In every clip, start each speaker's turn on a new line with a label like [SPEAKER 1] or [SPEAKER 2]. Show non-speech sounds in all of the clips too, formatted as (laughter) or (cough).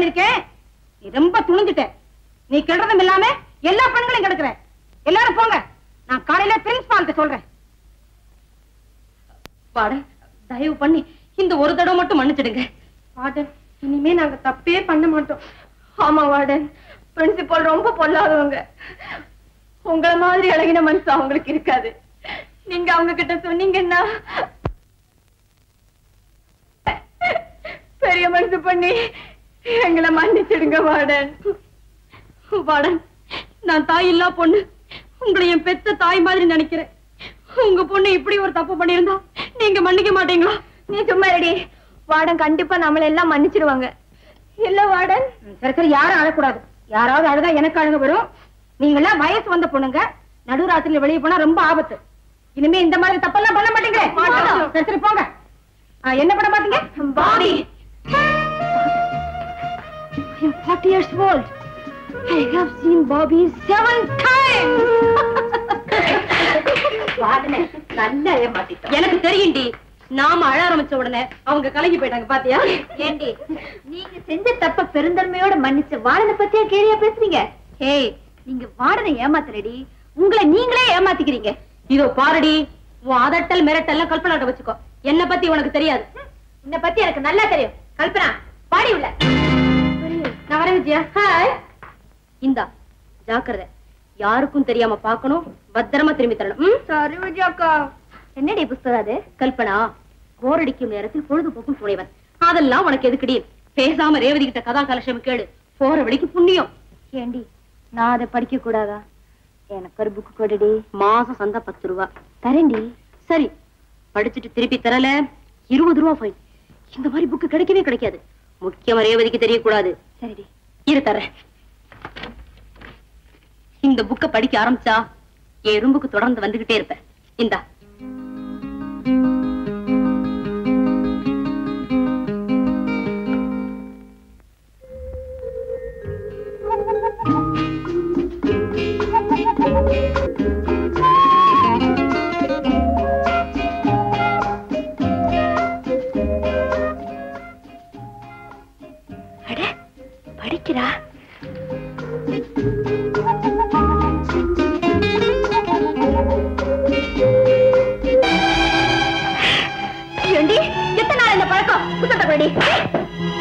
[SPEAKER 1] பண்ணிருக்கேன் நீ ரொம்ப துணிஞ்சிட்ட. நீ கெடுறதும் இல்லாம எல்லா பெண்களையும் கெடுக்கிற. எல்லாரும் போங்க. நான் காலையில பிரின்சிபால்கிட்ட சொல்றேன். தயவு பண்ணி இந்த ஒரு தடவை மட்டும் மன்னிச்சிடுங்க. வார்டன் இனிமே நாங்க தப்பே பண்ண மாட்டோம். ஆமா வார்டன் பிரின்சிபால் ரொம்ப பொல்லாதவங்க. உங்கள மாதிரி அழகின மனசு அவங்களுக்கு இருக்காது. நீங்க அவங்க கிட்ட சொன்னீங்கன்னா பெரிய மனசு பண்ணி எங்களை மன்னிச்சிடுங்க வார்டன் வார்டன் நான் தாய் இல்லா பொண்ணு. உங்களை என் பெத்த தாய் மாதிரி நினைக்கிறேன். உங்க பொண்ணு இப்படி ஒரு தப்பு பண்ணிருந்தா நீங்க மன்னிக்க மாட்டீங்களா? நீ சும்மா ரெடி வார்டன் கண்டிப்பா நம்மள எல்லாம் மன்னிச்சிடுவாங்க இல்ல வார்டன் சரி சரி யாரும் அழக்கூடாது. யாராவது அழுதா எனக்கு அழுக வரும். நீங்க எல்லாம் வயசு வந்த பொண்ணுங்க. நடுராத்திரில வெளியே போனா ரொம்ப ஆபத்து. இனிமே இந்த மாதிரி தப்பெல்லாம் பண்ண மாட்டீங்க சரி சரி போங்க. என்ன பண்ண I am 40 years old. I have seen Bobby seven times. (laughs)
[SPEAKER 2] நல்லா ஏமாத்திட்டோம்
[SPEAKER 1] எனக்கு தெரியும்டி. நாம அழ ஆரம்பிச்ச உடனே அவங்க கலங்கி போயிட்டாங்க பாத்தியா?
[SPEAKER 2] ஏண்டி? நீங்க செஞ்ச தப்ப பெருந்தன்மையோட மன்னிச்ச வாடனை பத்தியா கேலியா பேசுறீங்க? ஏய் நீங்க வாடனை ஏமாத்தலடி உங்களை நீங்களே ஏமாத்திக்கிறீங்க.
[SPEAKER 1] இதோ பாருடி உன் அதட்டல் மிரட்டல் கல்பனாட்ட வச்சுக்கோ. என்ன பத்தி உனக்கு தெரியாது.
[SPEAKER 2] உன்னை பத்தி எனக்கு நல்லா தெரியும். கல்பனா பாடி உள்ள.
[SPEAKER 1] நான் வரேன் விஜயா ஹாய் இந்தா ஜாக்கிரதை. யாருக்கும் தெரியாம பார்க்கணும் பத்திரமா திரும்பி தரணும்?
[SPEAKER 2] சரி விஜயாக்கா என்னடி புஸ்தகம் அது?
[SPEAKER 1] கல்பனா போரடிக்கும் நேரத்தில் பொழுதுபோக்கும் துணைவன். அதெல்லாம் உனக்கு எதுக்குடி? பேசாம ரேவதி கிட்ட கதா கலட்சம் கேளு. போற வழிக்கு புண்ணியம்.
[SPEAKER 2] ஏண்டி நான் அதை படிக்க கூடாதா? எனக்கு ஒரு புக் கொடுடி.
[SPEAKER 1] மாசம் சந்தா பத்து ரூபா.
[SPEAKER 2] தரேன்டி.
[SPEAKER 1] சரி படிச்சுட்டு திருப்பி தரல. இருபது ரூபா ஃபைன் இந்த மாதிரி புக்கு கிடைக்கவே கிடைக்காது. முக்கியமா ரேவதிக்கு தெரியக்கூடாது.
[SPEAKER 2] சரிடி.
[SPEAKER 1] இரு தர்றேன் இந்த புக்க படிக்க ஆரம்பிச்சா என் எறும்புக்கு தொடர்ந்து வந்துகிட்டே இருப்பேன். இந்தா.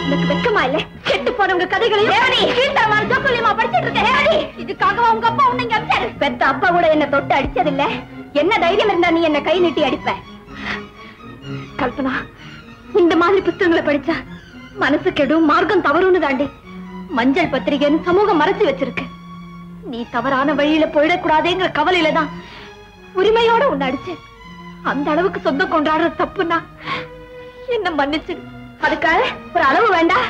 [SPEAKER 2] உனக்கு வெக்கமா இல்ல? கெட்டு போனவங்க கதைகளையும் படிச்சிட்டு இருக்கேன் ஏடி இதுக்காகவா உங்க அப்பா உன்னை பெத்த அப்பா கூட என்ன தொட்டு அடிச்சதில்ல. என்ன தைரியம் இருந்தா நீ என்ன கை நீட்டி அடிப்ப? கல்பனா இந்த மாதிரி புத்தகங்களை படிச்சா மனசு கெடும் மார்க்கம் தவறுன்னு தாண்டி. மஞ்சள் பத்திரிகைன்னு சமூகம் மறைச்சு வச்சிருக்கு. நீ தவறான வழியில போயிடக்கூடாதேங்கிற கவலையில தான் உரிமையோட உன்னை அடிச்சு அந்த அளவுக்கு சொந்தம் கொண்டாடுற தப்புன்னா என்ன மன்னிச்சு அதுக்காக ஒரு அளவு வேண்டாம்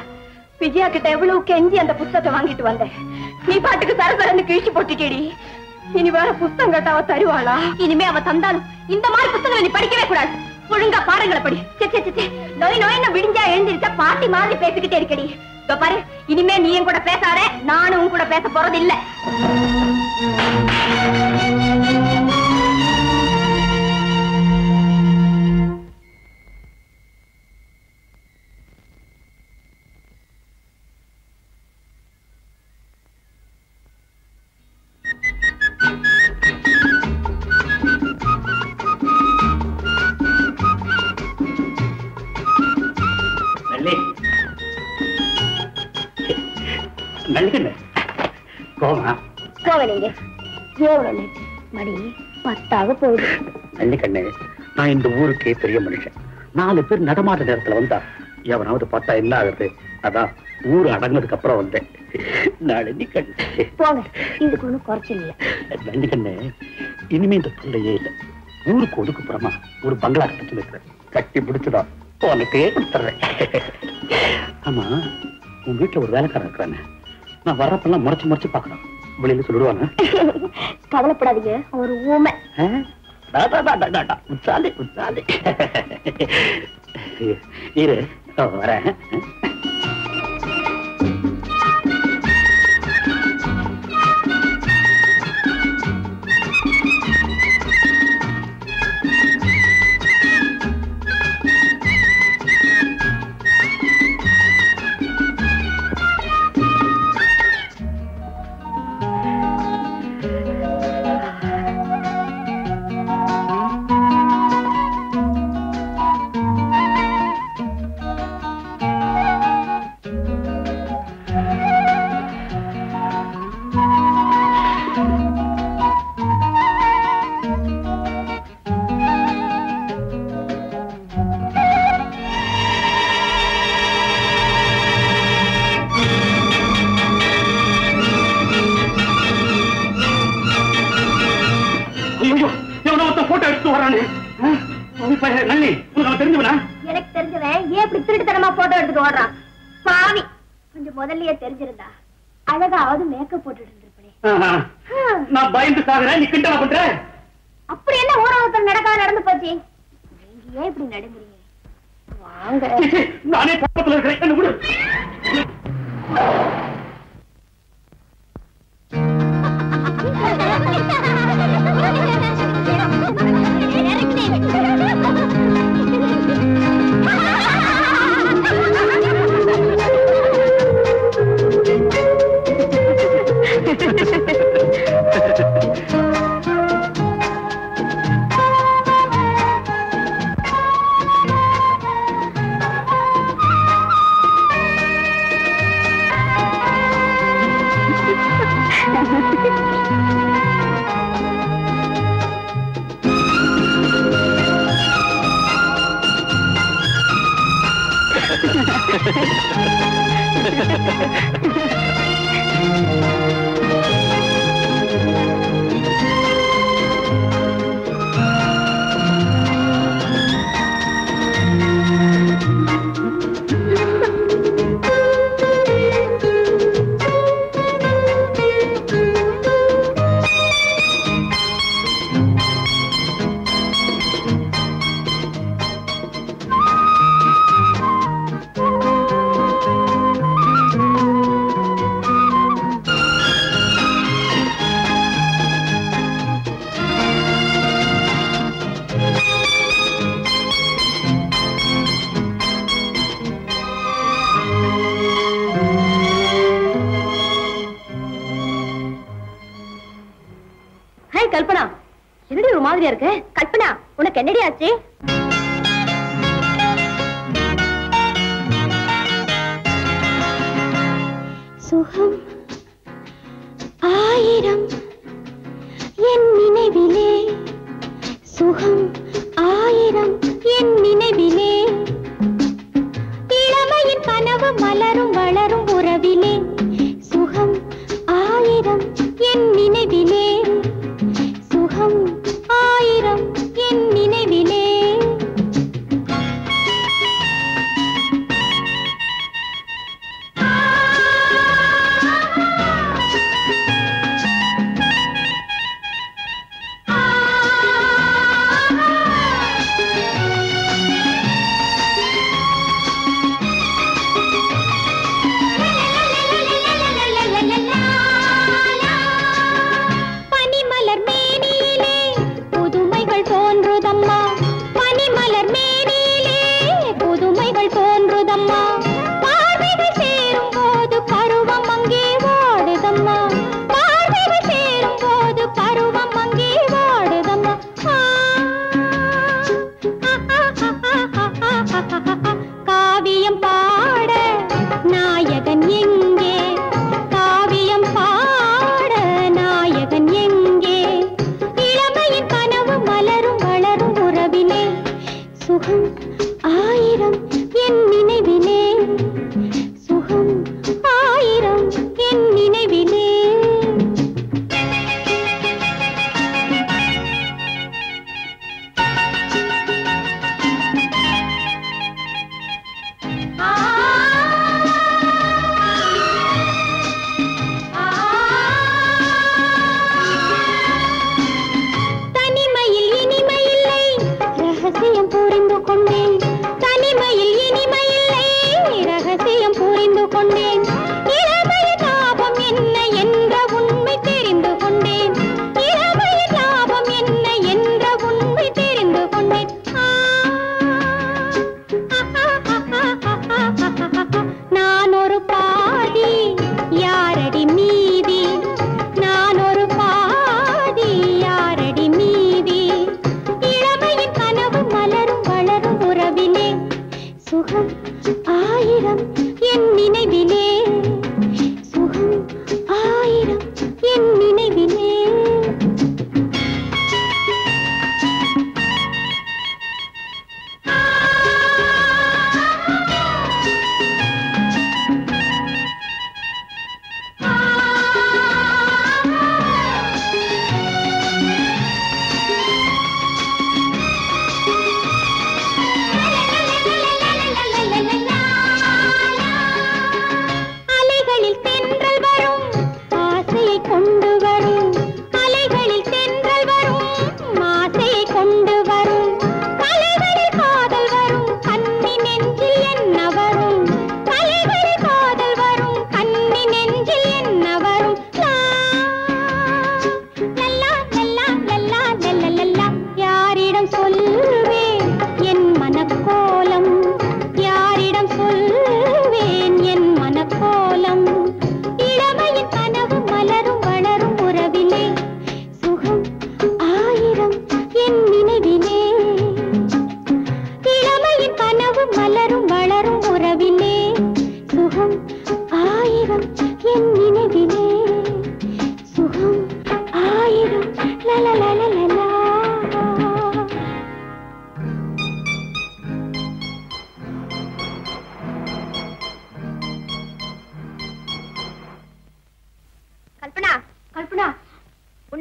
[SPEAKER 2] விஜயா கிட்ட எவ்வளவு கெஞ்சி அந்த புத்தகத்தை வாங்கிட்டு வந்தேன். நீ பாட்டுக்கு சரசரன்னு கிழிச்சு போட்டுட்டேடி. இனி வேற புத்தகம் கேட்ட அவ தருவாளா? இனிமே அவ தந்தாலும் இந்த மாதிரி புத்தகங்களை நீ படிக்கவே கூடாது. ஒழுங்கா பாடங்களை படி. சே, சே, சே, நோய் என்ன விடிஞ்சா எழுந்திருச்சா பாட்டி மாதிரி பேசிக்கிட்டே இருக்கடி. பாரு இனிமே நீ என் கூட பேசாத நானும் உன் கூட பேச போறது இல்ல
[SPEAKER 3] நல்லிக்கண்ணு போமா
[SPEAKER 2] போகலீங்க எவ்வளவு மணி பத்தாக போகுது.
[SPEAKER 3] நல்லிக்கண்ணு நான் இந்த ஊருக்கே பெரிய மனுஷன். நாலு பேர் நடமாட்ட நேரத்துல வந்தா எவனாவது பார்த்தா என்ன ஆகுறது? அதான் ஊர் அடங்கினதுக்கு அப்புறம் வந்தேன். நாளை கண்ணு
[SPEAKER 2] போங்க இதுக்கு ஒண்ணும் குறைச்சல் இல்ல.
[SPEAKER 3] இனிமே இந்த பிள்ளையே இல்லை. ஊருக்கு ஒதுக்குப்புறமா ஒரு பங்களா கட்டி வைக்கிறேன் கட்டி பிடிச்சதா உனக்கே கொடுத்துறேன் ஆமா உன் வீட்டுல ஒரு வேலைக்காரன் இருக்கிறானே. நான் வர்றப்பெல்லாம் முறைச்சு முறைச்சு பாக்குறேன் வெளியில சொல்லிடுவானே
[SPEAKER 2] கவலைப்படாதீங்க ஒரு ஊமை.
[SPEAKER 3] உச்சாலி உச்சாலி இரு வரேன்.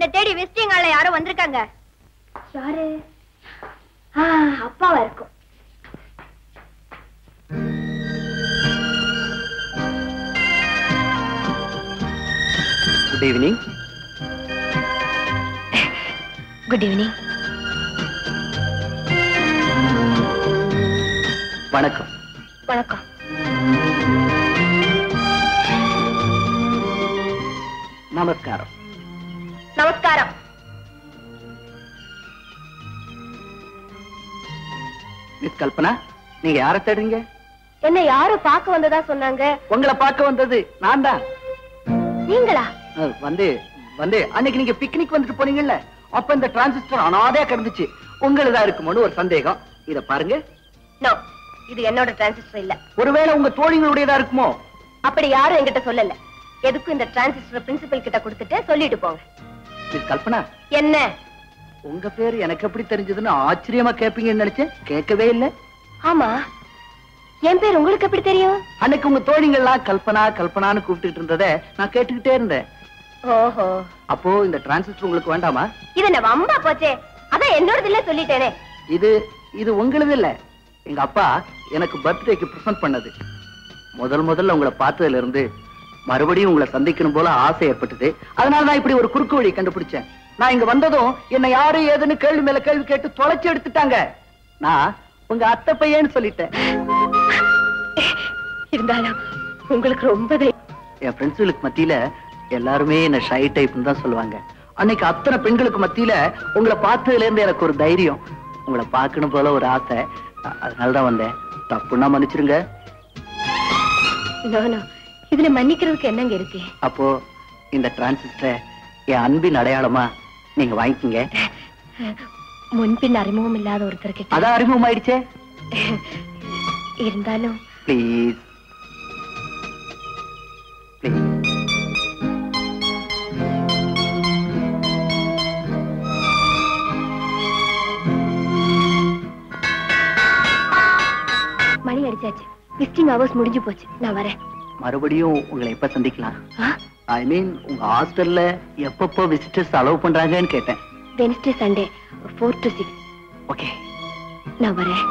[SPEAKER 2] தேடி விசிட்டிங் ஆள யாரோ வந்திருக்காங்க. யாரு? ஆ, அப்பாவா இருக்கும்.
[SPEAKER 4] குட் ஈவினிங்
[SPEAKER 2] குட் ஈவினிங்
[SPEAKER 4] வணக்கம்.
[SPEAKER 2] வணக்கம்.
[SPEAKER 4] நமஸ்காரம். மிஸ் கல்பனா நீங்க யாரை தேடுறீங்க?
[SPEAKER 2] என்ன யாரோ பார்க்க வந்ததா சொன்னாங்க?
[SPEAKER 4] உங்களை பார்க்க வந்தது நான் தான்.
[SPEAKER 2] நீங்களா?
[SPEAKER 4] வந்து வந்து அன்னைக்கு நீங்க பிக்னிக் வந்துட்டு போனீங்கல்ல அப்ப இந்த டிரான்சிஸ்டர் அனாதையா கிடந்துச்சு. உங்களுதா இருக்குமோன்னு ஒரு சந்தேகம். இத பாருங்க.
[SPEAKER 2] இது என்னோட டிரான்சிஸ்டர் இல்ல.
[SPEAKER 4] ஒருவேளை உங்க தோழிகளுடையதா இருக்குமோ?
[SPEAKER 2] அப்படி யாரும் என்கிட்ட சொல்லல. எதுக்கும் இந்த டிரான்சிஸ்டர் பிரின்சிபல் கிட்ட கொடுத்துட்டு சொல்லிட்டு போங்க.
[SPEAKER 4] கல்பனா.
[SPEAKER 2] என்ன?
[SPEAKER 4] உங்க பேரு எனக்கு எப்படி தெரிஞ்சதுன்னு ஆச்சரியமா கேப்பீங்கன்னு நினைச்சேன். கேட்கவே இல்ல.
[SPEAKER 2] ஆமா. என் பேர் உங்களுக்கு எப்படி தெரியும்?
[SPEAKER 4] அன்னைக்கு உங்க தோழிங்கள்லாம் கல்பனா கல்பனான்னு கூப்பிட்டுட்டு இருந்ததை நான் கேட்டுக்கிட்டே இருந்தேன்.
[SPEAKER 2] ஓஹோ.
[SPEAKER 4] அப்போ இந்த டிரான்சிஸ்டர் உங்களுக்கு வேண்டாமா?
[SPEAKER 2] இது என்ன வம்பா போச்சே. அதான் என்னோடது இல்ல சொல்லிட்டேனே.
[SPEAKER 4] இது இது உங்களுது இல்ல. எங்க அப்பா எனக்கு பர்த்டேக்கு ப்ரெசென்ட் பண்ணது. முதல் முதல்ல உங்களை பார்த்ததுல இருந்து மறுபடியும் உங்களை சந்திக்கணும் போல ஆசை ஏற்பட்டது. அதனால நான் இப்படி ஒரு குறுக்கு வழி கண்டுபிடிச்சேன். நான் இங்க வந்ததும் என்ன யாரு ஏதுன்னு கேள்வி மேல கேள்வி கேட்டு தொலைச்சு எடுத்துட்டாங்க. நான் உங்க அத்தை பையன்னு சொல்லிட்டேன்.
[SPEAKER 2] இருந்தாலும் உங்களுக்கு ரொம்ப
[SPEAKER 4] என் ஃப்ரெண்ட்ஸுகளுக்கு மத்தியில எல்லாருமே என்ன ஷை டைப்னு தான் சொல்லுவாங்க. அன்னைக்கு அத்தனை பெண்களுக்கு மத்தியில உங்களை பார்த்ததுல இருந்து எனக்கு ஒரு தைரியம். உங்களை பார்க்கணும் போல ஒரு ஆசை. அ- அதனால தான் வந்தேன். தப்புன்னா மன்னிச்சிருங்க.
[SPEAKER 2] இதுல மன்னிக்கிறதுக்கு என்னங்க இருக்கு?
[SPEAKER 4] அப்போ இந்த டிரான்சிஸ்டரை என் அன்பின் அடையாளமா நீங்க வாங்கிக்கங்க.
[SPEAKER 2] முன்பின் அறிமுகம் இல்லாத ஒருத்தர் கிட்ட
[SPEAKER 4] அதான் அறிமுகமாயிடுச்சே.
[SPEAKER 2] இருந்தாலும்.
[SPEAKER 4] ப்ளீஸ்
[SPEAKER 2] மணி அடிச்சாச்சு. விசிட்டிங் ஹவர்ஸ் முடிஞ்சு போச்சு. நான் வரேன்.
[SPEAKER 4] மறுபடியும் உங்களை எப்ப சந்திக்கலாம்? ஐ மீன் உங்க ஹாஸ்டல்ல எப்பப்போ விசிட்டர்ஸ் அலோவ் பண்றாங்கன்னு கேட்டேன்.
[SPEAKER 2] Wednesday Sunday four to six
[SPEAKER 4] okay
[SPEAKER 2] நான் வரேன்.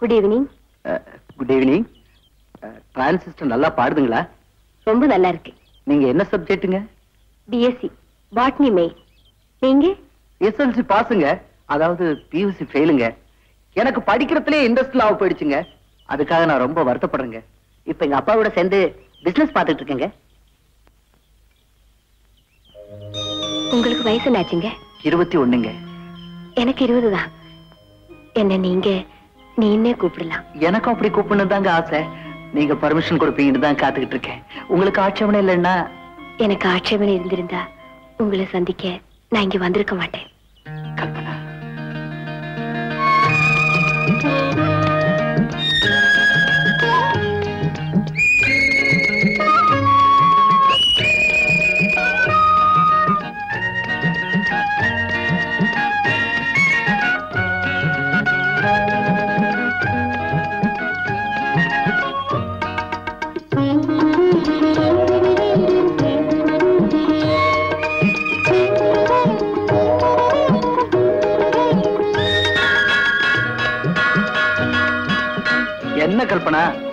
[SPEAKER 2] Good evening
[SPEAKER 4] good evening transistor நல்லா பாடுதுங்களா?
[SPEAKER 2] ரொம்ப நல்லா இருக்கு.
[SPEAKER 4] நீங்க என்ன சப்ஜெக்ட்டுங்க
[SPEAKER 2] பிஎஸ்சி பாட்னி மெய் நீங்க?
[SPEAKER 4] எஸ்எல்சி பாஸுங்க அதாவது பியூசி ஃபெயிலுங்க எனக்கு படிக்கிறதுலயே இன்ட்ரெஸ்ட் இல்லாம போயிடுச்சுங்க. அதுக்காக நான் ரொம்ப வருத்தப்படுறேங்க. இப்ப எங்க அப்பாவோட சேர்ந்து பிசினஸ் பார்த்துட்டு இருக்கேங்க.
[SPEAKER 2] உங்களுக்கு வயசு என்னாச்சுங்க?
[SPEAKER 4] இருபத்தி ஒண்ணுங்க.
[SPEAKER 2] எனக்கு இருபது தான். என்ன நீங்க நீன்னே கூப்பிடலாம்.
[SPEAKER 4] எனக்கும் அப்படி கூப்பிடணும் தாங்க ஆசை. நீங்க பர்மிஷன் கொடுப்பீங்கன்னு தான் காத்துக்கிட்டு இருக்கேன். உங்களுக்கு ஆட்சேபனை இல்லைன்னா?
[SPEAKER 2] எனக்கு ஆட்சேபனை இருந்திருந்தா உங்களை சந்திக்க நான் இங்க வந்திருக்க மாட்டேன்.
[SPEAKER 4] கல்பனா.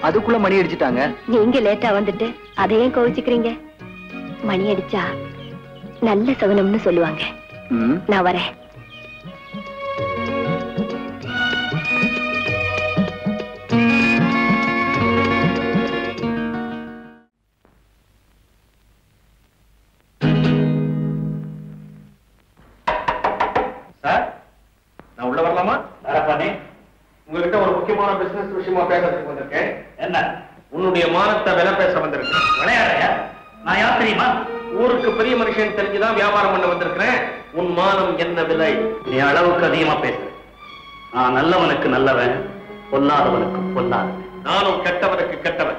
[SPEAKER 4] அதுக்குள்ள மணி அடிச்சிட்டாங்க.
[SPEAKER 2] நீங்க லேட்டா வந்துட்டு அதையும் கோவிச்சுக்கிறீங்க? மணி அடிச்சா நல்ல சகுனம்னு சொல்லுவாங்க. நான் வரேன்.
[SPEAKER 4] என்ன
[SPEAKER 5] விலை?
[SPEAKER 4] நீ அளவுக்கு அதிகமா பேசுற நான் நல்லவனுக்கு நல்லவன் பொல்லாதவனுக்கு பொல்லாதவன்.
[SPEAKER 5] நானும் கெட்டவனுக்கு கெட்டவன்.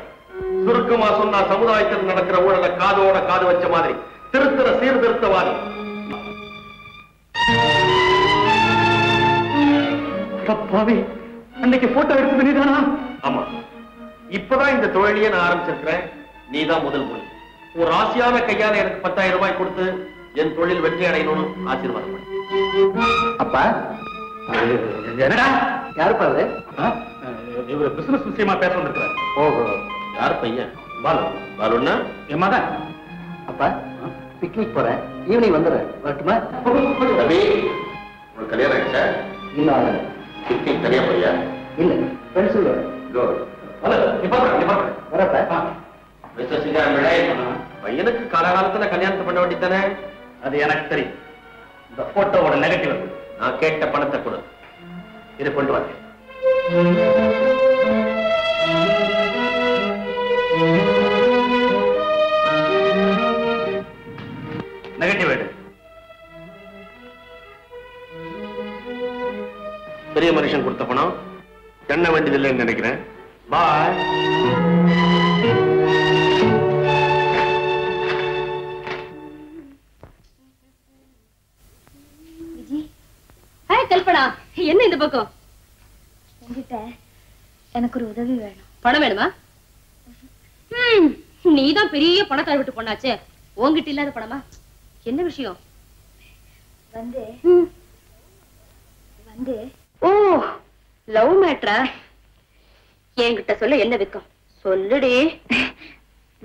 [SPEAKER 5] சுருக்கமா சொன்னா சமுதாயத்தில் நடக்கிற ஊழலை காதோட காது வச்ச மாதிரி திருத்தர சீர்திருத்தவாதி.
[SPEAKER 4] அன்னைக்கு போட்டோ எடுத்தது நீதானா?
[SPEAKER 5] ஆமா. இப்பதான் இந்த தொழிலையே நான் ஆரம்பிச்சிருக்கிறேன். நீதான் முதல் மொழி. ஒரு ஆசையான கையால எனக்கு பத்தாயிரம் ரூபாய் கொடுத்து என் தொழில் வெற்றி அடையணும்னு ஆசீர்வாதம்.
[SPEAKER 4] அப்பா என்னடா? யாருப்பா அது?
[SPEAKER 5] இவர் பிசினஸ் விஷயமா பேச வந்திருக்கிறார்
[SPEAKER 4] ஓஹோ.
[SPEAKER 5] யார் பையன்? பாலு. பாலுன்னா
[SPEAKER 4] என் மகன். அப்பா பிக்னிக் போறேன். ஈவினிங் வந்துடுறேன். வரட்டுமா?
[SPEAKER 5] ரவி உனக்கு கல்யாணம் ஆயிடுச்சா?
[SPEAKER 4] இன்னும்
[SPEAKER 5] பிக்னிக் தனியா போறியா?
[SPEAKER 4] இல்ல ஃப்ரெண்ட்ஸ்
[SPEAKER 5] குட்
[SPEAKER 4] வரப்பா.
[SPEAKER 5] பையனுக்கு காலகாலத்துல கல்யாணத்தை பண்ண வேண்டியதானே
[SPEAKER 4] அது எனக்கு தெரியும். இந்த போட்டோவோட நெகட்டிவ்
[SPEAKER 5] நான் கேட்ட பணத்தை கொடு.
[SPEAKER 4] இது கொண்டு வாங்க. நெகட்டிவ் எடு.
[SPEAKER 5] பெரிய மனுஷன் கொடுத்த பணம். எண்ண வேண்டியதில்லைன்னு நினைக்கிறேன். பாய்
[SPEAKER 1] கல்பனா. என்ன இந்த பக்கம்?
[SPEAKER 2] உங்ககிட்ட எனக்கு ஒரு உதவி வேணும்.
[SPEAKER 1] பணம் வேணுமா? நீதான் பெரிய பணக்கார விட்டு பொண்ணாச்சே. உன்கிட்ட இல்லாத பணமா? என்ன விஷயம்?
[SPEAKER 2] வந்து வந்து
[SPEAKER 1] ஓ லவ் மேட்ரா என்கிட்ட சொல்ல என்ன வெக்கம்? சொல்லுடி.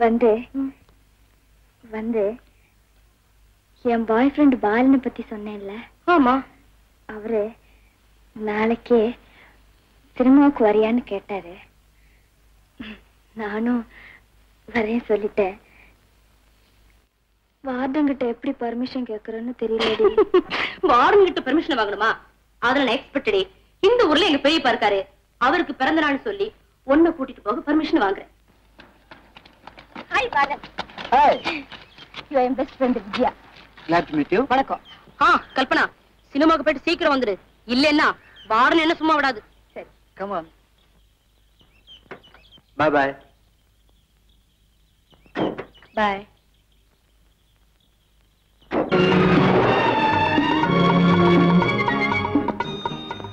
[SPEAKER 2] வந்து வந்து என் பாய் ஃப்ரெண்ட் பாலனை பத்தி சொன்னேன்ல.
[SPEAKER 1] ஆமா.
[SPEAKER 2] அவரு நாளைக்கே திருமாவுக்கு வரியான்னு கேட்டாரு. நானும் வரேன் சொல்லிட்டேன். வார்டங்கிட்ட எப்படி பர்மிஷன் கேக்குறேன்னு தெரியலடி.
[SPEAKER 1] வாரன் கிட்ட பெர்மிஷன் வாங்கணுமா? அதுல நான் எக்ஸ்பெக்டடி இந்த ஊர்ல எங்க பெரியப்பா இருக்காரு. அவருக்கு பிறந்த நாள் சொல்லி ஒன்ன கூட்டிட்டு போக பெர்மிஷன் வாங்குறேன்.
[SPEAKER 2] Hi Balan
[SPEAKER 4] hi
[SPEAKER 2] you N best friend
[SPEAKER 4] glad to meet you.
[SPEAKER 1] வணக்கம். ஆ கல்பனா. சினிமாக்கு போயிட்டு சீக்கிரம் வந்துடு இல்லன்னா வாரன் என்ன சும்மா விடாது. சரி
[SPEAKER 4] bye bye.
[SPEAKER 1] பாய்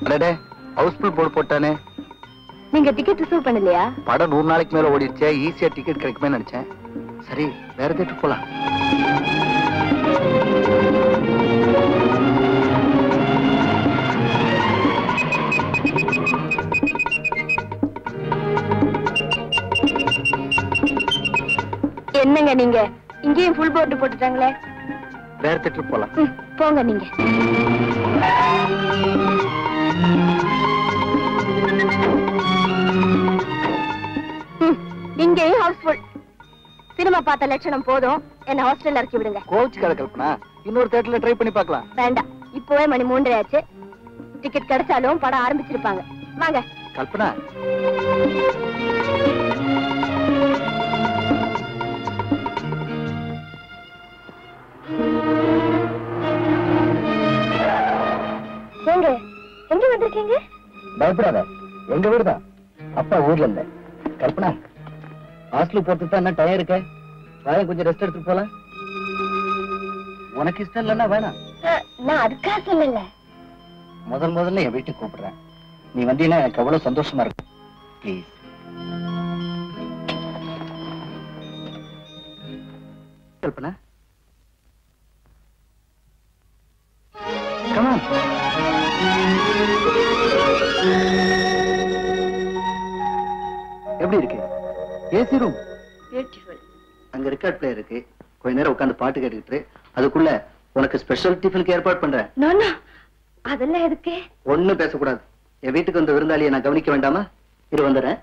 [SPEAKER 4] அடடே ஹவுஸ்ஃபுல் போர்டு போட்டானே.
[SPEAKER 2] நீங்க டிக்கெட் ரிசர்வ் பண்ணலையா?
[SPEAKER 4] படம் நூறு நாளைக்கு மேல ஓடிடுச்சே ஈஸியா டிக்கெட் கிடைக்குமே நினைச்சேன். சரி வேற தேட்டர் போலாம்.
[SPEAKER 2] என்னங்க நீங்க? இங்கேயும் ஃபுல் போர்டு போட்டுட்டாங்களே?
[SPEAKER 4] வேற தேட்டர் போலாம்.
[SPEAKER 2] போங்க நீங்க. இங்கேயும் ஹவுஸ்ஃபுல் சினிமா பார்த்த லட்சணம் போதும். என்ன ஹாஸ்டல்ல இறக்கி விடுங்க.
[SPEAKER 4] கோச் கதை கல்பனா இன்னொரு தேட்டர்ல ட்ரை பண்ணி பார்க்கலாம்.
[SPEAKER 2] வேண்டாம். இப்போவே மணி மூன்றரை ஆச்சு. டிக்கெட் கிடைச்சாலும் படம் ஆரம்பிச்சிருப்பாங்க. வாங்க.
[SPEAKER 4] கல்பனா.
[SPEAKER 2] வந்திருக்கீங்க
[SPEAKER 4] பயப்படாத. எங்க வீடுதான் அப்பா ஊர்ல இல்ல. கல்பனா ஹாஸ்டல் போறதுக்கு தான் என்ன டயம் இருக்க? வாய கொஞ்சம் ரெஸ்ட் எடுத்துட்டு போலாம். உனக்கு இஷ்டம் இல்லைன்னா வேணாம்.
[SPEAKER 2] நான் அதுக்காக சொல்லல.
[SPEAKER 4] முதல் முதல்ல என் வீட்டுக்கு கூப்பிடுறேன். நீ வந்தீங்கன்னா எனக்கு எவ்வளவு சந்தோஷமா இருக்கும். ப்ளீஸ் கல்பனா. On. எப்படி இருக்கு? ஏசி ரூம்
[SPEAKER 1] பியூட்டிஃபுல்
[SPEAKER 4] அங்க ரெக்கார்ட் பிளேயர் இருக்கு. கொஞ்ச நேரம் உட்கார்ந்து பாட்டு கேட்டுக்கிட்டு அதுக்குள்ள உனக்கு ஸ்பெஷல் டிஃபனுக்கு ஏற்பாடு பண்றேன்.
[SPEAKER 2] நோனா அதெல்லாம் எதுக்கு?
[SPEAKER 4] ஒண்ணும் பேசக்கூடாது. என் வீட்டுக்கு வந்த விருந்தாளியை நான் கவனிக்க வேண்டாமா? இரு வந்துடுறேன்.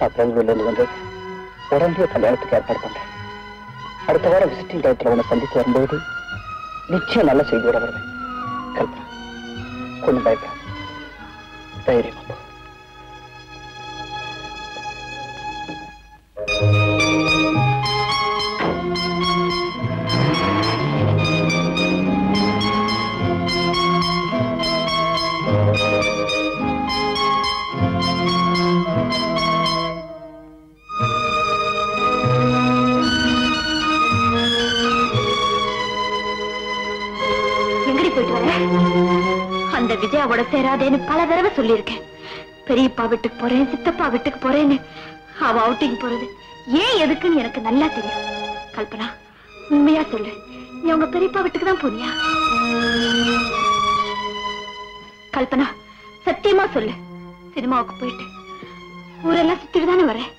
[SPEAKER 6] நாளானைக்கு அப்பா பெங்களூர்ல வந்து உடனே கல்யாணத்துக்கு ஏற்பாடு பண்றேன். அடுத்த வாரம் விசிட்டிங் டயத்தில் உன்னை சந்தித்து வரும்போது நிச்சயம் நல்ல செய்தியோட வருவேன். கல்பனா கொஞ்சம் பயப்பட தைரியமா
[SPEAKER 2] விஜயாவோட பல தடவை சொல்லியிருக்கேன். பெரியப்பா வீட்டுக்கு போறேன் சித்தப்பா வீட்டுக்கு போறேன்னு. அவ அவுட்டிங் போறது. ஏன் எதுக்குன்னு எனக்கு நல்லா தெரியும். கல்பனா உண்மையா சொல்லு. நீ உங்க பெரியப்பா வீட்டுக்கு தான் போனியா? கல்பனா சத்தியமா சொல்லு. சினிமாவுக்கு போயிட்டு. ஊரெல்லாம் சுத்திட்டு தானே வரேன்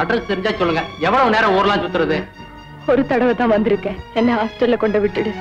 [SPEAKER 7] அட்ரஸ் தெரிஞ்சா சொல்லுங்க. எவ்வளவு நேரம் ஊர்லாம் சுத்துறது?
[SPEAKER 2] ஒரு தடவை தான் வந்திருக்கேன். என்ன ஹாஸ்டல்ல கொண்டு விட்டுடு.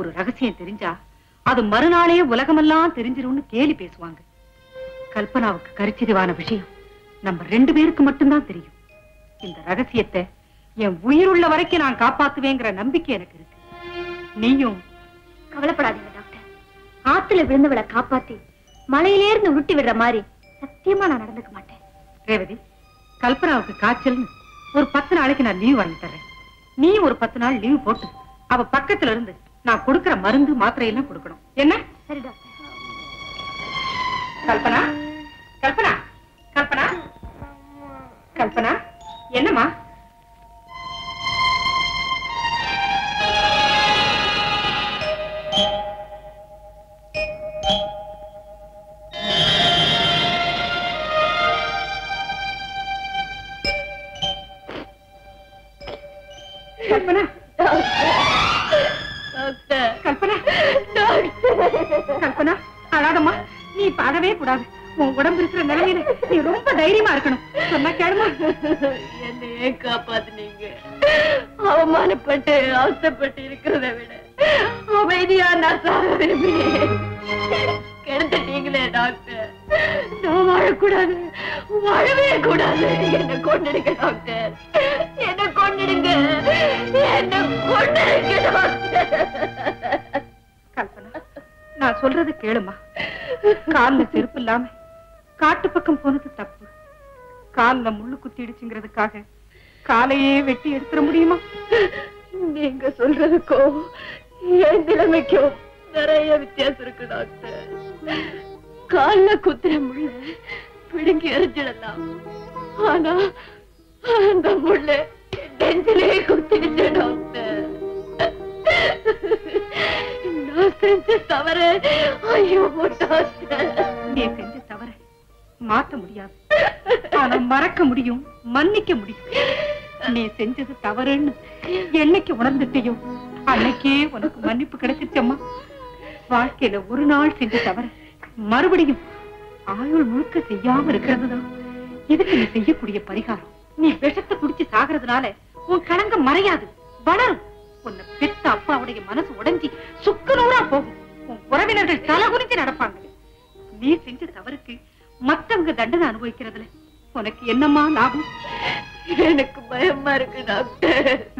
[SPEAKER 8] ஒரு ரகசியம் தெரிஞ்சா அது மறுநாளே உலகமெல்லாம் தெரிஞ்சிரும்னு கேலி பேசுவாங்க. கல்பனாவுக்கு கரிச்சிதுவான விஷயம் நம்ம ரெண்டு பேருக்கு மட்டும்தான் தெரியும். இந்த ரகசியத்தை என் உயிருள்ள வரைக்கும் நான் காப்பாத்துவேங்கிற நம்பிக்கை எனக்கு இருக்கு. நீயும்
[SPEAKER 9] கவலைப்படாதீங்க டாக்டர். ஆத்துல விழுந்தவளை காப்பாத்தி மலையிலேருந்து உருட்டி விடுற மாதிரி சத்தியமா நான் நடந்துக்க மாட்டேன்.
[SPEAKER 8] ரேவதி கல்பனாவுக்கு காய்ச்சல்னு ஒரு பத்து நாளைக்கு நான் லீவ் வாங்கி தர்றேன். நீ ஒரு பத்து நாள் லீவ் போட்டு அவ பக்கத்துல இருந்து நான் கொடுக்கிற மருந்து மாத்திரை எல்லாம் கொடுக்கணும். என்ன?
[SPEAKER 9] சரி டாக்டர்.
[SPEAKER 8] கல்பனா? கல்பனா? கல்பனா? கல்பனா? என்னம்மா? கல்பனா கல்பனா அழாதம்மா. நீ பாடவே கூடாது. உன் உடம்பு இருக்கிற நிலையில நீ ரொம்ப தைரியமா இருக்கணும். சொன்ன கேளுமா.
[SPEAKER 9] என்னையே காப்பாத்துனீங்க. அவமானப்பட்டு அவசப்பட்டு இருக்கிறத விட அமைதியா நான் சாக விரும்பினேன். கெடுத்துட்டீங்களே டாக்டர். நான் வாழக்கூடாது. வாழவே கூடாது. என்ன கொண்டுடுங்க டாக்டர். என்ன கொண்டுடுங்க என்ன கொண்டுடுங்க டாக்டர்.
[SPEAKER 8] நான் சொல்றது கேளுமா? கால்ல செருப்பு இல்லாம காட்டு பக்கம் போனது தப்பு. கால்ல முள்ளு குத்திடுச்சுங்கிறதுக்காக காலையே வெட்டி எடுத்துட முடியுமா?
[SPEAKER 9] நீங்க சொல்றதுக்கோ என் நிலைமைக்கோ நிறைய வித்தியாசம் இருக்கு டாக்டர். கால்ல குத்துற முள்ள பிடுங்கி எரிஞ்சிடலாம். ஆனா அந்த முள்ள நெஞ்சிலே குத்திடுச்சு டாக்டர். நான் செஞ்ச தவறு. ஐயோ
[SPEAKER 8] நீ செஞ்ச தவற மாத்த முடியாது. ஆனா மறக்க முடியும் மன்னிக்க முடியும். நீ செஞ்சது தவறுன்னு என்னைக்கு உணர்ந்துட்டியோ அன்னைக்கே உனக்கு மன்னிப்பு கிடைச்சிச்சம்மா வாழ்க்கையில ஒரு நாள் செஞ்ச தவறு மறுபடியும் ஆயுள் முழுக்க செய்யாம இருக்கிறது தான் இதுக்கு நீ செய்யக்கூடிய பரிகாரம். நீ விஷத்தை குடிச்சு சாகிறதுனால உன் களங்கம் மறையாது வளரும். உன்னை பெத்த அப்பாவுடைய மனசு உடைஞ்சி சுக்கு நூறா போகும். உன் உறவினர்கள் தலை நடப்பாங்க. நீ செஞ்ச தவறுக்கு மத்தவங்க தண்டனை அனுபவிக்கிறதுல உனக்கு என்னம்மா லாபம்?
[SPEAKER 9] எனக்கு பயமா இருக்கு டாக்டர்.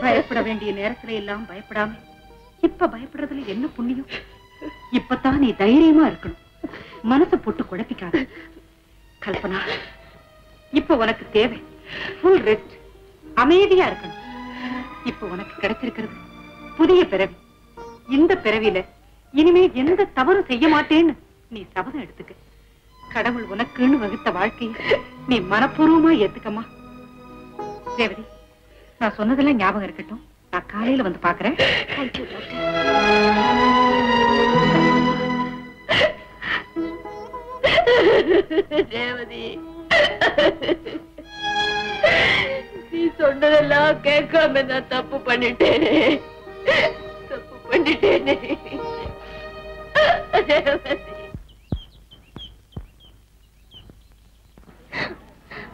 [SPEAKER 8] பயப்பட வேண்டிய நேரத்துல எல்லாம் பயப்படாம இப்ப பயப்படுறதுல என்ன புண்ணியம்? இப்பதான் நீ தைரியமா இருக்கணும். மனசை போட்டு குழப்பிக்காத. கல்பனா இப்ப உனக்கு தேவை ஃபுல் ரெஸ்ட் அமைதியா இருக்கணும். இப்ப உனக்கு கிடைச்சிருக்கிறது புதிய பிறவி. இந்த பிறவியில இனிமே எந்த தவறும் செய்ய மாட்டேன்னு நீ சபதம் எடுத்துக்க. கடவுள் உனக்குன்னு வகுத்த வாழ்க்கையை நீ மனப்பூர்வமா ஏத்துக்கம்மா. ரேவதி நான் சொன்னதெல்லாம் ஞாபகம் இருக்கட்டும். நான் காலையில வந்து பாக்குறேன்.
[SPEAKER 9] ரேவதி. நீ சொன்னதெல்லாம் கேட்காம நான் தப்பு பண்ணிட்டேனே. தப்பு பண்ணிட்டேனே.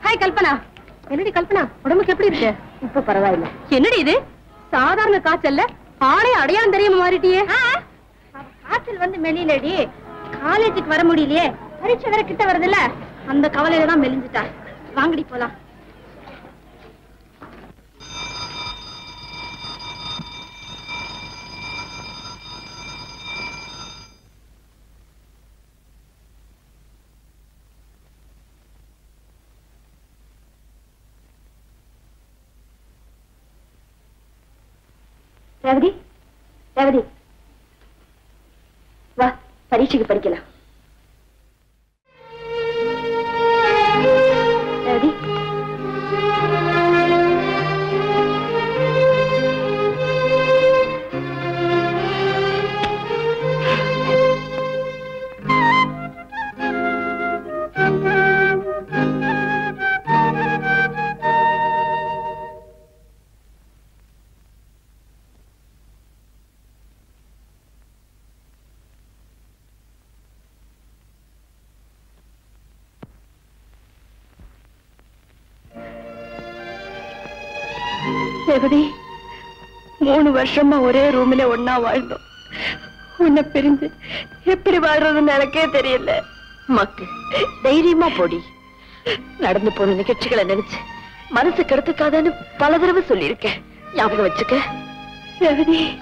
[SPEAKER 8] ஹாய் கல்பனா. என்னடி கல்பனா? உடம்புக்கு எப்படி இருக்கு? இப்ப பரவாயில்ல. என்னடி இது? சாதாரண காய்ச்சல்ல? ஆளே அடையாளம் தெரியாம மாறிட்டியே.
[SPEAKER 9] காய்ச்சல் வந்து மெலியலடி. காலேஜுக்கு வர முடியலையே. பரீட்சை வேற கிட்ட வருதுல்ல. அந்த கவலையில தான் மெலிஞ்சிட்டா. வாங்கடி போலாம். ரேவதி ரேவதி. வா பரீட்சைக்கு படிக்கலாம். வருஷமா ஒரே ரூம்ல ஒன்னா வாழ்ந்தோம். உன்னை பிரிஞ்சு எப்படி வாழ்றதுன்னு எனக்கே தெரியல. மக்கு தைரியமா போடி. நடந்து போன நிகழ்ச்சிகளை நினைச்சு மனசு கெடுத்துக்காதன்னு பல தடவை சொல்லியிருக்கேன். ஞாபகம் வச்சுக்க. ரேவதி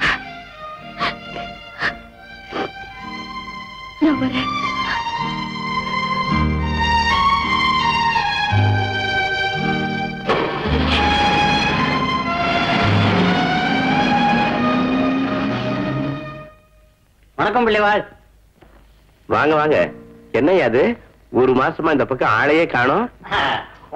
[SPEAKER 9] நான் வரேன்.
[SPEAKER 10] வணக்கம் பிள்ளைவாள்.
[SPEAKER 11] வாங்க வாங்க. என்னய்யா அது? ஒரு மாசமா இந்த பக்கம் ஆளையே காணோம்.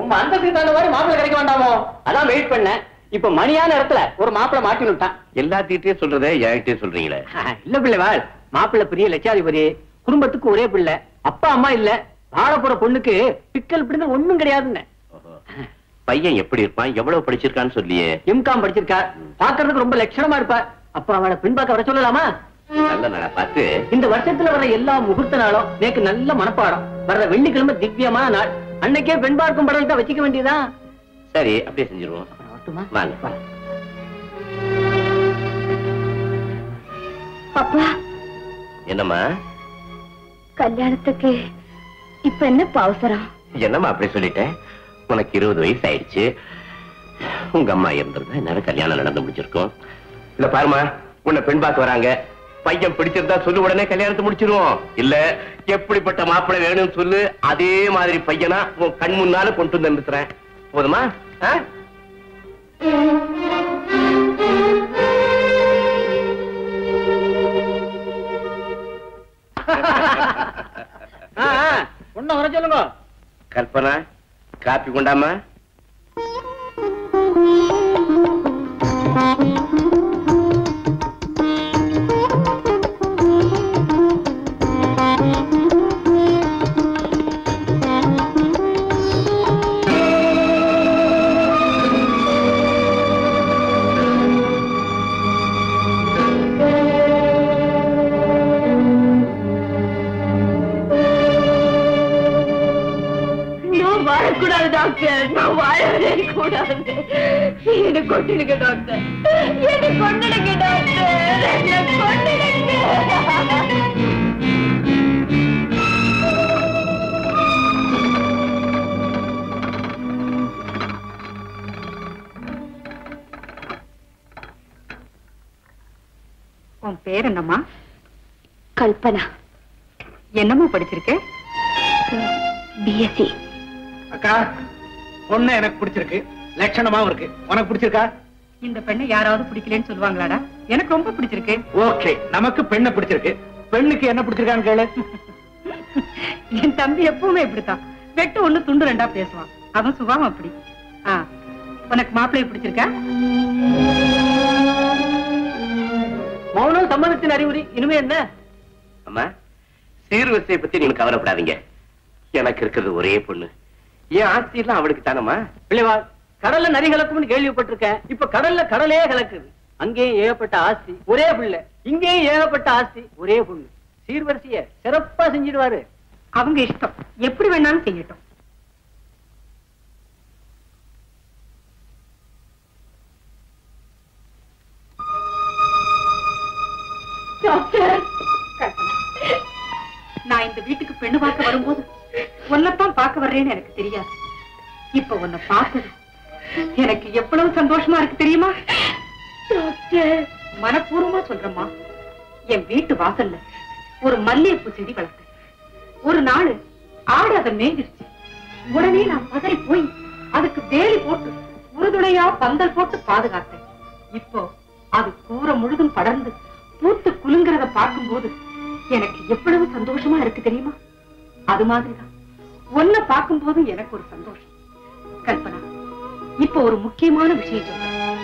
[SPEAKER 10] உங்க தகுந்த மாதிரி மாப்பிள்ளை கிடைக்க வேண்டாமோ? அதான் வெயிட் பண்ணேன். இப்ப மணியான இடத்துல ஒரு மாப்பிள்ளை மாட்டி விட்டான்
[SPEAKER 11] எல்லாத்திட்டே சொல்றதே என்கிட்டயே சொல்றீங்களே?
[SPEAKER 10] இல்ல பிள்ளைவாள். மாப்பிள்ளை பெரிய லட்சாதிபதி. குடும்பத்துக்கு ஒரே பிள்ளை. அப்பா அம்மா இல்ல. வாழ போற பொண்ணுக்கு பிக்கல் பிடிந்த ஒண்ணும் கிடையாதுன்னு.
[SPEAKER 11] பையன் எப்படி இருப்பான்? எவ்வளவு படிச்சிருக்கான்னு சொல்லியே.
[SPEAKER 10] எம்காம் படிச்சிருக்கா. பாக்குறதுக்கு ரொம்ப லட்சணமா இருப்பா. அப்ப அவளை பின்பாக்க வர சொல்லலாமா?
[SPEAKER 11] நல்ல நாளா பார்த்து.
[SPEAKER 10] இந்த வருஷத்துல வர எல்லா முகூர்த்த நாளும் நேக்கு நல்ல மனப்பாடம். வர்ற வெள்ளிக்கிழமை திவ்யமான நாள். அன்னைக்கே பெண் பார்க்கும் படலத்தை வச்சுக்க வேண்டியதா?
[SPEAKER 11] சரி அப்படியே செஞ்சிருவோம். வாங்க.
[SPEAKER 9] அப்பா.
[SPEAKER 11] என்னம்மா?
[SPEAKER 9] கல்யாணத்துக்கு இப்ப என்ன அவசரம்?
[SPEAKER 11] என்னம்மா அப்படி சொல்லிட்டேன் உனக்கு இருபது வயசு ஆயிடுச்சு உங்க அம்மா இருந்திருந்தா நேரம் கல்யாணம் நடந்து முடிச்சிருக்கோம் இல்ல பாருமா உன்னை பெண் பார்க்க வராங்க. பையன் பிடிச்சிருந்தா சொல்லு உடனே கல்யாணத்தை முடிச்சிருவோம். இல்ல எப்படிப்பட்ட மாப்பிள்ளை வேணும்னு சொல்லு அதே மாதிரி பையனா உன் கண் முன்னால கொண்டு வந்து நிறுத்துறேன் போதுமா?
[SPEAKER 10] ஒன்னும் வர சொல்லுங்க.
[SPEAKER 11] கல்பனா காப்பி கொண்டாமா?
[SPEAKER 9] டாக்டர் நான் வாழவே கூடாது. என்ன கொண்டுடுங்க டாக்டர். என்ன கொண்டுடுங்க டாக்டர். என்ன கொண்டுடுங்க
[SPEAKER 8] உன் பேர் என்னம்மா?
[SPEAKER 9] கல்பனா.
[SPEAKER 8] என்னம்மா படிச்சிருக்க?
[SPEAKER 9] பிஎஸ்சி
[SPEAKER 12] அக்கா பொண்ணு எனக்கு பிடிச்சிருக்கு. லட்சணமாவும் இருக்கு. உனக்கு பிடிச்சிருக்கா?
[SPEAKER 8] இந்த பெண்ணை யாராவது பிடிக்கலன்னு சொல்லுவாங்களாடா? எனக்கு ரொம்ப பிடிச்சிருக்கு.
[SPEAKER 12] ஓகே. நமக்கு பெண்ணை பிடிச்சிருக்கு. பெண்ணுக்கு என்ன பிடிச்சிருக்கான்னு கேளு.
[SPEAKER 8] என் தம்பி எப்பவுமே இப்படித்தான். வெட்டு ஒண்ணு துண்டு ரெண்டா பேசுவான். அவன் சுபாவம் அப்படி. உனக்கு மாப்பிள்ளைய பிடிச்சிருக்கா?
[SPEAKER 10] மௌனம் சம்மதத்தின் அறிகுறி. இனிமே என்ன?
[SPEAKER 11] அம்மா சீர்வரிசையை பத்தி நீங்க கவலைப்படாதீங்க. எனக்கு இருக்கிறது ஒரே பொண்ணு. என் ஆஸ்தி எல்லாம் அவளுக்கு தானமா
[SPEAKER 10] பிள்ளைவா கடல்ல நரி கலக்கும்னு கேள்விப்பட்டிருக்கேன். இப்ப கடல்ல கடலே கலக்குது. அங்கேயும் ஏகப்பட்ட ஆஸ்தி ஒரே பிள்ளை இங்கேயும் ஏகப்பட்ட ஆஸ்தி ஒரே பொண்ணு சீர்வரிசைய சிறப்பா செஞ்சிடுவாரு.
[SPEAKER 8] அவங்க இஷ்டம். எப்படி வேணாலும் செய்யட்டும். நான் இந்த வீட்டுக்கு பெண்ணு பார்க்க வரும்போது உன்னைத்தான் பார்க்க வர்றேன்னு எனக்கு தெரியாது. இப்ப உன்னை பார்த்தது எனக்கு எவ்வளவு சந்தோஷமா இருக்கு தெரியுமா? மனப்பூர்வமா சொல்றேம்மா. என் வீட்டு வாசல்ல ஒரு மல்லிகைப்பூ செடி வளர்த்தேன். ஒரு நாள் ஆடு அதை மேய்ஞ்சிருச்சு. உடனே நான் பதறி போய் அதுக்கு வேலி போட்டு உறுதுணையா பந்தல் போட்டு பாதுகாத்தேன். இப்போ அது கூரை முழுதும் படர்ந்து பூத்து குலுங்குறத பார்க்கும்போது எனக்கு எவ்வளவு சந்தோஷமா இருக்கு தெரியுமா? அது மாதிரிதான். உன்னை பார்க்கும்போது எனக்கு ஒரு சந்தோஷம். கல்பனா இப்ப ஒரு முக்கியமான விஷயம் சொல்றேன்.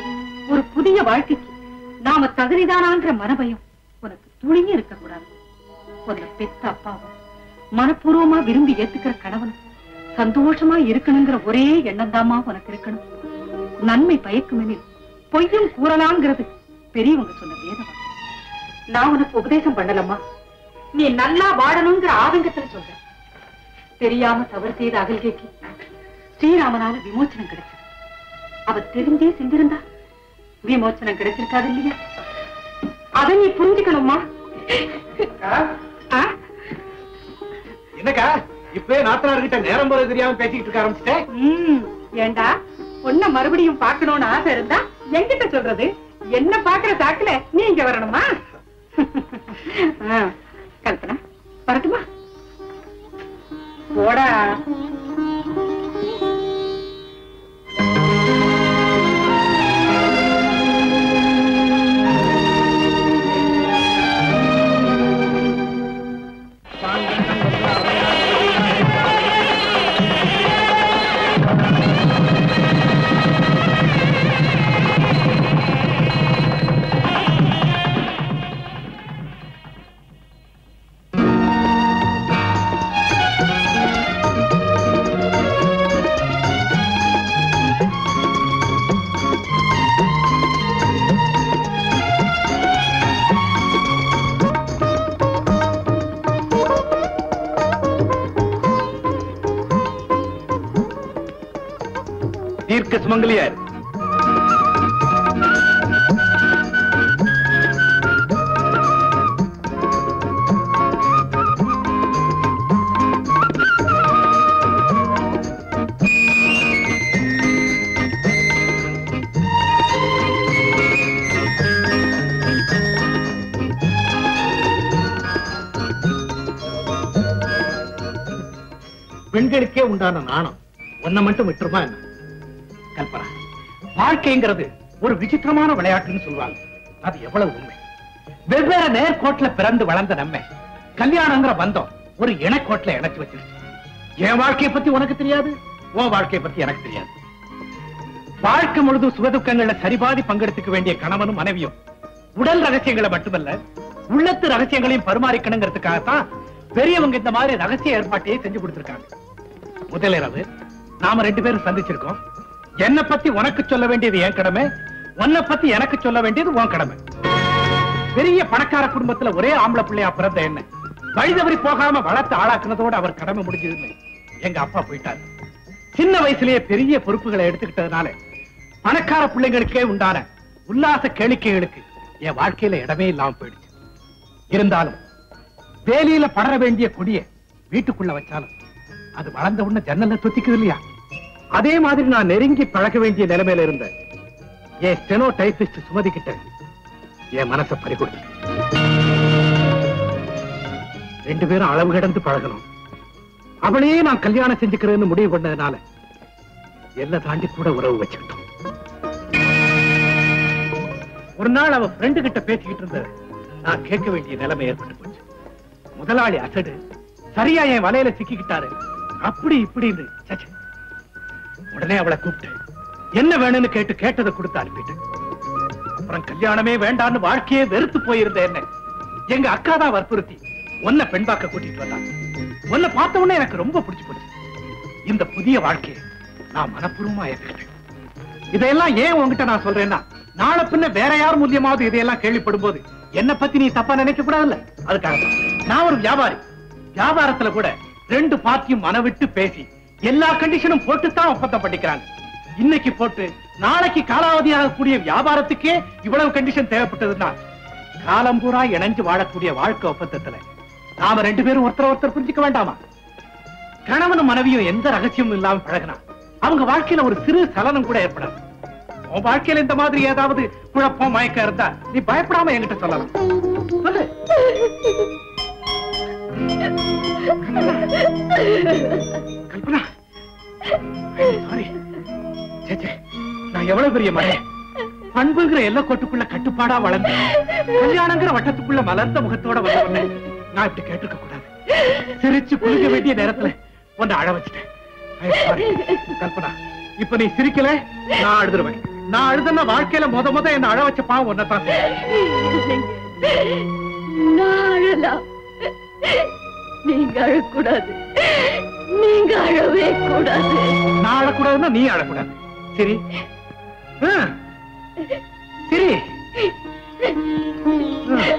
[SPEAKER 8] ஒரு புதிய வாழ்க்கைக்கு நாம தகுதிதானாங்கிற மனபயம் உனக்கு துணிங்க இருக்கக்கூடாது. உன்னை பெத்த அப்பாவும் மனப்பூர்வமா விரும்பி ஏத்துக்கிற கணவனும் சந்தோஷமா இருக்கணுங்கிற ஒரே எண்ணம் தாமா உனக்கு இருக்கணும். நன்மை பயக்குமெனில் பொய்யும் கூறலாங்கிறது பெரியவங்க சொன்ன வேதம். நான் உனக்கு உபதேசம் பண்ணலம்மா. நீ நல்லா வாழணுங்கிற ஆதங்கத்துல சொல்றேன். தெரியாம தவறு செய்த அகல்கைக்கு ஸ்ரீராமனால விமோச்சனம் கிடைச்சது. அவ தெரிஞ்சே செஞ்சிருந்தா விமோச்சனம் கிடைச்சிருக்காது இல்லையா? அதை நீ புரிஞ்சுக்கணுமா?
[SPEAKER 12] என்னக்கா இப்பவே நாத்தனார்கிட்ட நேரம் போறது தெரியாம பேசிக்கிட்டு இருக்க ஆரம்பிச்சிட்டேன்
[SPEAKER 8] ஏண்டா? பொண்ண மறுபடியும் பார்க்கணும்னு ஆசை இருந்தா என்கிட்ட சொல்றது? என்ன பாக்குற சாக்குல நீ இங்க வரணுமா? கல்பனா வரட்டுமா? போடா
[SPEAKER 12] தீர்க்க சுமங்கலியார். பெண்களுக்கே உண்டான நாணம் ஒன்ன மட்டும் விட்டுருமா என்ன? கல்பனா வாழ்க்கைங்கிறது ஒரு விசித்திரமான விளையாட்டுன்னு சொல்லுவாங்க. அது எவ்வளவு உண்மை. வெவ்வேறு நேர்கோட்டுல பிறந்து வளர்ந்த நம்ம கல்யாணங்கிற பந்தம் ஒரு இணக்கோட்டுல இணைச்சு வச்சிருச்சு. என் வாழ்க்கையை பத்தி உனக்கு தெரியாது உன் வாழ்க்கையை பத்தி எனக்கு தெரியாது. வாழ்க்கை முழுதும் சுகதுக்கங்கள்ல சரிபாதி பங்கெடுத்துக்க வேண்டிய கணவனும் மனைவியும் உடல் ரகசியங்களை மட்டுமல்ல உள்ளத்து ரகசியங்களையும் பரிமாறிக்கணுங்கிறதுக்காகத்தான் பெரியவங்க இந்த மாதிரி ரகசிய ஏற்பாட்டையே செஞ்சு கொடுத்திருக்காங்க. முதலிரவு நாம ரெண்டு பேரும் சந்திச்சிருக்கோம். என்ன பத்தி உனக்கு சொல்ல வேண்டியது என் கடமை உன்னை பத்தி எனக்கு சொல்ல வேண்டியது உன் கடமை. பெரிய பணக்கார குடும்பத்துல ஒரே ஆம்பளை பிள்ளையா பிறந்த என்ன? வழிதவறி போகாம வளர்த்து ஆளாக்குனதோட அவர் கடமை முடிஞ்சதுன்னு எங்க அப்பா போயிட்டாரு. சின்ன வயசுலயே பெரிய பொறுப்புகளை எடுத்துக்கிட்டதுனால பணக்கார பிள்ளைங்களுக்கே உண்டான உல்லாச கேளிக்கைகளுக்கு என் வாழ்க்கையில இடமே இல்லாம போயிடுச்சு. இருந்தாலும் வேலியில படர வேண்டிய கொடிய வீட்டுக்குள்ள வச்சாலும் அது வளர்ந்த உடனே ஜன்னல்ல தொத்திக்குது இல்லையா? அதே மாதிரி நான் நெருங்கி பழக வேண்டிய நிலைமையில இருந்த என் ஸ்டெனோ டைபிஸ்ட் சுமதி கிட்ட என் மனசை பறிகொடுத்து ரெண்டு பேரும் அளவு கிடந்து பழகணும். அவளையே நான் கல்யாணம் செஞ்சுக்கிறேன்னு முடிவு பண்ணதுனால எல்லை தாண்டி கூட உறவு வச்சுக்கிட்டோம். ஒரு நாள் அவ ஃப்ரெண்டு கிட்ட பேசிக்கிட்டு இருந்த நான் கேட்க வேண்டிய நிலைமை ஏற்பட்டு போச்சு. முதலாளி அசடு சரியா என் வலையில சிக்கிக்கிட்டாரு. அப்படி இப்படின்னு சச்சே. உடனே அவளை கூப்பிட்டு என்ன வேணும்னு கேட்டு கேட்டதை கொடுத்து அனுப்பிட்டேன் அப்புறம் கல்யாணமே வேண்டான்னு வாழ்க்கையே வெறுத்து போயிருந்த என்ன எங்க அக்கா தான் வற்புறுத்தி உன்னை பெண் பார்க்க கூட்டிட்டு வந்தாங்க உன்னை பார்த்த உடனே எனக்கு ரொம்ப பிடிச்சு போச்சு. இந்த புதிய வாழ்க்கையை நான் மனப்பூர்வமா ஏற்றுக்கிட்டேன் இதையெல்லாம் ஏன் உன்கிட்ட நான் சொல்றேன்னா நாளை பின்ன வேற யார் மூலியமாவது இதையெல்லாம் கேள்விப்படும் போது என்ன பத்தி நீ தப்பா நினைக்க கூடாதுல்ல அதுக்காக நான் ஒரு வியாபாரி. வியாபாரத்துல கூட ரெண்டு பார்ட்டியும் மனவிட்டு பேசி எல்லா கண்டிஷனும் போட்டுத்தான் ஒப்பந்தம் பண்ணிக்கிறாங்க. இன்னைக்கு போட்டு நாளைக்கு காலாவதியாக கூடிய வியாபாரத்துக்கே இவ்வளவு கண்டிஷன் தேவைப்பட்டதுன்னா காலம் பூரா இணைஞ்சு வாழக்கூடிய வாழ்க்கை ஒப்பந்தத்துல. நாம ரெண்டு பேரும் ஒருத்தர் ஒருத்தர் புரிஞ்சுக்க வேண்டாமா? கணவனும் மனைவியும் எந்த ரகசியமும் இல்லாம பழகினா அவங்க வாழ்க்கையில ஒரு சிறு சலனம் கூட ஏற்படாது. உன் வாழ்க்கையில இந்த மாதிரி ஏதாவது குழப்பம் மயக்கம் இருந்தா நீ பயப்படாம என்கிட்ட சொல்லலாம். சொல்லு. கல்பனா. சாரி நான் எவ்வளவு பெரிய மழை பண்புங்கிற எல்லை கோட்டுக்குள்ள கட்டுப்பாடா வளர்ந்து கல்யாணங்கிற வட்டத்துக்குள்ள மலர்ந்த முகத்தோட வந்தவன நான் இப்படி கேட்டிருக்க கூடாது. சிரிச்சு குளிக்க வேண்டிய நேரத்துல உன்னை அழ வச்சுட்டேன். கல்பனா இப்ப நீ சிரிக்கல? நான் அழுதுருவேன். நான் அழுதுன வாழ்க்கையில முத முத என்ன அழ வச்ச பாவம் ஒன்னதான்
[SPEAKER 9] நான் அழலாம் நீங்க அழக்கூடாது. நீங்க அழவே கூடாது.
[SPEAKER 12] நான் அழக்கூடாதுன்னா நீ அழக்கூடாது. சரி. சரி. ஆ.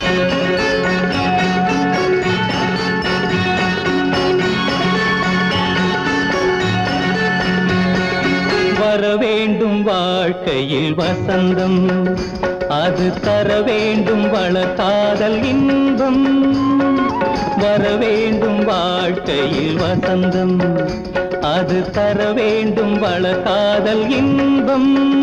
[SPEAKER 13] வர வாழ்க்கையில் வசந்தம். அது தர வேண்டும் வள இன்பம். வர வேண்டும் வாழ்க்கையில் வசந்தம். அது தர வேண்டும் வள காதல் இன்பம்.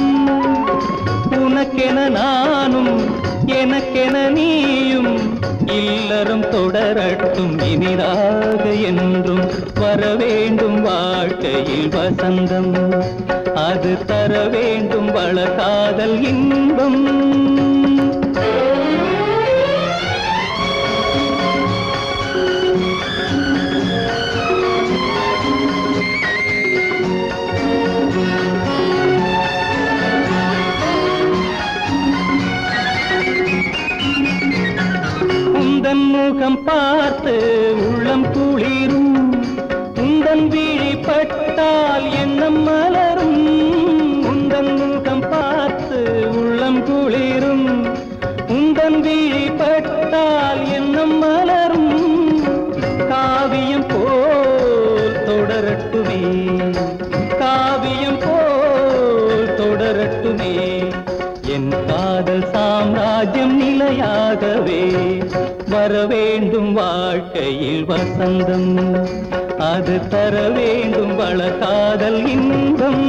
[SPEAKER 13] உனக்கென நானும் எனக்கென நீயும் இல்லறம் தொடரட்டும் இனிதாக என்றும் வர வேண்டும் வாழ்க்கையில் வசந்தம். அது தர வேண்டும் வள காதல் இன்பம். வாழ்க்கையில் வசந்தம் அது தர வேண்டும் வள காதல் இன்பம்.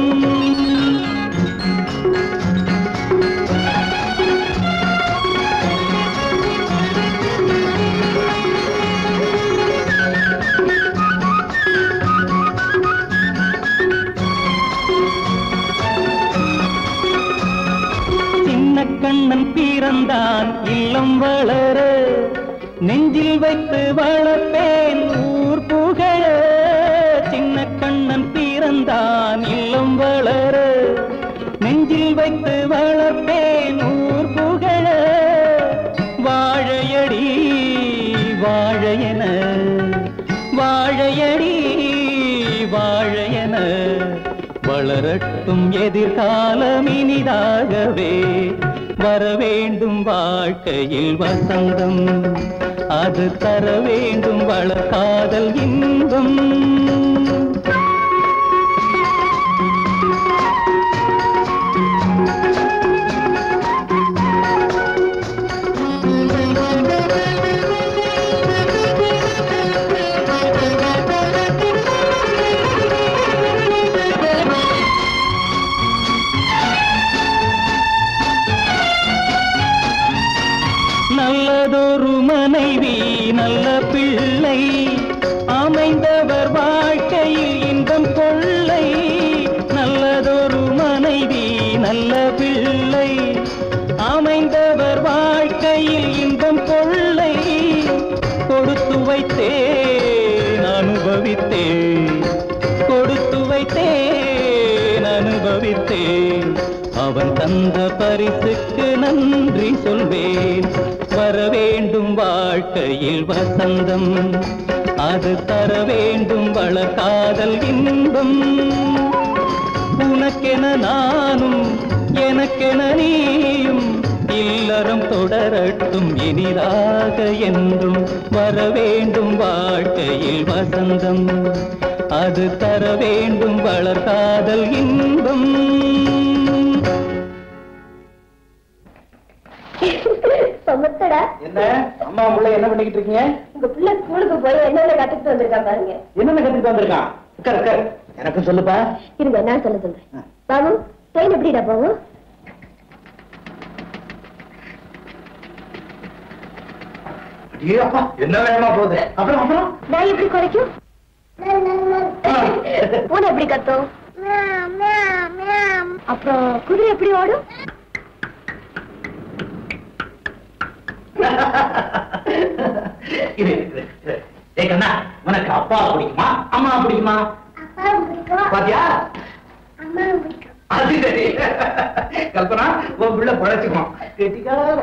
[SPEAKER 13] வைத்து வளர்த்தேன் ஊர் புகழ. சின்ன கண்ணன் பிறந்தான் இல்லம் வளர. நெஞ்சில் வைத்து வளர்த்தேன் ஊர் புகழ. வாழையடி வாழையன. வாழையடி வாழையன. வளரட்டும் எதிர்காலம் இனிதாகவே. வர வேண்டும் வாழ்க்கையில் வசந்தம். அது தர வேண்டும் வளர்காதல் இன்பம். வசந்தம் அது தர வேண்டும் வளர்காதல் இன்பம். உனக்கென நானும் எனக்கென நீயும் இல்லறம் தொடரட்டும் இனிதாக என்றும் வர வேண்டும் வாழ்க்கையில் வசந்தம். அது தர வேண்டும் வளர்காதல் இன்பம்.
[SPEAKER 4] இருக்கீங்க
[SPEAKER 2] உங்க பிள்ளை ஸ்கூலுக்கு போய் என்னென்ன கத்துக்கிட்டு வந்திருக்கா பாருங்க.
[SPEAKER 4] என்னென்ன கத்துட்டு வந்திருக்கான் உட்கார் உட்கார். எனக்கும் சொல்லுப்பா.
[SPEAKER 2] இருங்க என்ன சொல்ல சொல்றேன். பாபு ட்ரெயின் எப்படிடா போகும்?
[SPEAKER 4] என்ன வேகமா போகுது? அப்புறம் அப்புறம்?
[SPEAKER 2] நான் எப்படி குறைக்கும்? பூனை எப்படி கத்தும்? அப்புறம் குதிரை எப்படி ஓடும்?
[SPEAKER 4] இது கண்ணா உனக்கு அப்பா பிடிக்குமா? அம்மா பிடிக்குமா? பாத்தியா? அது சரி. கல்பனா உன் பிள்ளை பழச்சுக்குவான். கெட்டிக்கார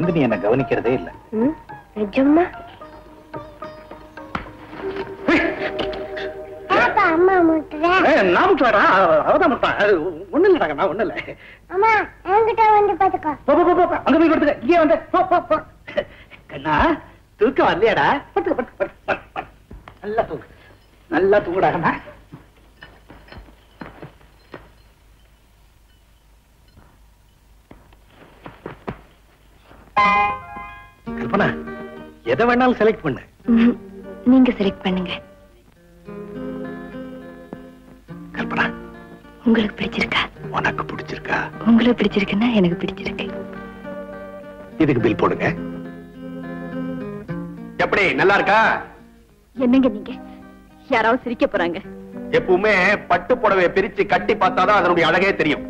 [SPEAKER 4] இருந்து நீ என்ன கவனிக்கிறதே இல்ல.
[SPEAKER 2] நிஜமா அம்மா முட்டுறேன்.
[SPEAKER 4] எதை வேணாலும் செலக்ட் பண்ணு.
[SPEAKER 2] நீங்க செலக்ட் பண்ணுங்க.
[SPEAKER 4] கல்பனா
[SPEAKER 2] உங்களுக்கு பிடிச்சிருக்கா?
[SPEAKER 4] உனக்கு பிடிச்சிருக்கா?
[SPEAKER 2] உங்களுக்கு பிடிச்சிருக்குன்னா எனக்கு பிடிச்சிருக்கு.
[SPEAKER 4] இதுக்கு பில் போடுங்க.
[SPEAKER 5] எப்படி நல்லா இருக்கா?
[SPEAKER 8] என்னங்க நீங்க? யாராவது சிரிக்க போறாங்க.
[SPEAKER 5] எப்பவுமே பட்டு புடவைய பிரிச்சு கட்டி பார்த்தாதான் அதனுடைய அழகே தெரியும்?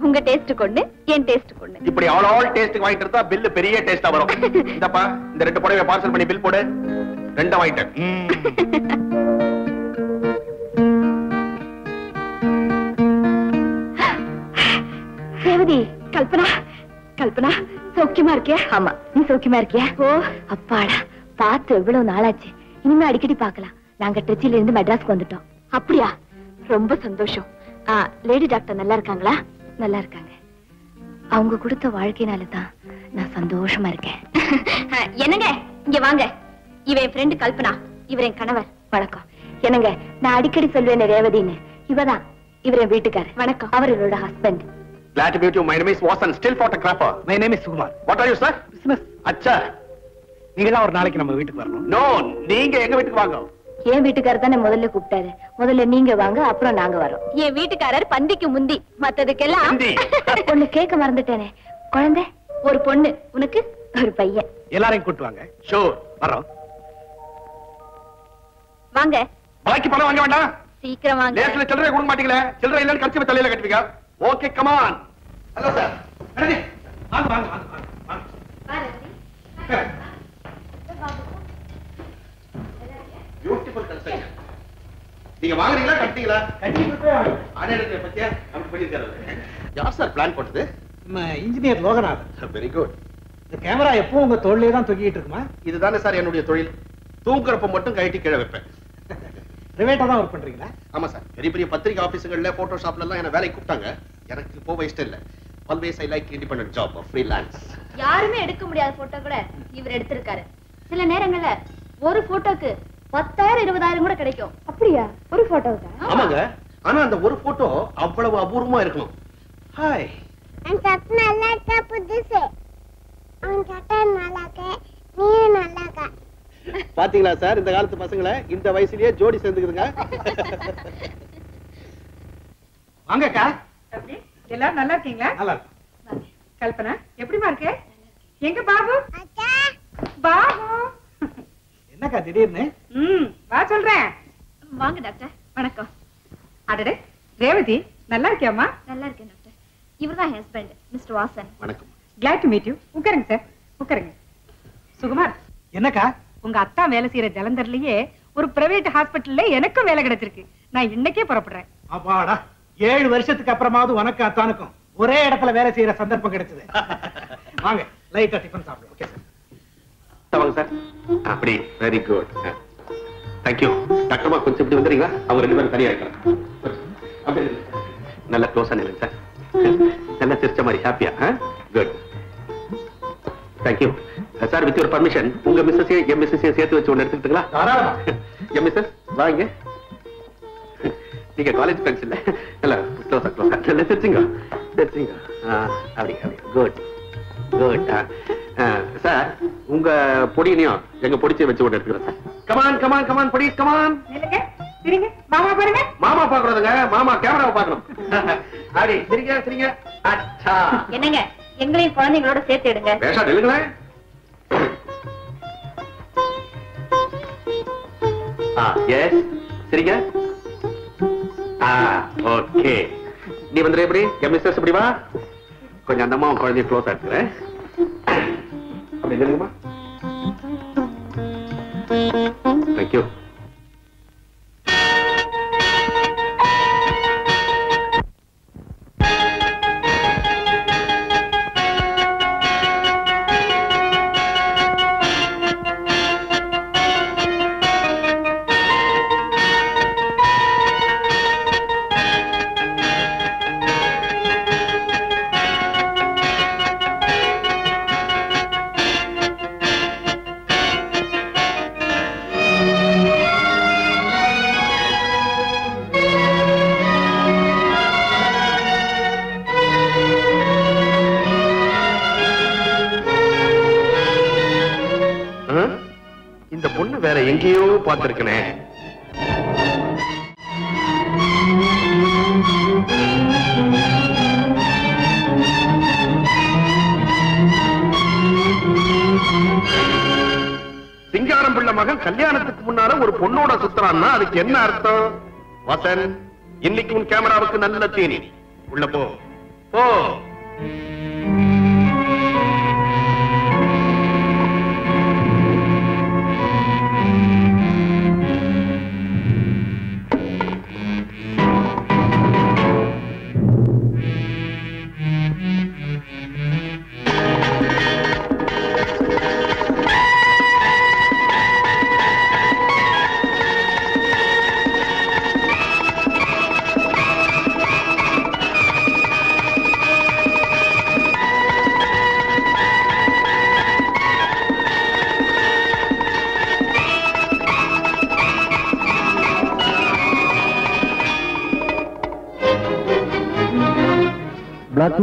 [SPEAKER 8] உங்க டேஸ்ட் கொண்டு என் டேஸ்ட் கொண்டு.
[SPEAKER 5] இப்படி ஆல் ஆல் டேஸ்ட் வாங்கிட்டு இருந்தா பில்லு பெரிய டேஸ்டா வரும். (laughs) இந்தப்பா இந்த ரெண்டு புடவைய பார்சல் பண்ணி பில் போடு. ரெண்டும் வாங்கிட்டேன் ம்.
[SPEAKER 2] ரேவதி கல்பனா கல்பனா சௌக்கியமா இருக்கியா? ஆமா. நீ சௌக்கியமா இருக்கியா? ஓ. அப்பாடா பார்த்து எவ்வளவு நாளாச்சு. இனிமே அடிக்கடி பார்க்கலாம். நாங்க திருச்சியில இருந்து மெட்ராஸ்க்கு வந்துட்டோம். அப்படியா? ரொம்ப சந்தோஷம். ஆ, லேடி டாக்டர் நல்லா இருக்காங்களா? நல்லா இருக்காங்க அவங்க கொடுத்த வாழ்க்கையினால தான் நான் சந்தோஷமா இருக்கேன். (laughs) என்னங்க? இங்க வாங்க. இவ என் ஃப்ரெண்டு கல்பனா. இவர் என் கணவர். வணக்கம். என்னங்க நான் அடிக்கடி சொல்வேன் ரேவதின்னு. இவதான். இவர் என் வீட்டுக்காரர். வணக்கம். அவர் என்னோட husband
[SPEAKER 5] Glad to meet you. My name is Vasan, still photographer.
[SPEAKER 12] My name is Sukumar
[SPEAKER 5] What are you, sir?
[SPEAKER 12] Business
[SPEAKER 5] அச்சா
[SPEAKER 12] நீங்களாம் ஒரு நாளைக்கு நம்ம வீட்டுக்கு வரணும்.
[SPEAKER 5] நோ நீங்க எங்க வீட்டுக்கு வாங்க?
[SPEAKER 14] என் வீட்டுக்காரர் தானே முதல்ல கூப்பிட்டாரு. முதல்ல நீங்க வாங்க அப்புறம் நாங்க வரோம். என் வீட்டுக்காரர் பந்திக்கு முந்தி. மத்ததுக்கெல்லாம். (laughs) ஒண்ணு கேட்க மறந்துட்டேனே. குழந்தை ஒரு பொண்ணு உனக்கு ஒரு பையன்.
[SPEAKER 12] எல்லாரையும் கூட்டு வாங்க.
[SPEAKER 5] ஷோர்
[SPEAKER 12] வரோம்.
[SPEAKER 14] வாங்க.
[SPEAKER 5] பாக்கி பணம் வாங்க வேண்டாம்.
[SPEAKER 14] சீக்கிரம் வாங்க.
[SPEAKER 5] லேஸ்ல சில்லறை கொடுக்க மாட்டீங்களே? சில்லறை இல்லைன்னு கடிச்சு தலையில கட்டுவீங்க okay come on hello sir
[SPEAKER 12] வாங்க வாங்க வாங்க வாங்க
[SPEAKER 5] பியூட்டிஃபுல் கன்ஸ்ட்ரக்ஷன் நீங்க வாங்குறீங்களா கட்டுறீங்களா? ஆணையத்தை பத்தியா? அப்படி பண்ணிருக்காரு யார் சார் பிளான் போட்டது?
[SPEAKER 12] நம்ம இன்ஜினியர் லோகநாதன்.
[SPEAKER 5] வெரி குட்
[SPEAKER 12] இந்த கேமரா எப்பவும் உங்க தோல்லே தான் தொங்கிட்டு இருக்குமா?
[SPEAKER 5] இதுதானே சார் என்னுடைய தொழில். தூங்குறப்ப மட்டும் கழட்டி கீழே வைப்பேன்.
[SPEAKER 12] பிரைவேட்டா தான் ஒர்க் பண்றீங்களா?
[SPEAKER 5] ஆமா சார். பெரிய பெரிய பத்திரிகை ஆபீஸுகள்ல போட்டோஷாப்ல எல்லாம் என்ன வேலைக்கு கூப்பிட்டாங்க. எனக்கு போக இஷ்டம் இல்ல. Always I like independent job freelance
[SPEAKER 14] யாருமே எடுக்க முடியாத போட்டோ கூட இவர் எடுத்திருக்காரு. சில நேரங்கள்ல ஒரு போட்டோக்கு பத்தாயிரம் இருபதாயிரம் கூட கிடைக்கும். அப்படியா? ஒரு போட்டோவுக்கு
[SPEAKER 5] ஆமாங்க. ஆனா அந்த ஒரு போட்டோ அவ்வளவு அபூர்வமா இருக்கணும். ஹாய்
[SPEAKER 15] என் சத்து நல்லா இருக்கா புதுசு? அவன் சட்டை நல்லா இருக்க நீயும் நல்லா இருக்க
[SPEAKER 5] பாத்தீங்களா சார் இந்த காலத்து பசங்களை இந்த வயசுலயே ஜோடி சேர்ந்துக்குதுங்க.
[SPEAKER 12] வாங்கக்கா.
[SPEAKER 8] எல்லாரும் நல்லா இருக்கீங்களா?
[SPEAKER 12] நல்லா இருக்கும்.
[SPEAKER 8] கல்பனா எப்படிமா இருக்கு? எங்க பாபு?
[SPEAKER 15] அக்கா.
[SPEAKER 8] பாபு.
[SPEAKER 12] என்னக்கா திடீர்னு?
[SPEAKER 8] ம் வா சொல்றேன்.
[SPEAKER 14] வாங்க டாக்டர். வணக்கம்.
[SPEAKER 8] அடடே ரேவதி நல்லா இருக்கியாம்மா?
[SPEAKER 14] நல்லா இருக்கேன் டாக்டர். இவர்தான் ஹஸ்பண்ட் மிஸ்டர் வாசன்.
[SPEAKER 5] வணக்கம்.
[SPEAKER 8] கிளாட் டு மீட் யூ உட்காருங்க சார் உட்காருங்க. சுகுமார்
[SPEAKER 12] என்னக்கா?
[SPEAKER 8] உங்க அத்தா வேலை செய்யற ஜலந்தர்லயே ஒரு பிரைவேட் ஹாஸ்பிட்டல்ல எனக்கும் வேலை கிடைச்சிருக்கு. நான் இன்னைக்கே புறப்படுறேன்.
[SPEAKER 12] அப்பாடா ஏழு வருஷத்துக்கு அப்புறமாவது உனக்கு அத்தானுக்கும் ஒரே இடத்துல வேலை செய்யற சந்தர்ப்பம் கிடைச்சது. (laughs) வாங்க லைட்டா டிஃபன் சாப்பிடுவோம். ஓகே சார்
[SPEAKER 5] வாங்க சார். அப்படி வெரி குட் தேங்க்யூ டாக்டர்மா கொஞ்சம் இப்படி வந்துடுறீங்களா? அவங்க ரெண்டு பேரும் தனியா இருக்கிறாங்க. நல்லா க்ளோஸா நில்லுங்க சார். நல்லா சிரிச்ச மாதிரி ஹாப்பியா good thank you sir with your permission உங்க மிஸ்ஸஸ் என் மிஸ்ஸஸ் சேர்த்து வச்சு ஒன்று எடுத்துக்கிட்டுங்களா. என் மிஸ்ஸஸ் வாங்க நீங்க காலேஜ் ஃப்ரெண்ட்ஸ் இல்ல. இல்ல க்ளோஸா க்ளோஸா சிரிச்சுங்க. சிரிச்சுங்க. அப்படி அப்படி குட் குட் சார் உங்க பொடியினையும் எங்க பொடிச்சை வச்சு ஒன்று எடுத்துக்கிறேன் sir. Come on come on come on பொடி கமான்
[SPEAKER 8] மாமா பாருங்க.
[SPEAKER 5] மாமா பாக்குறதுங்க மாமா கேமராவை பார்க்கணும். அப்படி சரிங்க சரிங்க. அச்சா.
[SPEAKER 14] என்னங்க? எங்களையும் குழந்தைங்களோட சேர்த்து எடுங்க.
[SPEAKER 5] நில்லுங்களேன் ஆ எஸ் சரிங்க. ஓகே நீ வந்துரு எப்படி? என் மிஸ்டர்ஸ் இப்படி வா. கொஞ்சம் அந்த அம்மா குழந்தைய க்ளோஸ் எடுத்துக்கிறேன். அப்படி நில்லுங்கம்மா தேங்க்யூ இந்த பார்த்திருக்கிறேன் சிங்காரம் பிள்ளை மகன் கல்யாணத்துக்கு முன்னால ஒரு பொண்ணோட சுத்துறான்னா அதுக்கு என்ன அர்த்தம்? வசன் இன்னைக்கு உன் கேமராவுக்கு நல்ல தீனி. உள்ள போ.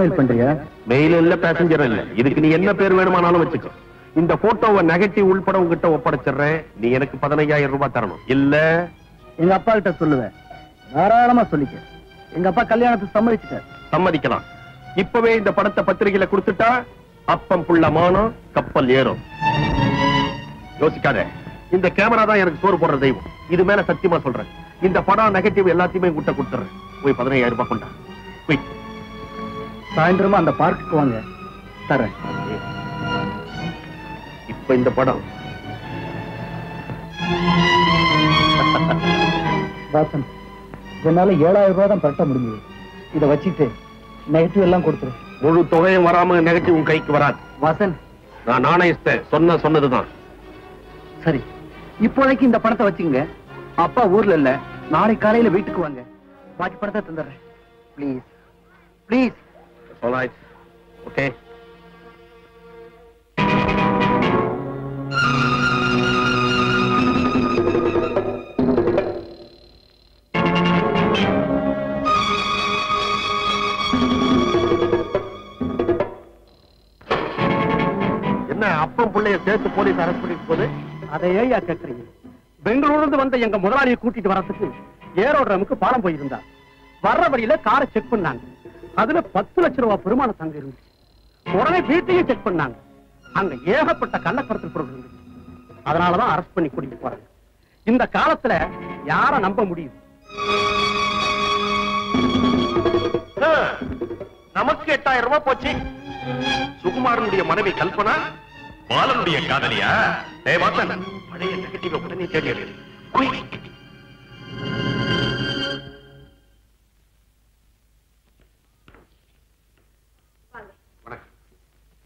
[SPEAKER 4] பிளாக்மெயில் பண்றியா?
[SPEAKER 5] மெயில் இல்ல பேசஞ்சர் இல்ல. இதுக்கு நீ என்ன பேர் வேணுமானாலும் வச்சுக்கோ. இந்த போட்டோவை நெகட்டிவ் உள்பட உங்ககிட்ட ஒப்படைச்சிடுறேன். நீ எனக்கு பதினையாயிரம் ரூபாய் தரணும். இல்ல?
[SPEAKER 4] எங்க அப்பா கிட்ட சொல்லுவேன். தாராளமா சொல்லிக்க. எங்க அப்பா கல்யாணத்துக்கு சம்மதிச்சுட்டார்.
[SPEAKER 5] சம்மதிக்கலாம். இப்பவே இந்த படத்தை பத்திரிகையில கொடுத்துட்டா அப்பம் புள்ள மானம் கப்பல் ஏறும். யோசிக்காத. இந்த கேமரா தான் எனக்கு சோறு போடுற தெய்வம். இது மேல சத்தியமா சொல்றேன். இந்த படம் நெகட்டிவ் எல்லாத்தையுமே உங்ககிட்ட கொடுத்துறேன் போய் பதினையாயிரம் ரூபாய் கொண்டா. போய்
[SPEAKER 4] சாயந்தரமா அந்த பார்க்குக்கு வாங்க. தரேன்.
[SPEAKER 5] இப்ப இந்த படம்.
[SPEAKER 4] வாசன் என்னால ஏழாயிரம் ரூபாய் தான் பரட்ட முடிஞ்சது. இதை வச்சுட்டு நெகட்டிவ் எல்லாம் கொடுத்துரு.
[SPEAKER 5] முழு தொகையும் வராம நெகட்டிவ் உன் கைக்கு வராது.
[SPEAKER 4] வாசன்.
[SPEAKER 5] நான் நாணயத்தை சொன்ன சொன்னதுதான்.
[SPEAKER 4] சரி இப்போதைக்கு இந்த படத்தை வச்சுங்க அப்பா ஊர்ல இல்ல. நாளை காலையில வீட்டுக்கு வாங்க. பாக்கி படத்தை தந்துடுறேன். ப்ளீஸ் ப்ளீஸ்
[SPEAKER 5] ஓகே என்ன அப்பம் பிள்ளைய சேர்த்து போலீஸ் அரெஸ்ட் பண்ணிட்டு போகுது?
[SPEAKER 4] அதை ஏயா கேக்குறீங்க? பெங்களூர்ல இருந்து வந்த எங்க முதலாளியை கூட்டிட்டு வரதுக்கு ஏரோட்ரமுக்கு பாலம் போயிருந்தா. வர்ற வழியில காரை செக் பண்ணாங்க. அதுல பத்து லட்சம் ரூபாய் பெருமான தங்க இருந்துச்சு. உடனே வீட்டையும் செக் பண்ணாங்க. அங்க ஏகப்பட்ட கள்ளக்கடத்தல் பொருள் இருந்துச்சு. அதனாலதான் அரெஸ்ட் பண்ணி கூட்டிட்டு போறாங்க. இந்த காலத்துல யார நம்ப முடியும்?
[SPEAKER 5] நமக்கு எட்டாயிரம் ரூபாய் போச்சு. சுகுமாரனுடைய மனைவி கல்பனா பாலனுடைய காதலியா? பழைய நெகட்டிவ் உடனே தேடி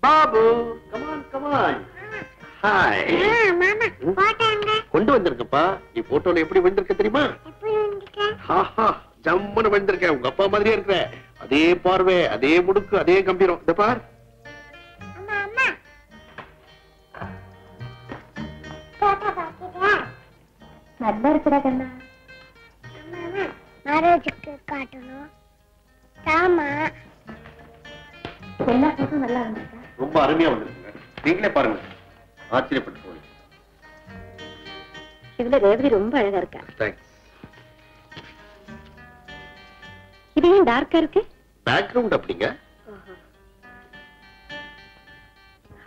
[SPEAKER 5] பாபு கமான் கமான் ஹாய் கொண்டு வந்திருக்கப்பா. நீ போட்டோல எப்படி வந்திருக்க தெரியுமா? ஜம்முன்னு வந்திருக்க. உங்க அப்பா மாதிரியே இருக்கிற. அதே பார்வை அதே முடுக்கு அதே கம்பீரம். இந்த பார்.
[SPEAKER 2] நல்லா கண்ணா.
[SPEAKER 15] மேரேஜுக்கு காட்டணும்.
[SPEAKER 2] எல்லா இருந்துச்சா?
[SPEAKER 5] ரொம்ப அருமையா வந்திருக்குங்க. நீங்களே பாருங்க. ஆச்சரியப்பட்டு போய்
[SPEAKER 2] இதுல ரேவதி ரொம்ப அழகா இருக்கா?
[SPEAKER 5] தேங்க்ஸ்
[SPEAKER 2] இது ஏன் டார்க்கா இருக்கு?
[SPEAKER 5] பேக்ரவுண்ட் அப்படிங்க.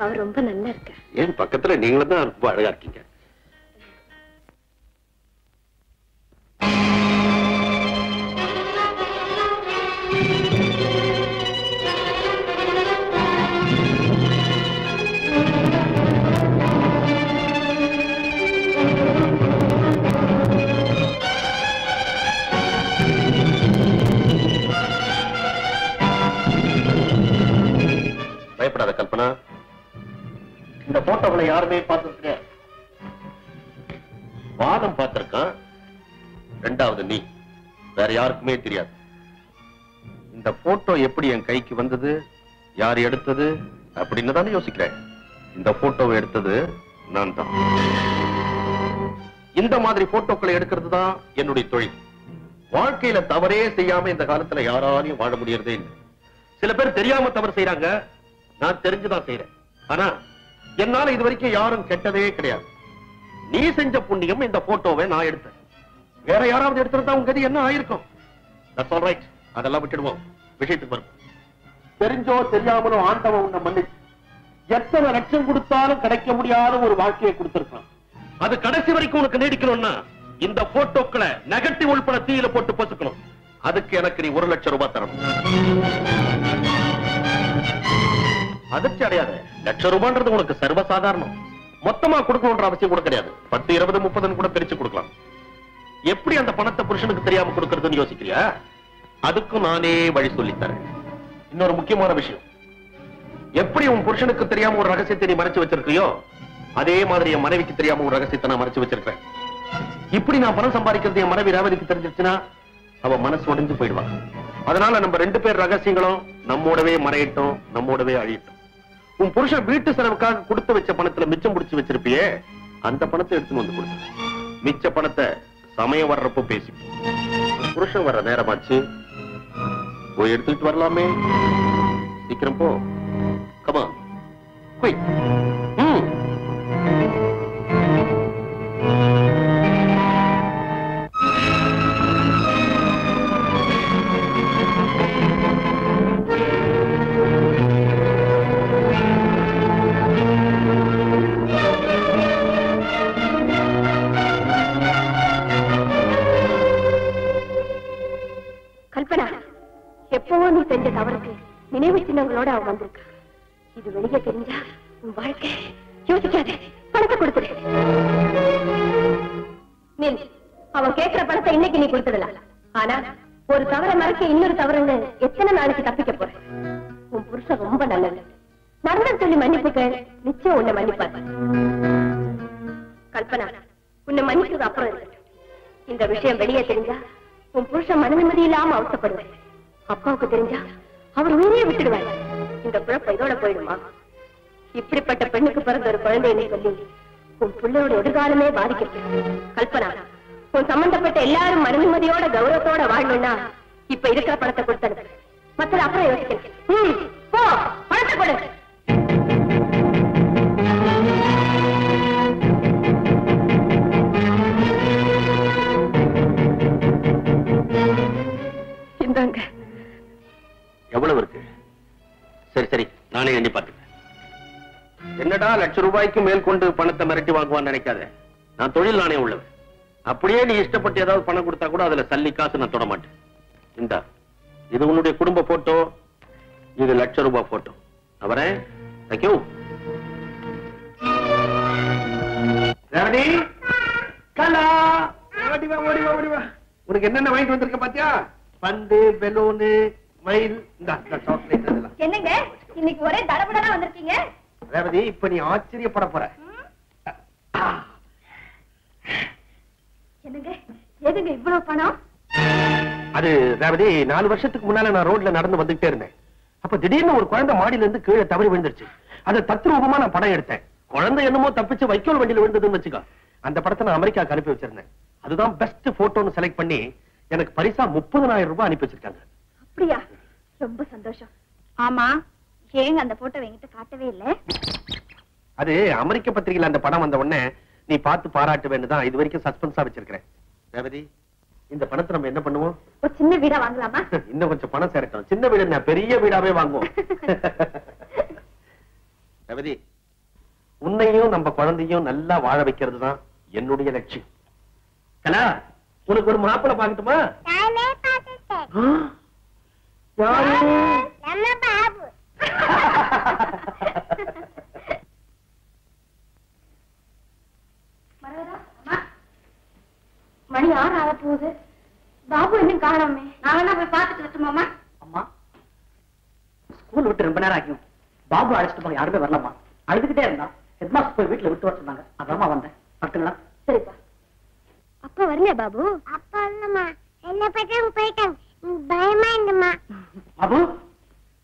[SPEAKER 2] அவர் ரொம்ப நல்லா இருக்கா?
[SPEAKER 5] ஏன் பக்கத்துல நீங்களும் தான் ரொம்ப அழகா இருக்கீங்க? பயப்படாத கல்பனா இந்த போட்டோவில் யாருமே பார்த்தது வாதம் பார்த்திருக்கான். ரெண்டாவது நீ. வேற யாருக்குமே தெரியாது. இந்த போட்டோ எப்படி என் கைக்கு வந்தது? யார் எடுத்தது? அப்படின்னு தானே யோசிக்கிறேன். இந்த போட்டோவை எடுத்தது நான் தான். இந்த மாதிரி போட்டோக்களை எடுக்கிறது தான் என்னுடைய தொழில். வாழ்க்கையில தவறே செய்யாம இந்த காலத்துல யாராலையும் வாழ முடியறதே இல்லை. சில பேர் தெரியாம தவறு செய்யறாங்க நான் தெரிஞ்சுதான் செய்யறேன் ஆனா என்னால இது வரைக்கும் யாரும் கெட்டதே கிடையாது. நீ செஞ்ச புண்ணியம் இந்த போட்டோவை நான் எடுத்தேன். வேற யாராவது எடுத்திருந்தா உங்க என்ன ஆயிருக்கும்? அதெல்லாம் விட்டுடுவோம். விஷயத்துக்கு வரும் தெரிஞ்சோ தெரியாமலோ ஆண்டவன் உன்னை மன்னிச்சு எத்தனை லட்சம் கொடுத்தாலும் கிடைக்க முடியாத ஒரு வாழ்க்கையை கொடுத்திருக்கான் அது கடைசி வரைக்கும் உனக்கு நீடிக்கணும்னா இந்த போட்டோக்களை நெகட்டிவ் உள்பட தீயில போட்டு பசுக்கணும். அதுக்கு எனக்கு நீ ஒரு லட்சம் ரூபாய் தரணும். அதிர்ச்சி அடையாத. லட்சம் ரூபான்றது உனக்கு சர்வசாதாரணம். மொத்தமா கொடுக்கணுன்ற அவசியம் கூட கிடையாது. பத்து இருபது முப்பதுன்னு கூட பிரிச்சு கொடுக்கலாம். எப்படி அந்த பணத்தை புருஷனுக்கு தெரியாம கொடுக்கறதுன்னு யோசிக்கிறியா? அதுக்கும் நானே வழி சொல்லித்தரேன். இன்னொரு முக்கியமான விஷயம். எப்படி உன் புருஷனுக்கு தெரியாம ஒரு ரகசியத்தை நீ மறைச்சு வச்சிருக்கியோ அதே மாதிரி என் மனைவிக்கு தெரியாம ஒரு ரகசியத்தை நான் மறைச்சு வச்சிருக்கேன் இப்படி நான் பணம் சம்பாதிக்கிறது என் மனைவி ரேவதிக்கு தெரிஞ்சிருச்சுன்னா அவ மனசு உடைஞ்சு போயிடுவா. அதனால நம்ம ரெண்டு பேர் ரகசியங்களும் நம்மோடவே மறையட்டும் நம்மோடவே அழியட்டும். உன் புருஷன் வீட்டு செலவுக்காக கொடுத்து வச்ச பணத்துல மிச்சம் பிடிச்சு வச்சிருப்பியே அந்த பணத்தை எடுத்துன்னு வந்து கொடுத்து மிச்ச பணத்தை சமயம் வர்றப்போ பேசி. புருஷன் வர்ற நேரமாச்சு. போய் எடுத்துக்கிட்டு வரலாமே.
[SPEAKER 16] சீக்கிரம் போ. கமா குய் ம்.
[SPEAKER 2] எப்பவோ நீ செஞ்ச தவறுக்கு நினைவு சின்னங்களோட அவன் வந்திருக்கா. இது வெளியே தெரிஞ்சா உன் வாழ்க்கை யோசிக்காதே. பணத்தை கொடுத்துரு. நில். அவன் கேட்கிற பணத்தை இன்னைக்கு நீ கொடுத்துடலாம். ஆனா ஒரு தவறை மறைக்க இன்னொரு தவறுன்னு எத்தனை நாளைக்கு தப்பிக்க போற? உன் புருஷன் ரொம்ப நல்லது நடந்த சொல்லி மன்னிப்புக்க நிச்சயம் உன்னை மன்னிப்பாரு கல்பனா உன்னை மன்னிச்சது அப்புறம் இந்த விஷயம் வெளியே தெரிஞ்சா உன் புருஷன் மன நிம்மதி இல்லாம அவசப்படுவேன். அப்பாவுக்கு தெரிஞ்சா அவர் உயிரையே விட்டுடுவார். இந்த பிறப்பு இதோட போயிடுமா? இப்படிப்பட்ட பெண்ணுக்கு பிறந்த ஒரு குழந்தைன்னு சொல்லி உன் பிள்ளையோட எதிர்காலமே பாதிக்கிறது. கல்பனா உன் சம்பந்தப்பட்ட எல்லாரும் மனநிம்மதியோட கௌரவத்தோட வாழணும்னா இப்ப இருக்கிற பணத்தை கொடுத்தனு. மத்தது அப்புறம் யோசிக்கிறேன் போ பணத்தை கொடு. இந்தாங்க.
[SPEAKER 16] எவ்வளவு இருக்கு? சரி சரி நானே எண்ணி பார்த்துக்கிறேன். என்னடா லட்ச ரூபாய்க்கு மேல் கொண்டு பணத்தை மிரட்டி வாங்குவான்னு நினைக்காத. நான் தொழில் நானே உள்ளவன். அப்படியே நீ இஷ்டப்பட்டு ஏதாவது பணம் கொடுத்தா கூட அதுல சல்லி காசு நான் தொட மாட்டேன். இந்தா இது உன்னுடைய குடும்ப போட்டோ இது லட்ச ரூபாய் போட்டோ. அவரேன் தேங்க்யூ
[SPEAKER 5] ரமணி கலா! ஓடி வா ஓடி உனக்கு என்னென்ன வாங்கிட்டு வந்திருக்க பாத்தியா? பந்து பெலூனு மயில் இந்த சாக்லேட் அதெல்லாம்
[SPEAKER 2] என்னங்க? இன்னைக்கு ஒரே தடபடா வந்திருக்கீங்க?
[SPEAKER 5] ரேவதி இப்ப நீ ஆச்சரியப்பட போற.
[SPEAKER 2] என்னங்க? எதுங்க இவ்வளவு பணம்?
[SPEAKER 5] அது ரேவதி நாலு வருஷத்துக்கு முன்னால நான் ரோட்ல நடந்து வந்துகிட்டே இருந்தேன். அப்ப திடீர்னு ஒரு குழந்தை மாடியில இருந்து கீழே தவறி விழுந்துருச்சு. அதை தத்ரூபமா நான் படம் எடுத்தேன். குழந்தை என்னமோ தப்பிச்சு வைக்கோல் வண்டியில விழுந்ததுன்னு வச்சுக்கோ. அந்த படத்தை நான் அமெரிக்காக்கு அனுப்பி வச்சிருந்தேன். அதுதான் பெஸ்ட் போட்டோன்னு செலக்ட் பண்ணி எனக்கு பரிசா முப்பதனாயிரம் ரூபாய் அனுப்பி வச்சிருக்காங்க.
[SPEAKER 2] அப்படியா? ரொம்ப சந்தோஷம். ஆமா. ஏங்க அந்த போட்டோ என்கிட்ட காட்டவே இல்ல?
[SPEAKER 5] அது அமெரிக்க பத்திரிகையில அந்த படம் வந்த உடனே நீ பார்த்து பாராட்டுவேன்னு தான் இது வரைக்கும் சஸ்பென்ஸா வச்சிருக்கிறேன். ரேவதி இந்த பணத்தை நம்ம என்ன பண்ணுவோம்?
[SPEAKER 2] ஒரு சின்ன வீடா வாங்கலாமா? (laughs)
[SPEAKER 5] இன்னும் கொஞ்சம் பணம் சின்ன வீடு என்ன? பெரிய வீடாவே வாங்குவோம். (laughs) ரவதி உன்னையும் நம்ம குழந்தையும் நல்லா வாழ வைக்கிறது தான் என்னுடைய லட்சியம். கலா உனக்கு ஒரு மாப்பிளை பாக்கட்டுமா
[SPEAKER 15] நானே பார்த்துட்டேன்
[SPEAKER 5] யாரு
[SPEAKER 15] நம்ம பாபு
[SPEAKER 2] மணி ஆறு ஆக போகுது பாபு இன்னும் காணோமே நான் வேணா போய் பார்த்துட்டு வரட்டுமாமா
[SPEAKER 10] அம்மா ஸ்கூல் விட்டு ரொம்ப நேரம் ஆகியும் பாபு அழைச்சிட்டு போக யாருமே வரலாமா அழுதுகிட்டே இருந்தா ஹெட்மாஸ்டர் போய் வீட்டுல விட்டு வர சொன்னாங்க. அதாம்மா வந்தேன். வரட்டுங்களா
[SPEAKER 2] சரிப்பா. அப்பா வரலையா பாபு?
[SPEAKER 15] அப்பா இல்லம்மா என்ன பக்கம் போயிட்டாங்க. பயமா இருந்தம்மா.
[SPEAKER 10] பாபு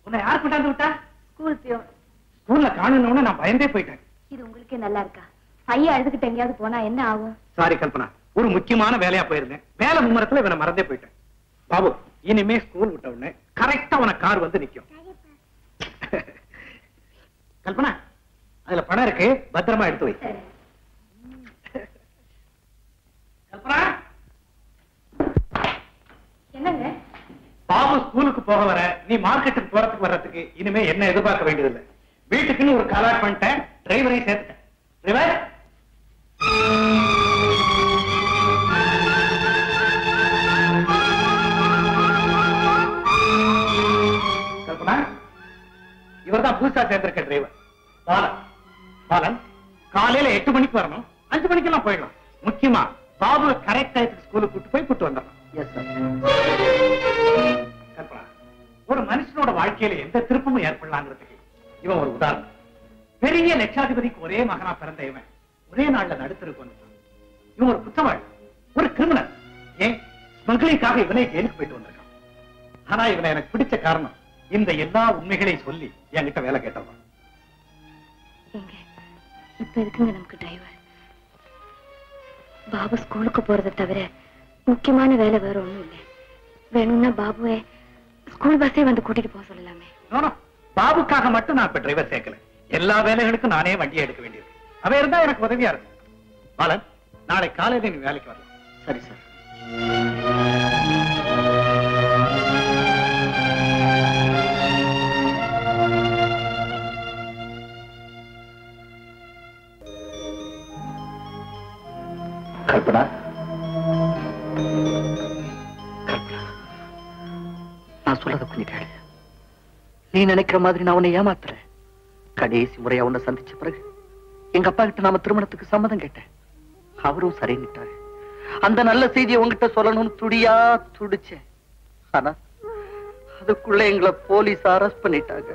[SPEAKER 10] உன்னை யார் கொண்டாந்து விட்டா?
[SPEAKER 2] ஸ்கூல் பியோ.
[SPEAKER 10] ஸ்கூல்ல காணணும்னு நான் பயந்தே போயிட்டேன்.
[SPEAKER 2] இது உங்களுக்கே நல்லா இருக்கா? பையன் அழுதுகிட்டு எங்கேயாவது போனா என்ன ஆகும்?
[SPEAKER 12] சாரி கல்பனா. ஒரு முக்கியமான வேலையா போயிருந்தேன். வேலை மும்முரத்துல இவனை மறந்தே போயிட்டேன். எல்லா உண்மைகளையும் சொல்லி என்கிட்ட வேலை கேட்டவன்
[SPEAKER 2] ஏங்க இப்ப இருக்குங்க நமக்கு டிரைவர் பாபு ஸ்கூலுக்கு போறதை தவிர முக்கியமான வேலை வேற ஒண்ணும் இல்லை. வேணும்னா பாபுவை ஸ்கூல் பஸ்ஸே வந்து கூட்டிட்டு போக சொல்லலாமே.
[SPEAKER 12] பாபுக்காக மட்டும் நான் இப்ப டிரைவர் சேர்க்கல. எல்லா வேலைகளுக்கும் நானே வண்டியை எடுக்க வேண்டியிருக்கு. அவன் இருந்தா எனக்கு உதவியா இருக்கும். பாலன் நாளை காலையில நீ வேலைக்கு
[SPEAKER 4] நினைக்கிற மாதிரி நான் உன்னை ஏமாத்துறேன். கடைசி முறையா உன்னை சந்திச்ச பிறகு எங்க அப்பா கிட்ட நாம திருமணத்துக்கு சம்மதம் கேட்டேன். அவரும் சரின்னுட்டாரு. அந்த நல்ல செய்தியை உங்ககிட்ட சொல்லணும்னு துடியா துடிச்சேன். ஆனா அதுக்குள்ள எங்களை போலீஸ் அரெஸ்ட் பண்ணிட்டாங்க.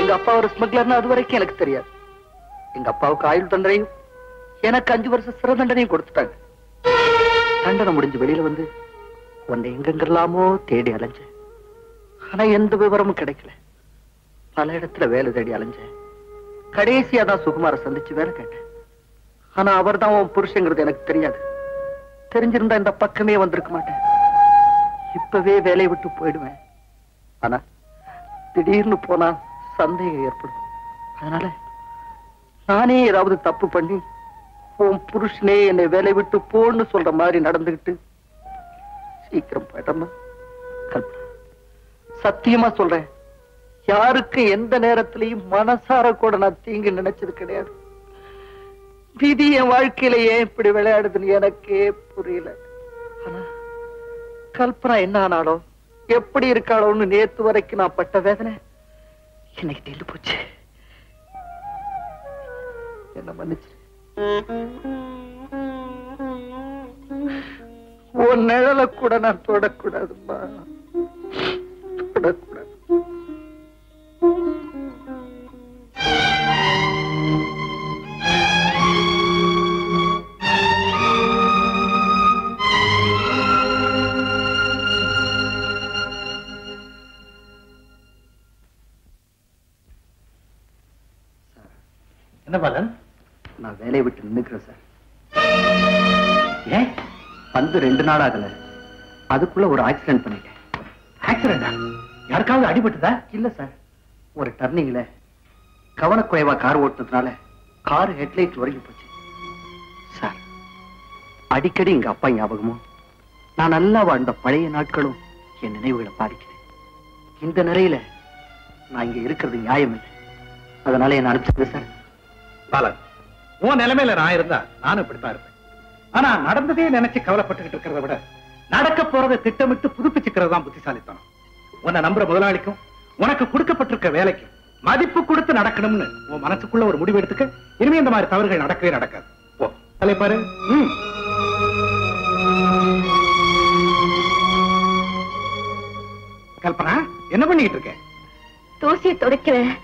[SPEAKER 4] எங்க அப்பா ஒரு ஸ்மக்லர்னு அது வரைக்கும் எனக்கு தெரியாது. எங்க அப்பாவுக்கு ஆயுள் தண்டனையும் எனக்கு அஞ்சு வருஷம் சிறை தண்டனையும் கொடுத்துட்டாங்க. தண்டனை முடிஞ்சு வெளியில வந்து உன்னை எங்கெங்கெல்லாமோ தேடி அலைஞ்சேன். ஆனா எந்த விவரமும் கிடைக்கல. பல இடத்துல வேலை தேடி அலைஞ்சேன். கடைசியா தான் சுகுமார சந்திச்சு வேலை கேட்டேன். ஆனா அவர் தான் உன் புருஷங்கிறது எனக்கு தெரியாது. தெரிஞ்சிருந்தா இந்த பக்கமே வந்திருக்க மாட்டேன். இப்பவே வேலையை விட்டு போயிடுவேன். ஆனா திடீர்னு போனா சந்தேகம் ஏற்படும். அதனால நானே ஏதாவது தப்பு பண்ணி உன் புருஷனே என்னை வேலை விட்டு போன்னு சொல்ற மாதிரி நடந்துகிட்டு சீக்கிரம் போயிட்டம்மா கல்பனா. சத்தியமா சொல்றேன். யாருக்கு எந்த நேரத்திலையும் மனசார கூட நான் தீங்கு நினைச்சது கிடையாது. விதி என் வாழ்க்கையில ஏன் இப்படி விளையாடுதுன்னு எனக்கே புரியல. ஆனா கல்பனா என்ன ஆனாலும் எப்படி இருக்காளோன்னு நேத்து வரைக்கும் நான் பட்ட வேதனை இன்னைக்கு நின்று போச்சு? என்ன மன்னிச்சு உன் நிழலை கூட நான் தொடக்கூடாதுமா தொடக்கூடாது
[SPEAKER 12] என்ன பாலன்?
[SPEAKER 4] நான் வேலையை விட்டு நின்னுக்கிறேன் சார்.
[SPEAKER 12] ஏன்
[SPEAKER 4] வந்து ரெண்டு நாள் ஆகல. அதுக்குள்ள ஒரு ஆக்சிடென்ட் பண்ணிட்டேன்.
[SPEAKER 12] ஆக்சிடென்டா யாருக்காவது அடிபட்டுதா?
[SPEAKER 4] இல்ல சார் ஒரு டர்னிங்ல கவனக்குறைவா கார் ஓட்டுனதுனால கார் ஹெட்லைட் உறங்கி போச்சு. சார் அடிக்கடி எங்க அப்பா ஞாபகமும் நான் நல்லா வாழ்ந்த பழைய நாட்களும் என் நினைவுகளை பாதிக்கிறேன். இந்த நிலையில நான் இங்க இருக்கிறது நியாயம் இல்லை. அதனால என்ன அனுப்பிச்சது சார்
[SPEAKER 12] பாலன் உன் நிலைமையில நான் இருந்தா நானும் இப்படித்தான் இருப்பேன். ஆனா நடந்ததே நினைச்சு கவலைப்பட்டுக்கிட்டு இருக்கிறத விட நடக்க போறதை திட்டமிட்டு புதுப்பிச்சுக்கிறது தான் புத்திசாலித்தனம். உன்னை நம்புற முதலாளிக்கும் உனக்கு கொடுக்கப்பட்டிருக்க வேலைக்கும் மதிப்பு கொடுத்து நடக்கணும்னு உன் மனசுக்குள்ள ஒரு முடிவு எடுத்துக்க. இனிமே இந்த மாதிரி தவறுகள் நடக்கவே நடக்காது. போ. தலை பாரு. ம். கல்பனா என்ன பண்ணிட்டு இருக்க?
[SPEAKER 2] தூசியை துடைக்கிறேன்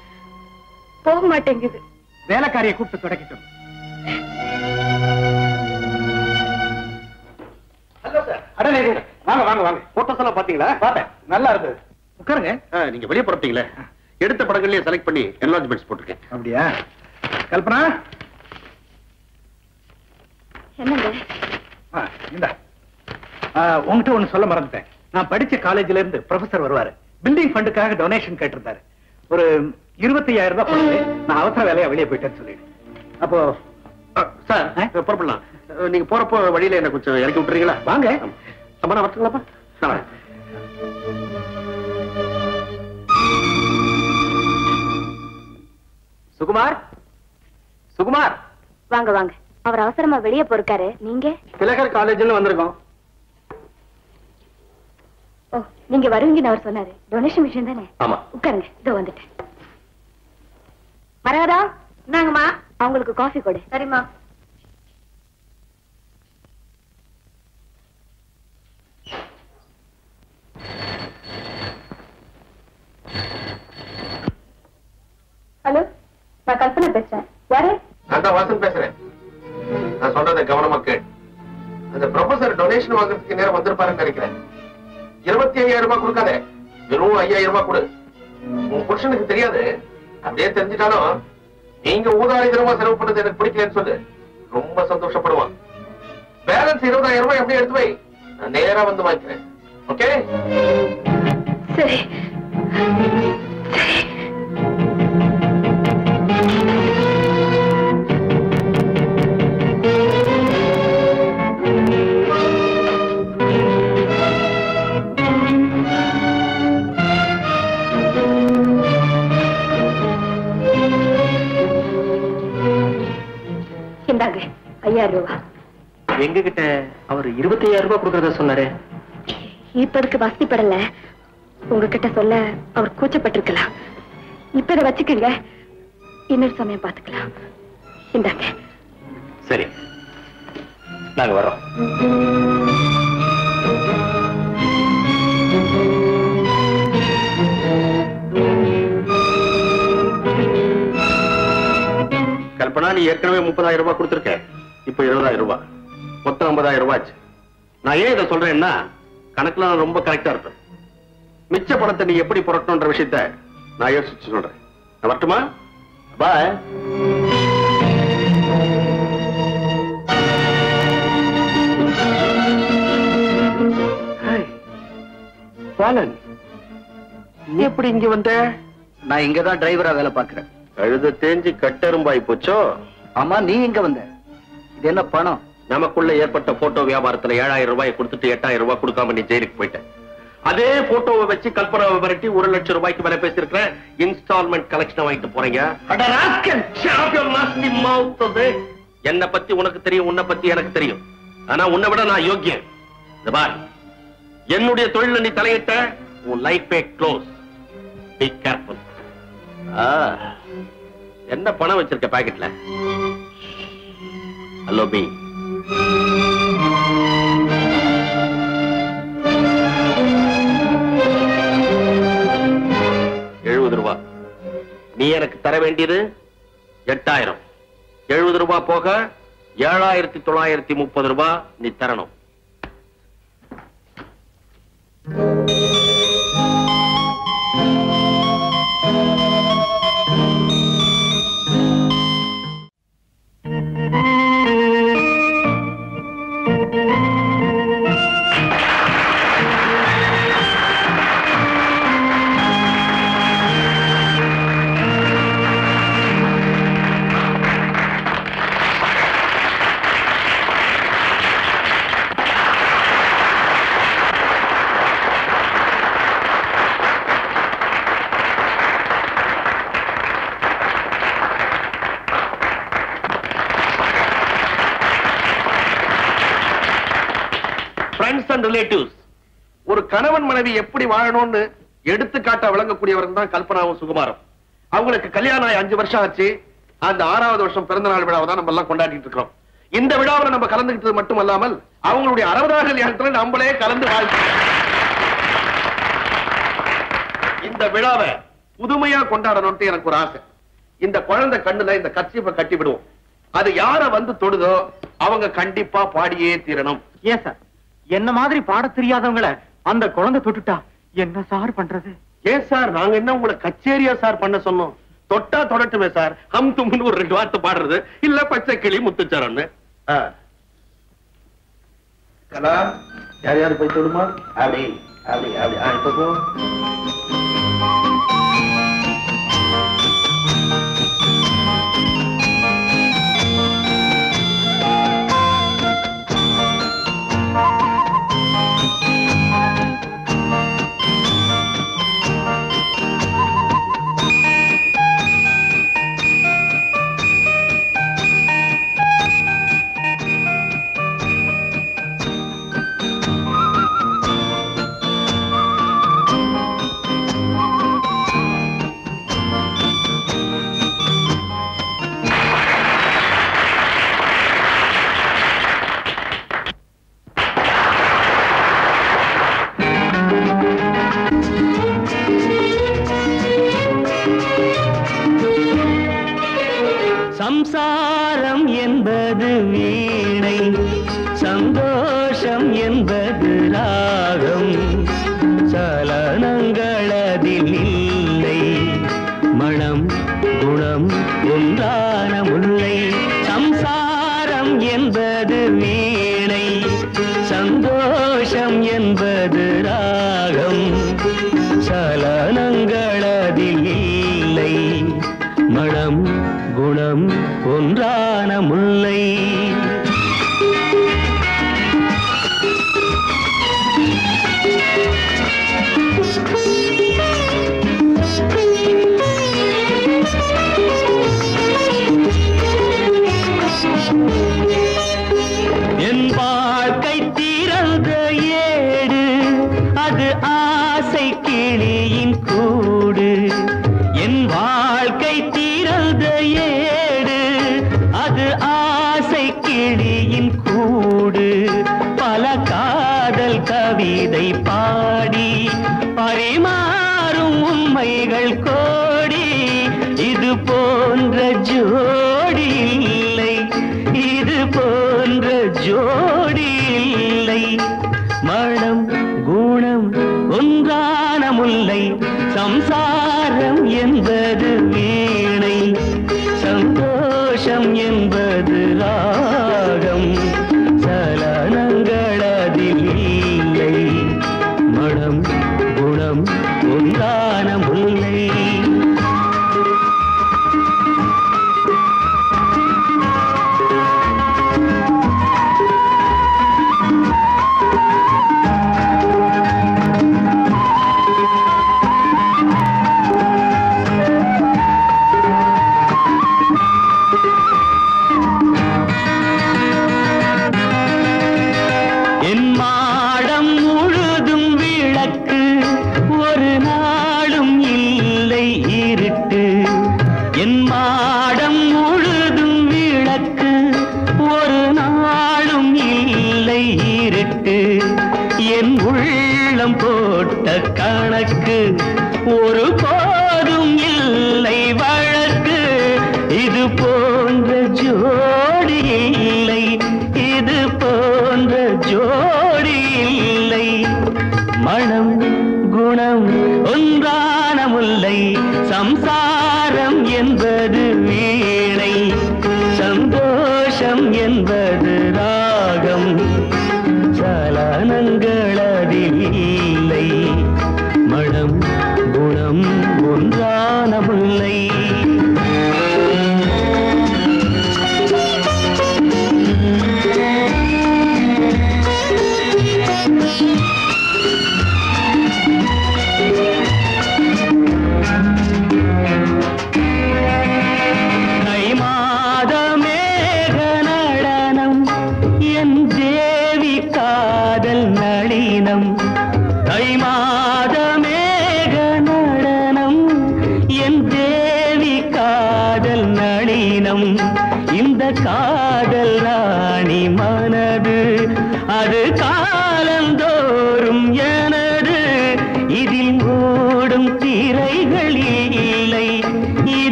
[SPEAKER 2] போக மாட்டேங்குது.
[SPEAKER 12] வேலைக்காரியை கூப்பிட்டு தொடக்கிட்டோம். வாங்க வாங்க வாங்க.
[SPEAKER 4] போட்டோஸ் எல்லாம் பாத்தீங்களா
[SPEAKER 12] பார்த்தேன். நல்லா இருந்தது. உட்காருங்க.
[SPEAKER 4] நீங்க வெளியே புறப்பட்டீங்களே. எடுத்த படங்கள்லயே செலக்ட் பண்ணி என்லாஜ்மெண்ட்ஸ் போட்டிருக்கேன்.
[SPEAKER 12] அப்படியா? கல்பனா?
[SPEAKER 2] என்னங்க?
[SPEAKER 12] இந்தா. ஆ, உன்கிட்ட ஒண்ணு சொல்ல மறந்துட்டேன். நான் படிச்ச காலேஜ்ல இருந்து ப்ரொஃபசர் வருவாரு. பில்டிங் ஃபண்டுக்காக டொனேஷன் கேட்டிருந்தாரு. ஒரு இருபத்தி ஐயாயிரம் ரூபாய் கொடுத்து நான் அவசர வேலையா வெளியே போயிட்டேன்னு சொல்லிடு. அப்போ
[SPEAKER 4] சார் புறப்படலாம். நீங்க போறப்போ வழியில என்ன கொஞ்சம் இறக்கி விட்டுறீங்களா?
[SPEAKER 12] வாங்க.
[SPEAKER 4] நான் வரட்டுங்களாப்பா? நான்
[SPEAKER 10] சுகுமார்? சுகுமார்?
[SPEAKER 2] வாங்க வாங்க. அவர் அவசரமா வெளியே போயிருக்காரு. நீங்க?
[SPEAKER 10] திலகர் காலேஜ்னு வந்திருக்கோம்.
[SPEAKER 2] ஓ நீங்க வருவீங்கன்னு அவர் சொன்னாரு. டொனேஷன் விஷயம் தானே?
[SPEAKER 5] ஆமா.
[SPEAKER 2] உட்காருங்க. இதோ வந்துட்டேன். மரகதா நாங்கம்மா அவங்களுக்கு காஃபி கொடு. சரிம்மா. ஹலோ? நான் கல்பனா பேசுறேன். யாரு?
[SPEAKER 5] நான் தான் வாசன் பேசுறேன். நான் சொல்றதை கவனமா கேள். அந்த ப்ரொஃபசர் டொனேஷன் வாங்குறதுக்கு நேரம் வந்திருப்பாருன்னு நினைக்கிறேன். இருபத்தி ஐயாயிரம் ரூபாய் கொடுக்காத. வெறும் ஐயாயிரம் ரூபாய் கொடு. உன் புருஷனுக்கு தெரியாது. அப்படியே தெரிஞ்சிட்டாலும் நீங்க ஊதாரிதனமா செலவு பண்ணது எனக்கு பிடிக்கலன்னு சொல்லு. ரொம்ப சந்தோஷப்படுவான். பேலன்ஸ் இருபதாயிரம் ரூபாய் அப்படியே எடுத்து வை. நான் நேரா வந்து வாங்கிக்கிறேன். ஓகே
[SPEAKER 2] சரி. சரி. ஐயாயிரம் ரூபாய்
[SPEAKER 5] எங்க கிட்ட அவர் இருபத்தி ஐயாயிரம் ரூபாய் கொடுக்கறதா சொன்னாரு?
[SPEAKER 2] இப்போதுக்கு வசதிப்படல உங்ககிட்ட சொல்ல அவர் கூச்சப்பட்டிருக்கலாம். இப்ப இதை வச்சுக்கோங்க. இன்னொரு சமயம் பார்த்துக்கலாம். இந்தாங்க.
[SPEAKER 5] சரி. நாங்க வர்றோம். கல்பனா நீ ஏற்கனவே முப்பதாயிரம் ரூபாய் கொடுத்துருக்க. இப்ப இருபதாயிரம் ரூபாய். மொத்தம் ஐம்பதாயிரம் ரூபாய் ஆச்சு நான் ஏன் இதை சொல்றேன்னா கணக்குல நான் ரொம்ப கரெக்டா இருப்பேன். மிச்ச பணத்தை நீ எப்படி புரட்டணுன்ற விஷயத்த நான் யோசிச்சு சொல்றேன். நான் வரட்டுமா? பாய் பாலன் நீ எப்படி இங்க வந்த?
[SPEAKER 10] நான் இங்கதான் டிரைவரா வேலை பார்க்கிறேன்.
[SPEAKER 5] கழுத தேஞ்சு கட்டெரும்பாய் போச்சோ?
[SPEAKER 10] ஆமா நீ எங்க வந்த? இது என்ன பணம்?
[SPEAKER 5] நமக்குள்ள ஏற்பட்ட போட்டோ வியாபாரத்துல ஏழாயிரம் ரூபாய் கொடுத்துட்டு எட்டாயிரம் ரூபாய் கொடுக்காம நீ ஜெயிலுக்கு போயிட்டேன் அதே போட்டோவை வச்சு கல்பனாவை விரட்டி ஒரு லட்சம் ரூபாய்க்கு மேல பேசிருக்கிற இன்ஸ்டால்மெண்ட் கலெக்ஷன் வாங்கிட்டு போறீங்க. என்ன பத்தி உனக்கு தெரியும் உன்னை பத்தி எனக்கு தெரியும். ஆனா உன்னை விட நான் யோக்கியன். இந்த பார் என்னுடைய தொழில நீ தலையிட்ட உன் லைஃபே க்ளோஸ் பி கேர்ஃபுல் என்ன பணம் வச்சிருக்க பாக்கெட்ல ஹலோ me. எழுபது நீ எனக்கு தர வேண்டியது எட்டாயிரம். எழுபது ரூபாய் போக ஏழாயிரத்தி தொள்ளாயிரத்தி முப்பது ரூபாய் நீ தரணும். கணவன் மனைவி எப்படி வாழணும்னு எடுத்துக்காட்டா விளங்கக்கூடியவர்கள் தான் கல்பனாவும் சுகுமாரம். அவங்களுக்கு கல்யாணம் ஆகி அஞ்சு வருஷம் ஆச்சு. அந்த ஆறாவது வருஷம் பிறந்த நாள் விழாவை தான் நம்ம எல்லாம் கொண்டாடிட்டு இருக்கிறோம். இந்த விழாவில் நம்ம கலந்துகிட்டது மட்டும் அல்லாமல் அவங்களுடைய அறுபதாவது கல்யாணத்துல நம்மளே கலந்து இந்த விழாவை புதுமையா கொண்டாடணும்ட்டு எனக்கு ஒரு ஆசை. இந்த குழந்தை கண்ணுல இந்த கச்சிப்பை கட்டி விடுவோம். அது யார வந்து தொடுதோ அவங்க கண்டிப்பா பாடியே தீரணும்.
[SPEAKER 10] ஏன் சார்? என்ன மாதிரி பாட தெரியாதவங்கள அந்த குழந்தை தொட்டுட்டா என்ன சார் பண்றது?
[SPEAKER 5] ஏன் சார்? நாங்க என்ன உங்களை கச்சேரியா சார் பண்ண சொன்னோம்? தொட்டா தொடட்டுமே சார். ஹம் தும்னு ஒரு ரெண்டு வார்த்தை பாடுறது. இல்ல பச்சை கிளி முத்துச்சரம்னு ஆ. கலா யார் யார் போய் தொடுமா? அப்படி அப்படி அப்படி ஆ, இப்ப
[SPEAKER 13] சம்சாரம் என்பது வீணை சந்தோஷம் என்பது ராகம். சலனங்களதில் இல்லை மனம் குணம் ஒன்றான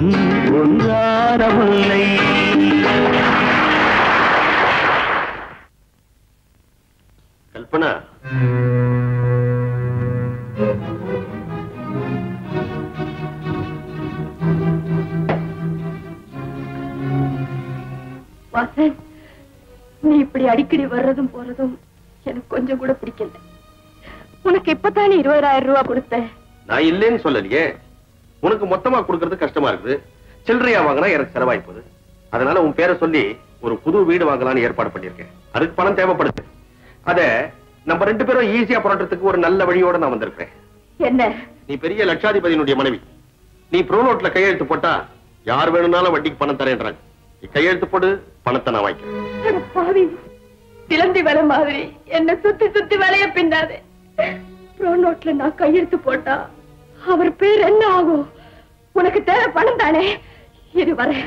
[SPEAKER 13] குணம் ஒன்றான முல்லை
[SPEAKER 5] கல்பனா.
[SPEAKER 2] வாசன் நீ இப்படி அடிக்கடி வர்றதும் போறதும் எனக்கு கொஞ்சம் கூட பிடிக்கல. உனக்கு இப்பதானே இருபதாயிரம் ரூபாய் கொடுத்தேன்?
[SPEAKER 5] நான் இல்லைன்னு சொல்லலையே. உனக்கு மொத்தமா கொடுக்கறது கஷ்டமா இருக்குது. சில்லறையா வாங்கினா எனக்கு செலவாய் போகுது அதனால உன் பேரை சொல்லி ஒரு புது வீடு வாங்கலாம்னு ஏற்பாடு பண்ணிருக்கேன் அதுக்கு பணம் தேவைப்படுது. அத நம்ம ரெண்டு பேரும் ஈஸியா புரட்டுறதுக்கு ஒரு நல்ல வழியோட நான் வந்திருக்கிறேன்.
[SPEAKER 2] என்ன?
[SPEAKER 5] நீ பெரிய லட்சாதிபதியினுடைய மனைவி. நீ ப்ரோ நோட்ல கையெழுத்து போட்டா யார் வேணும்னாலும் வட்டிக்கு பணம் தரேன்றாங்க. நீ கையெழுத்து போடு பணத்தை நான் வாங்கிக்கிறேன்.
[SPEAKER 2] சிலந்தி வேலை மாதிரி என்ன சுத்தி சுத்தி வேலைய பின்னாது. ப்ரோ நோட்ல நான் கையெழுத்து போட்டா அவர் பேர் என்ன ஆகும் உனக்கு தேவை பணம் தானே? இரு வரேன்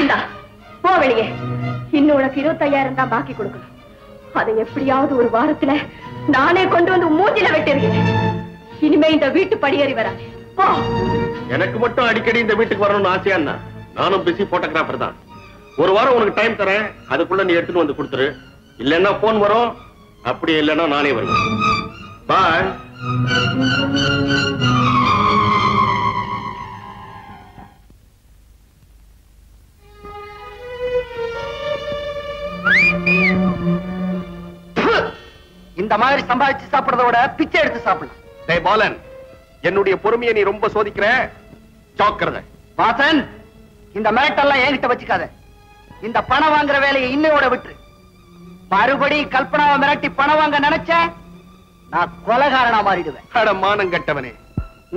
[SPEAKER 2] இந்தா, இன்னும் உனக்கு இருபத்தையாயிரம் தான் பாக்கி கொடுக்கணும். அதை எப்படியாவது ஒரு வாரத்துல நானே கொண்டு வந்து மூஞ்சில வெட்டிருக்கேன் இனிமே இந்த வீட்டு படியேறி வராது. போ.
[SPEAKER 5] எனக்கு மட்டும் அடிக்கடி இந்த வீட்டுக்கு வரணும்னு ஆசையா நானும் பிஸி போட்டோகிராஃபர் தான். ஒரு வாரம் உனக்கு டைம் தரேன். அதுக்குள்ள நீ எடுத்துட்டு வந்து கொடுத்துரு. இல்லைன்னா போன் வரும். அப்படி இல்லைன்னா நானே வருவேன். பாய்
[SPEAKER 4] இந்த மாதிரி சம்பாதிச்சு சாப்பிடுறத விட பிச்சை எடுத்து சாப்பிடலாம்.
[SPEAKER 17] டேய் பாலன் என்னுடைய பொறுமையை நீ ரொம்ப சோதிக்கிற? ஜாக்கிரதை.
[SPEAKER 4] வாசன் இந்த மிரட்டெல்லாம் என்கிட்ட வச்சுக்காத. இந்த பணம் வாங்குற வேலையை இன்னையோட விட்டு மறுபடி கல்பனாவை மிரட்டி பணம் வாங்க நினைச்ச நான் கொலகாரனா மாறிடுவேன்.
[SPEAKER 17] அட மானம் கெட்டவனே.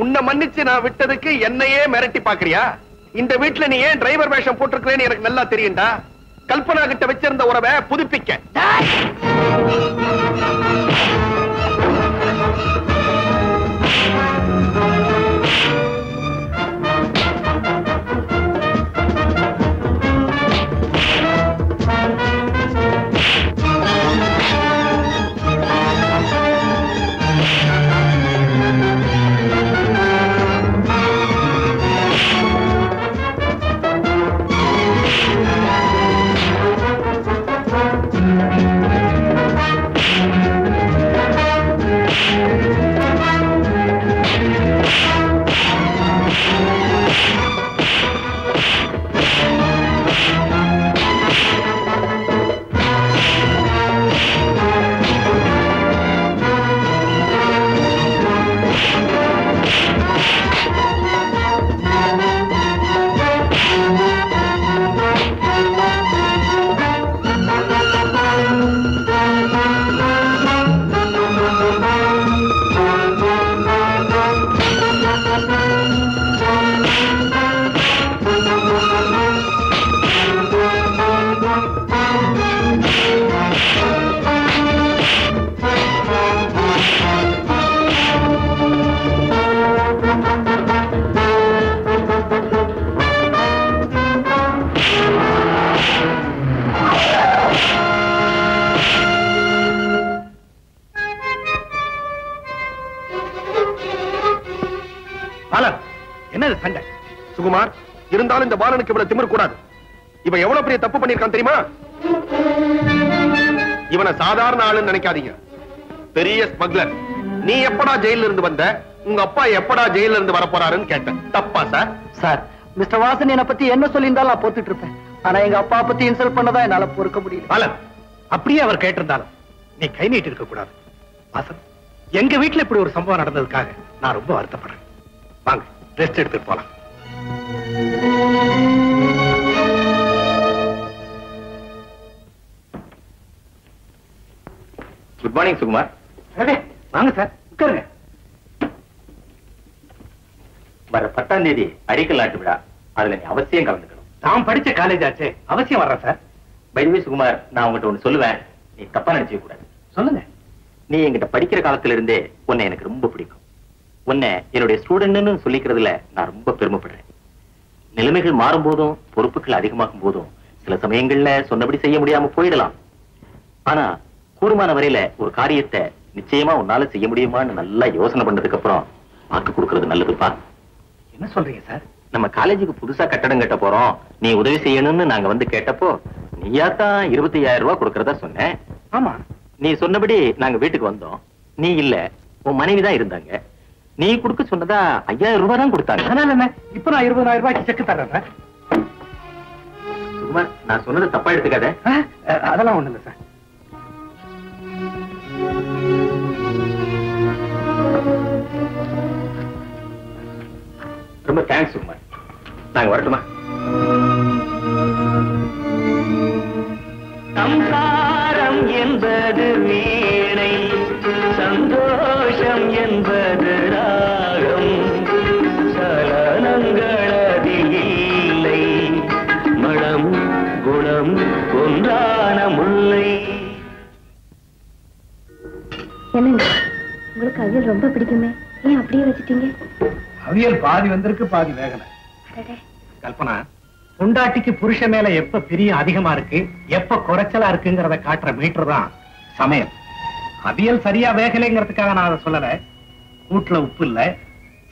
[SPEAKER 17] உன்னை மன்னிச்சு நான் விட்டதுக்கு என்னையே மிரட்டி பாக்குறியா இந்த வீட்டுல நீ ஏன் டிரைவர் வேஷம் போட்டிருக்கிறேன்னு எனக்கு நல்லா தெரியும்டா. கல்பனா கிட்ட வச்சிருந்த உறவை புதுப்பிக்க.
[SPEAKER 12] பாலன் என்னது சண்டை?
[SPEAKER 17] சுகுமார் இருந்தாலும் இந்த பாலனுக்கு இவ்வளவு திமிர் கூடாது இவன் எவ்வளவு பெரிய தப்பு பண்ணிருக்கான் தெரியுமா? இவனை சாதாரண ஆளுன்னு நினைக்காதீங்க. பெரிய ஸ்மக்லர். நீ எப்படா ஜெயில இருந்து வந்த? உங்க அப்பா எப்படா ஜெயில இருந்து வர போறாருன்னு கேட்டேன். தப்பா சார்?
[SPEAKER 4] சார் மிஸ்டர் வாசன் என்னை பத்தி என்ன சொல்லியிருந்தாலும் நான் பொறுத்துட்டு இருப்பேன் ஆனா எங்க அப்பா பத்தி இன்சல்ட் பண்ணதா என்னால பொறுக்க முடியல.
[SPEAKER 12] பாலன் அப்படியே அவர் கேட்டிருந்தாலும் நீ கை நீட்டி இருக்க கூடாது. வாசன் எங்க வீட்டுல இப்படி ஒரு சம்பவம் நடந்ததுக்காக நான் ரொம்ப வருத்தப்படுறேன். வாங்க ரெஸ்ட் எடுத்துட்டு போலாம்.
[SPEAKER 17] Good morning Sukumar.
[SPEAKER 12] வாங்க சார் உட்காருங்க.
[SPEAKER 17] வர பத்தாம் தேதி அடிக்கல் நாட்டு விழா. அதுல நீ அவசியம் கலந்துக்கணும்.
[SPEAKER 12] நான் படிச்ச காலேஜ் ஆச்சே அவசியம் வர்றேன் சார்?
[SPEAKER 17] பைதவே சுகுமார் நான் உங்ககிட்ட ஒண்ணு சொல்லுவேன். நீ தப்பா நினைச்சுக்க கூடாது.
[SPEAKER 12] சொல்லுங்க.
[SPEAKER 17] நீ என்கிட்ட படிக்கிற காலத்துல இருந்தே உன்னை எனக்கு ரொம்ப பிடிக்கும். உன்னை என்னுடைய ஸ்டூடெண்ட்னு சொல்லிக்கிறதுல நான் ரொம்ப பெருமைப்படுறேன். நிலைமைகள் மாறும் போதும் பொறுப்புகள் அதிகமாகும் போதும் சில சமயங்கள்ல சொன்னபடி செய்ய முடியாம போயிடலாம். ஆனா கூடுமான வரையில ஒரு காரியத்தை நிச்சயமா உன்னால செய்ய முடியுமான்னு நல்லா யோசனை பண்ணதுக்கு அப்புறம் வாக்கு கொடுக்கறது நல்லதுப்பா.
[SPEAKER 12] என்ன சொல்றீங்க சார்?
[SPEAKER 17] நம்ம காலேஜுக்கு புதுசா கட்டடம் கட்ட போறோம். நீ உதவி செய்யணும்னு நாங்க வந்து கேட்டப்போ நீயா தான் இருபத்தி ஐயாயிரம் ரூபாய் கொடுக்கறதா சொன்னேன்.
[SPEAKER 12] ஆமா.
[SPEAKER 17] நீ சொன்னபடி நாங்க வீட்டுக்கு வந்தோம். நீ இல்ல உன் மனைவி தான் இருந்தாங்க. நீ கொடுக்க சொன்னதா ஐயாயிரம் ரூபாய் தான் கொடுத்தாங்க.
[SPEAKER 12] அதனால என்ன? இப்ப நான் இருபதாயிரம் ரூபாய்க்கு செக்கு தர்றேன்
[SPEAKER 17] சுகுமார் நான் சொன்னது தப்பா எடுத்துக்காத.
[SPEAKER 12] அதெல்லாம் ஒண்ணு இல்லை சார்.
[SPEAKER 17] ரொம்ப தேங்க்ஸ் சுகுமார் நாங்க வரட்டுமா?
[SPEAKER 13] சம்சாரம் என்பது வீணை சந்தோஷம் என்பது ராகம். சலனங்களதில் இல்லை. மனம் குணம் ஒன்றான முல்லை
[SPEAKER 2] என்னங்க உங்களுக்கு அவியல் ரொம்ப பிடிக்குமே? ஏன் அப்படியே வச்சுட்டீங்க?
[SPEAKER 12] அவியல் பாதி வந்திருக்கு பாதி வேகலை. கல்பனா பொண்டாட்டிக்கு புருஷன் மேல எப்ப பிரியம் அதிகமா இருக்கு எப்ப குறைச்சலா இருக்குங்கிறத காட்டுற மீட்டர் தான் சமையல். அவியல் சரியா வேகலைங்கிறதுக்காக நான் அதை சொல்லல. கூட்டுல உப்பு இல்ல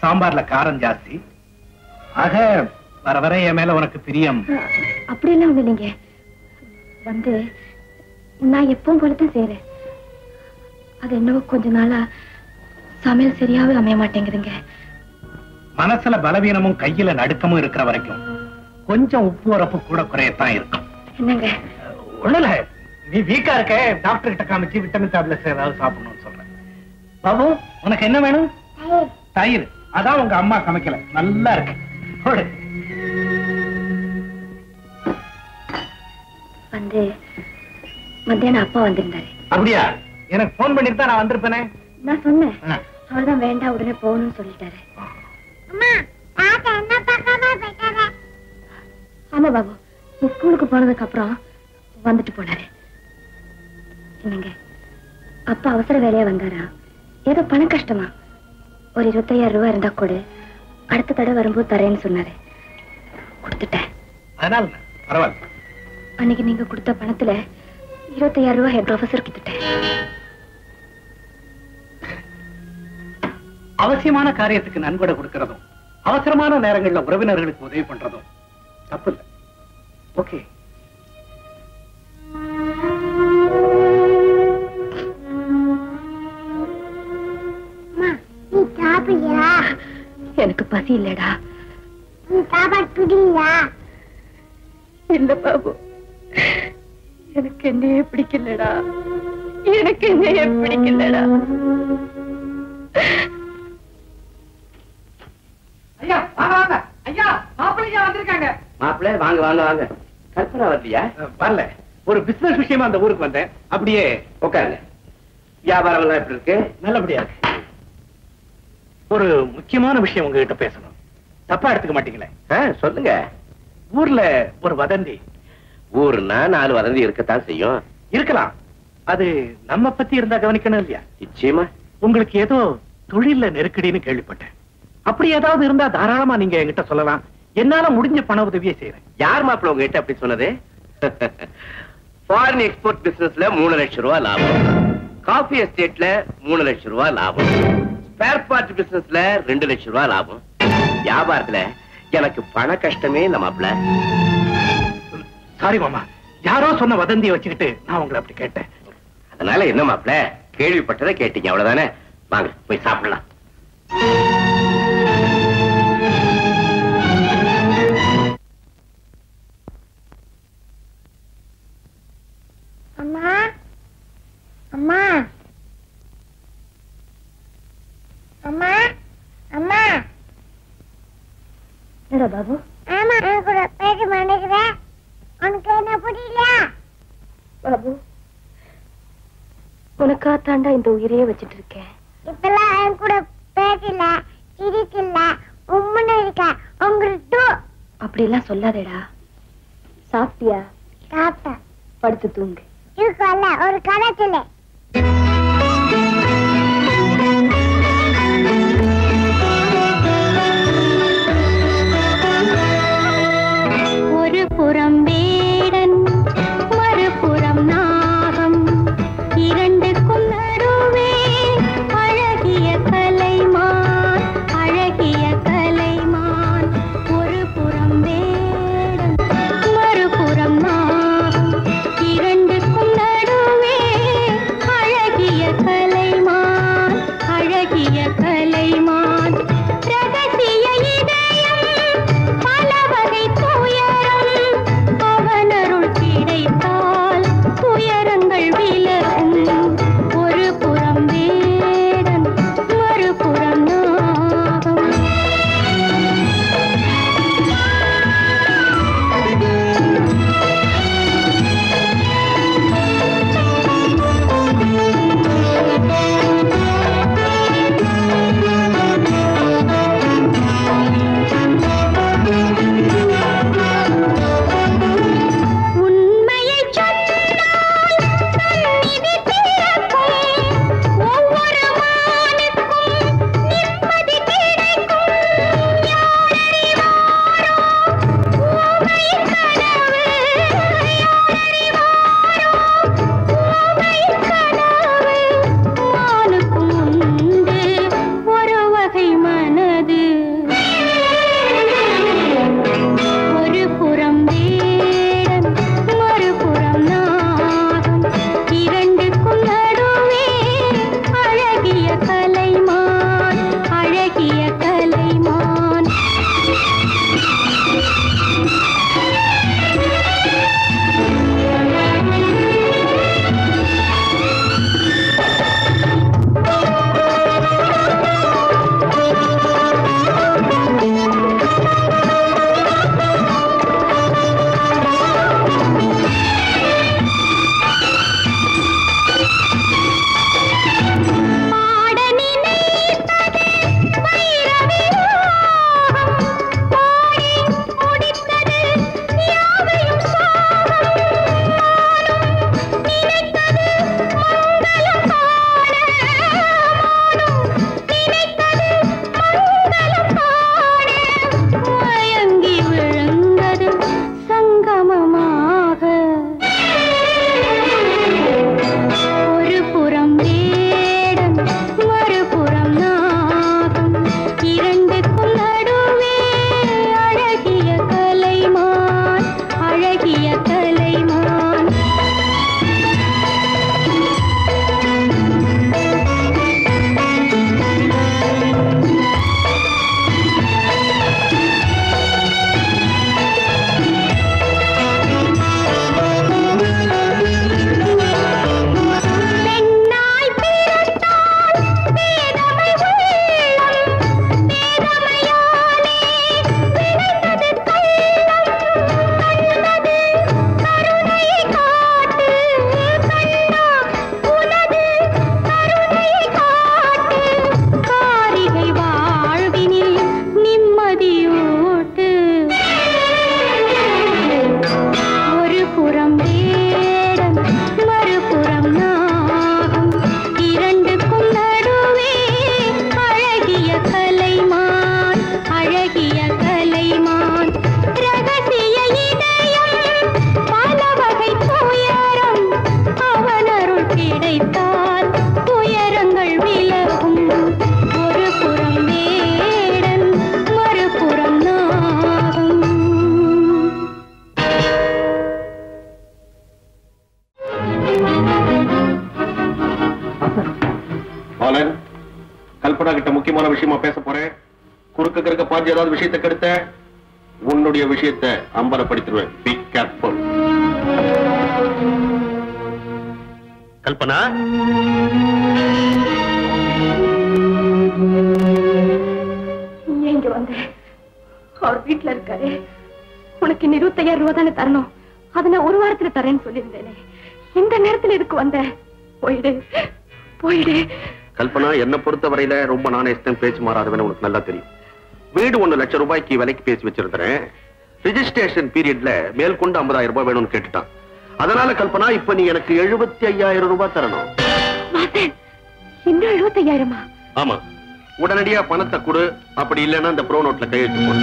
[SPEAKER 12] சாம்பார்ல காரம் ஜாஸ்தி. ஆக வர வர என் மேல உனக்கு பிரியம்.
[SPEAKER 2] அப்படியெல்லாம் ஒண்ணு இல்லைங்க. வந்து நான் எப்பவும் போலதான் செய்யறேன் அது என்னவோ கொஞ்ச நாளா சமையல் சரியாவே அமைய மாட்டேங்குதுங்க.
[SPEAKER 12] மனசுல பலவீனமும் கையில நடுக்கமும் இருக்கிற வரைக்கும் கொஞ்சம் உப்பு உரப்பு கூட குறையத்தான் இருக்கும்.
[SPEAKER 2] என்னங்க?
[SPEAKER 12] ஒண்ணுல நீ வீக்கா இருக்க டாக்டர் கிட்ட காமிச்சு விட்டமின் டேப்லெட்ஸ் ஏதாவது சாப்பிடணும்னு சொல்றேன். பாபு உனக்கு என்ன வேணும்?
[SPEAKER 15] தயிர்.
[SPEAKER 12] அதான் உங்க அம்மா சமைக்கல. நல்லா இருக்கு. போடு.
[SPEAKER 18] வந்து மத்தியானம் அப்பா வந்திருந்தாரு.
[SPEAKER 12] அப்படியா? எனக்கு போன் பண்ணிட்டு தான் நான் வந்திருப்பேனே.
[SPEAKER 18] நான் சொன்னேன்.
[SPEAKER 12] ஆ.
[SPEAKER 18] அவர்தான் வேண்டாம் உடனே போகணும்னு சொல்லிட்டாரு. ஆமா பாபு. ஸ்கூலுக்கு போனதுக்கு அப்புறம் வந்துட்டு போனாரு. என்னங்க அப்பா அவசர வேலையா வந்தாரா? ஏதோ பண கஷ்டமா? ஒரு இருபத்தையாயிரம் ரூபாய் இருந்தா கூட. அடுத்த தடவை வரும்போது தரேன்னு சொன்னாரு. கொடுத்துட்டேன்.
[SPEAKER 12] அதனால? பரவாயில்ல.
[SPEAKER 18] அன்னைக்கு நீங்க கொடுத்த பணத்துல இருபத்தையாயிரம் ரூபாய் என் ப்ரொஃபசர் கொடுத்துட்டேன்.
[SPEAKER 12] அவசியமான காரியத்துக்கு நன்கொடை கொடுக்கறதும் அவசரமான நேரங்கள்ல உறவினர்களுக்கு உதவி பண்றதும் தப்பு இல்ல. ஓகே.
[SPEAKER 18] பசி இல்லடா
[SPEAKER 9] இல்ல பாபு. எனக்கு என்னையே பிடிக்கலடா. எனக்கு என்னையே பிடிக்கலடா.
[SPEAKER 19] ஐயா வாங்க வாங்க. ஐயா மாப்பிள்ளையா வந்திருக்காங்க.
[SPEAKER 11] மாப்பிள்ளை வாங்க வாங்க வாங்க. கற்பனை வரலையா?
[SPEAKER 12] வரல. ஒரு பிசினஸ் விஷயமா அந்த ஊருக்கு வந்தேன். அப்படியே
[SPEAKER 11] உட்காருங்க. வியாபாரம் எல்லாம் எப்படி இருக்கு?
[SPEAKER 12] நல்லபடியா இருக்கு. ஒரு முக்கியமான விஷயம் உங்ககிட்ட பேசணும். தப்பா எடுத்துக்க மாட்டீங்களே?
[SPEAKER 11] சொல்லுங்க.
[SPEAKER 12] ஊர்ல ஒரு வதந்தி.
[SPEAKER 11] ஊர்னா நாலு வதந்தி இருக்கத்தான் செய்யும்.
[SPEAKER 12] இருக்கலாம். அது நம்ம பத்தி இருந்தா கவனிக்கணும் இல்லையா?
[SPEAKER 11] நிச்சயமா.
[SPEAKER 12] உங்களுக்கு ஏதோ தொழில்ல நெருக்கடின்னு கேள்விப்பட்டேன். அப்படி ஏதாவது இருந்தா தாராளமா நீங்க என்கிட்ட சொல்லலாம். என்னால முடிஞ்ச பண உதவியை செய்யறேன்
[SPEAKER 11] யார் மாப்பிள்ள உங்ககிட்ட அப்படி சொன்னது? ஃபாரின் எக்ஸ்போர்ட் பிசினஸ்ல மூணு லட்சம் ரூபாய் லாபம். காஃபி எஸ்டேட்ல மூணு லட்சம் ரூபாய் லாபம். ஸ்பேர் பார்ட் பிசினஸ்ல ரெண்டு லட்சம் ரூபாய் லாபம். வியாபாரத்துல எனக்கு பண கஷ்டமே இல்ல மாப்பிள்ள.
[SPEAKER 12] சாரி மாமா. யாரோ சொன்ன வதந்தியை வச்சுக்கிட்டு நான் உங்களை அப்படி கேட்டேன்.
[SPEAKER 11] அதனால என்ன மாப்பிள்ள? கேள்விப்பட்டதை கேட்டீங்க. அவ்வளவுதானே? வாங்க போய் சாப்பிடலாம்.
[SPEAKER 15] அம்மா. அம்மா. அம்மா அம்மா.
[SPEAKER 18] என்னடா பாபு?
[SPEAKER 15] ஆமா என் கூட பேச மாட்டேங்கிறேன் உனக்கு என்ன புரியல
[SPEAKER 18] பாபு உனக்கா தாண்டா இந்த உயிரையே வச்சிட்டு இருக்கேன்
[SPEAKER 15] இப்பெல்லாம் என் கூட பேசல சிரிக்கல உம்முன்னு இருக்க? உங்களுக்கு
[SPEAKER 18] அப்படியெல்லாம் சொல்லாதேடா. சாப்பிட்டியா?
[SPEAKER 15] சாப்பிட்டேன்.
[SPEAKER 18] படுத்து தூங்கு.
[SPEAKER 15] இருக்கும்ல ஒரு கணத்துல
[SPEAKER 18] ஒரு
[SPEAKER 5] வரையில ரொம்ப நாணயஸ்தன் பேச்சு மாறாதவன்னு உனக்கு நல்லா தெரியும். வீடு ஒண்ணு லட்சம் ரூபாய்க்கு விலைக்கு பேசி வச்சிருந்தேன். ரிஜிஸ்ட்ரேஷன் பீரியட்ல மேற்கொண்டு ஐம்பதாயிரம் ரூபாய் வேணும்னு கேட்டுட்டான். அதனால கல்பனா இப்ப நீ எனக்கு எழுபத்தி ஐயாயிரம் ரூபாய் தரணும். ஆமா. உடனடியா பணத்தை கொடு. அப்படி இல்லைன்னா இந்த ப்ரோ நோட்ல கையெழுத்து போடு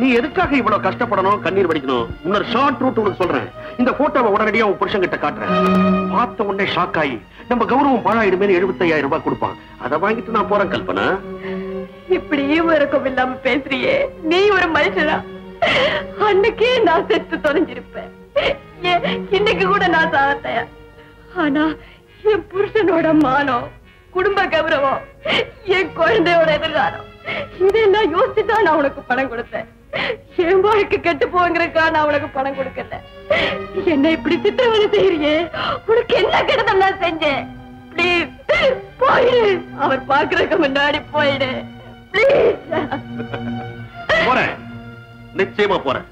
[SPEAKER 5] நீ எதுக்காக இவ்வளவு கஷ்டப்படணும் கண்ணீர் வடிக்கணும்? முன்னர் ஷார்ட் ரூட் உனக்கு சொல்றேன். இந்த போட்டோவை உடனடியா உன் புருஷன் கிட்ட காட்டுறேன். பார்த்த உடனே ஷாக் ஆகி நம்ம கௌரவம் பாழாயிடுமே எழுபத்தையாயிரம் ரூபாய் கொடுப்பான். அதை வாங்கிட்டு நான் போறேன் கல்பனா.
[SPEAKER 9] இப்படியே இருக்கும் இல்லாம பேசுறியே. நீ ஒரு மனுஷனா? அன்னைக்கே நான் செத்து தொலைஞ்சிருப்பேன். இன்னைக்கு கூட நான் சாத்தேன் ஆனா என் புருஷனோட மானம் குடும்ப கௌரவம் என் குழந்தையோட எதிர்காலம் இதெல்லாம் யோசிச்சுதான் நான் உனக்கு பணம் கொடுத்தேன். என் வாழ்க்கை கெட்டு போங்கிறக்கா நான் உனக்கு பணம் கொடுக்கல. என்ன இப்படி சித்திரவதை செய்யறியே? உனக்கு என்ன கெடுதல் நான் செஞ்சேன்? பிளீஸ் போயிடு அவர் பாக்குறதுக்கு முன்னாடி போயிடு. ப்ளீஸ்
[SPEAKER 5] போறேன். நிச்சயமா போறேன்.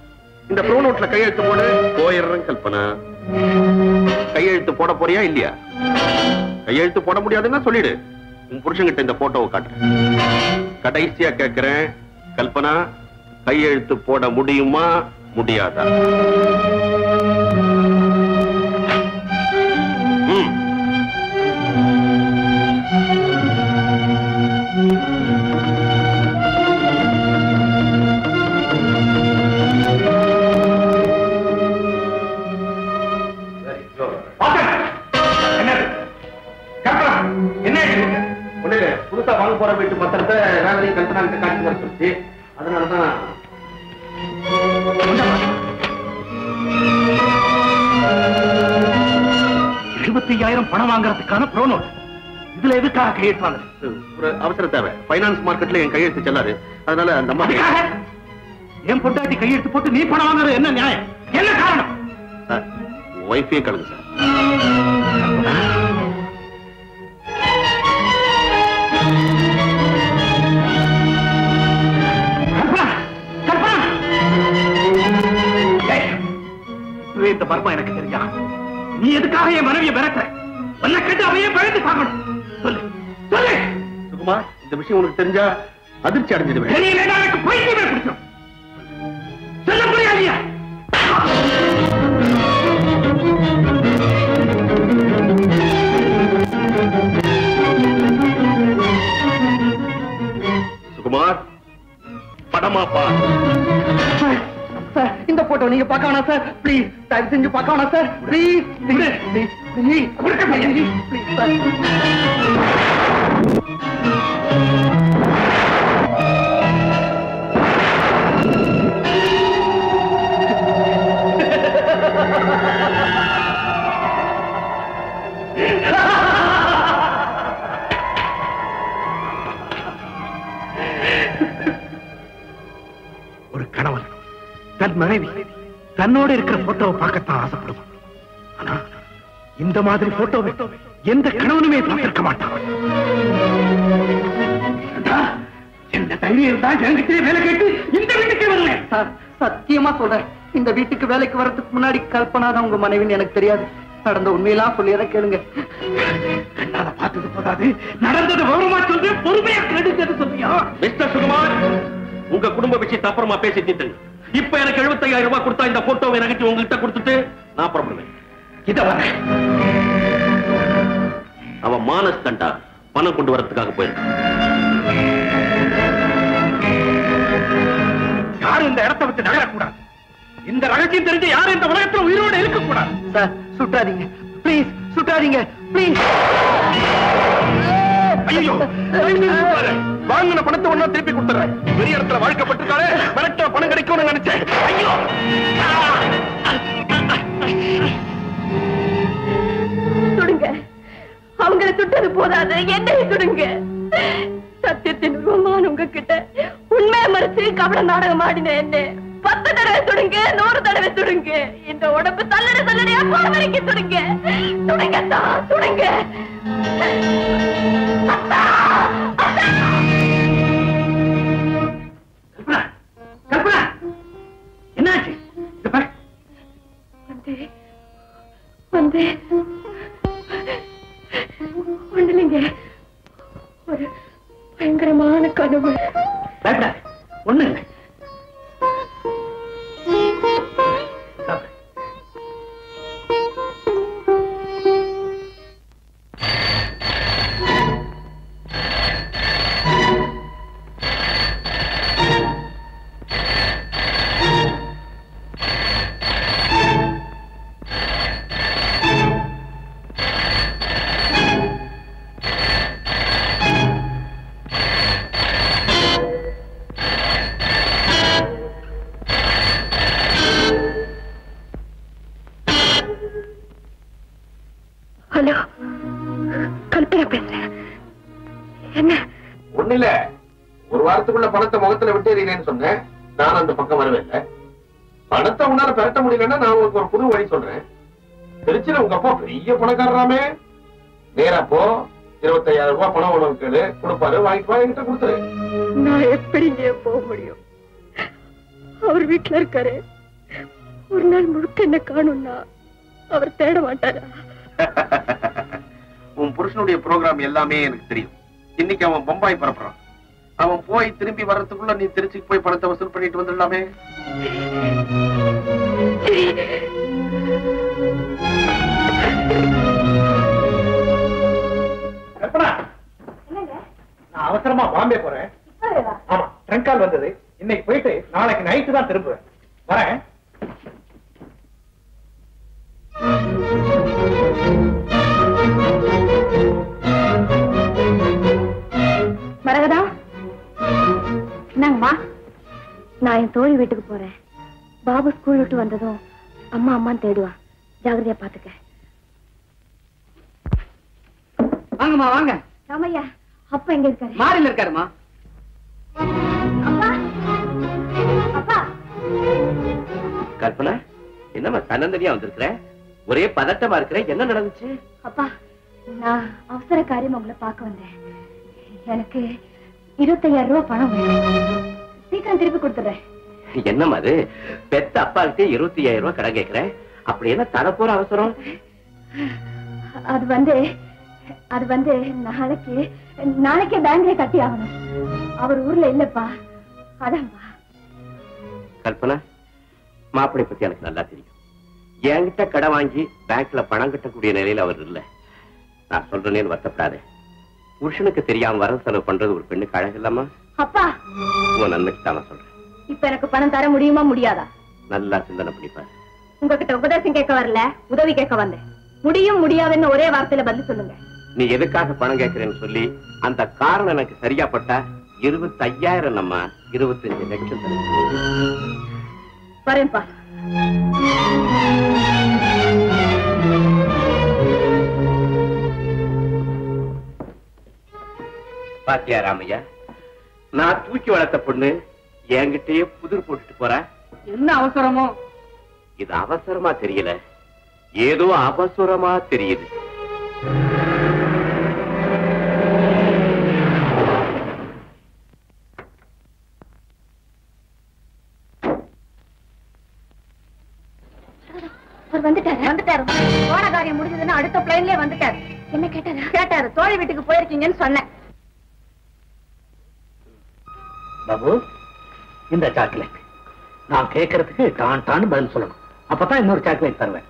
[SPEAKER 5] இந்த ப்ரோ நோட்ல கையெழுத்து போடு. போயிடுறேன் கல்பனா. கையெழுத்து போட போறியா இல்லையா? கையெழுத்து போட முடியாதுன்னா சொல்லிடு. உன் புருஷன்கிட்ட இந்த போட்டோவை காட்டு கடைசியா கேக்குறேன் கல்பனா கையெழுத்து போட முடியுமா முடியாதா? வீட்டு பத்திரத்தை வேலையும் கல்பனா கிட்ட காட்டி வர சொல்லிச்சு அதனாலதான்
[SPEAKER 12] எழுபத்தி ஐயாயிரம் பணம் வாங்குறதுக்கான ப்ரோ நோட் இதுல எதுக்காக வாங்குறது
[SPEAKER 5] ஒரு அவசர தேவை. பைனான்ஸ் மார்க்கெட்ல என் கையெழுத்து செல்லாது. அதனால அந்த மாதிரி
[SPEAKER 12] என் பொண்டாட்டி கையெழுத்து போட்டு நீ பணம் வாங்குறது என்ன நியாயம்? என்ன காரணம்?
[SPEAKER 5] ஒய்ஃபே கலந்து சார்.
[SPEAKER 12] இந்த மர்மம் எனக்கு தெரியா? நீ எதுக்காக என் மனைவியை மிரட்டுற? உன்னை கேட்டு அவையே பழந்து பார்க்கணும் சொல்லு. சொல்லு.
[SPEAKER 5] சுகுமார் இந்த விஷயம் உனக்கு தெரிஞ்சா அதிர்ச்சி அடைஞ்சிடுவேன்.
[SPEAKER 12] எனக்கு பைத்தியமே பிடிக்கும் சொல்ல முடியாதியா?
[SPEAKER 5] சுகுமார் படமா பார்.
[SPEAKER 4] சார் இந்த போட்டோ நீங்க பார்க்க வேணாம் சார் ப்ளீஸ் தயவு செஞ்சு பார்க்க வேணாம் sir please please please please please
[SPEAKER 12] please please தன் மனைவி தன்னோட இருக்கிற போட்டோவை பார்க்கத்தான் ஆசைப்படுவான் ஆனா இந்த மாதிரி போட்டோவை எந்த கணவனுமே பார்த்திருக்க மாட்டான் என்ன தைரியம் இருந்தா என்கிட்டயே வேலை கேட்டு இந்த வீட்டுக்கு வருவேன்.
[SPEAKER 4] சார் சத்தியமா சொல்றேன். இந்த வீட்டுக்கு வேலைக்கு வர்றதுக்கு முன்னாடி கல்பனா தான் உங்க மனைவின்னு எனக்கு தெரியாது. நடந்த உண்மையெல்லாம் சொல்லியதை கேளுங்க.
[SPEAKER 12] கண்ணால பார்த்தது போதாது நடந்தது விவரமா சொல்லு பொறுமையா கெடுத்தது சொல்லியா
[SPEAKER 5] மிஸ்டர் சுகுமார் உங்க குடும்ப விஷயத்தை அப்புறமா பேசி தீர்த்துங்க. இப்ப எனக்கு 75000 ரூபாய் கொடுத்தா இந்த போட்டோவை நகர்த்தி உங்ககிட்ட கொடுத்துட்டு நான் புறப்படுவேன்.
[SPEAKER 12] இத வர.
[SPEAKER 5] அவன் மானஸ் தண்டா. பணம் கொண்டு வரதுக்காக போயிருக்கான்
[SPEAKER 12] யாரும் இந்த இடத்தை விட்டு நகரக்கூடாது. இந்த ரகசியம் தெரிஞ்சு யாரும் இந்த உலகத்துல உயிரோடு இருக்கக்கூடாது.
[SPEAKER 4] சார் சுட்டாதீங்க ப்ளீஸ் சுட்டாதீங்க ப்ளீஸ்
[SPEAKER 5] ஐயோ வாங்கின பணத்தை ஒண்ணா திருப்பி கொடுத்துறேன் பெரிய இடத்துல வாழ்க்கப்பட்டிருக்காரு கரெக்டா பணம் கிடைக்கும்னு நினைச்சேன். ஐயோ!
[SPEAKER 9] சுடுங்க அவங்கள சுட்டது போதாது. என்னை சுடுங்க சத்தியத்தின் உருவமான உங்ககிட்ட. உண்மையை மறைச்சு கவலை நாடகம் ஆடின என்ன. பத்து தடவை சுடுங்க நூறு தடவை சுடுங்க இந்த உடம்பு தள்ளட தள்ளடையா போற வரைக்கும் சுடுங்க சுடுங்க தான் சுடுங்க அத்தா! அத்தா!
[SPEAKER 20] கல்பனா கல்பனா என்னாச்சு? இது பாரு.
[SPEAKER 9] வந்து. வந்து. ஒரு பயங்கரமான கனவு.
[SPEAKER 11] சொல்றேன். திருச்சியில உங்க அப்பா பெரிய பணக்காரராமே. நேரா போ இருபத்தையாயிரம் ரூபாய் பணம் உனக்கு கேளு கொடுப்பாரு வாங்கிட்டு வா என்கிட்ட கொடுத்துரு.
[SPEAKER 9] நான் எப்படிங்க போக முடியும்? அவர் வீட்டுல இருக்காரு. ஒரு நாள் முழுக்க என்ன காணும்னா அவர் தேட மாட்டாரா? (laughs)
[SPEAKER 11] உன் புருஷனுடைய ப்ரோக்ராம் எல்லாமே எனக்கு தெரியும். இன்னைக்கு அவன் பம்பாய் பரப்புறான் அவன் போய் திரும்பி வர்றதுக்குள்ள நீ திருச்சிக்கு போய் பணத்தை வசூல் பண்ணிட்டு வந்துடலாமே. (laughs)
[SPEAKER 20] கல்பனா நான் அவசரமா பாம்பே போறேன். ஆமா ட்ரங்க் கால் வந்தது. இன்னைக்கு போயிட்டு நாளைக்கு நைட்டு தான் திரும்புவேன். வரேன்.
[SPEAKER 2] மரகதா? என்னங்கம்மா? நான் என் தோழி வீட்டுக்கு போறேன். பாபு ஸ்கூல் விட்டு வந்ததும் அம்மா அம்மான்னு தேடுவா ஜாகிரதையா பாத்துக்க.
[SPEAKER 21] வாங்கம்மா வாங்க.
[SPEAKER 2] ராமையா அப்பா எங்க இருக்காரு?
[SPEAKER 21] மாடியில் இருக்காருமா
[SPEAKER 2] அப்பா அப்பா.
[SPEAKER 11] கல்பனா என்னம்மா தன்னந்தனியா வந்திருக்கிற? ஒரே பதட்டமா இருக்கிற என்ன நடந்துச்சு?
[SPEAKER 2] அப்பா நான் அவசர காரியம் உங்களை பார்க்க வந்தேன். எனக்கு இருபத்தையாயிரம் ரூபாய் பணம் வேணும். சீக்கிரம் திருப்பி கொடுத்துறேன்
[SPEAKER 11] என்னம்மா அது? பெத்த அப்பா கிட்டே இருபத்தி ஐயாயிரம் ரூபாய் கடன் கேட்கிறேன். அப்படி என்ன தர போற அவசரம்?
[SPEAKER 2] அது வந்து அது வந்து நாளைக்கு நாளைக்கே பேங்க்ல கட்டி ஆகணும். அவர் ஊர்ல இல்லப்பா. அதான்ப்பா.
[SPEAKER 11] கல்பனா மாப்பிளை பத்தி எனக்கு நல்லா தெரியும். என்கிட்ட கடன் வாங்கி பேங்க்ல பணம் கட்டக்கூடிய நிலையில அவர் இல்ல. நான் சொல்றேன்னு வருத்தப்படாத. புருஷனுக்கு தெரியாம வர செலவு பண்றது ஒரு பெண்ணுக்கு அழகு இல்லாமா
[SPEAKER 2] அப்பா!
[SPEAKER 11] உன் நன்மைக்கு தான் சொல்றேன்.
[SPEAKER 2] இப்ப எனக்கு பணம் தர முடியுமா முடியாதா?
[SPEAKER 11] நல்லா சிந்தனை பண்ணிப்பாரு
[SPEAKER 2] உங்ககிட்ட உபதேசம் கேட்க வரல உதவி கேட்க வந்தேன். முடியும் முடியாதுன்னு ஒரே வார்த்தையில பதில் சொல்லுங்க.
[SPEAKER 11] நீ எதுக்காக பணம் கேட்கிறேன்னு சொல்லி அந்த காரணம் எனக்கு சரியா பட்டா இருபத்தி ஐயாயிரம் நம்ம இருபத்தஞ்சு லட்சம்.
[SPEAKER 2] வரேன்ப்பா.
[SPEAKER 11] பாத்தியா ராமையா நான் தூக்கி வளர்த்த பொண்ணு என்கிட்டயே புதிர் போட்டுட்டு போறேன்
[SPEAKER 21] என்ன அவசரமோ?
[SPEAKER 11] இது அவசரமா தெரியல. ஏதோ அவசரமா தெரியுது.
[SPEAKER 2] அவர் வந்துட்டாரு? வந்துட்டாரு. போன காரியம் முடிஞ்சதுன்னா அடுத்த பிளைன்லயே வந்துட்டாரு. என்ன கேட்டாரு? கேட்டாரு. தோழி வீட்டுக்கு போயிருக்கீங்கன்னு சொன்னேன்.
[SPEAKER 12] பாபு இந்த சாக்லேட் நான் கேட்கறதுக்கு டான் டான்னு பதில் சொல்லணும். அப்பதான் இன்னொரு சாக்லேட் தருவேன்.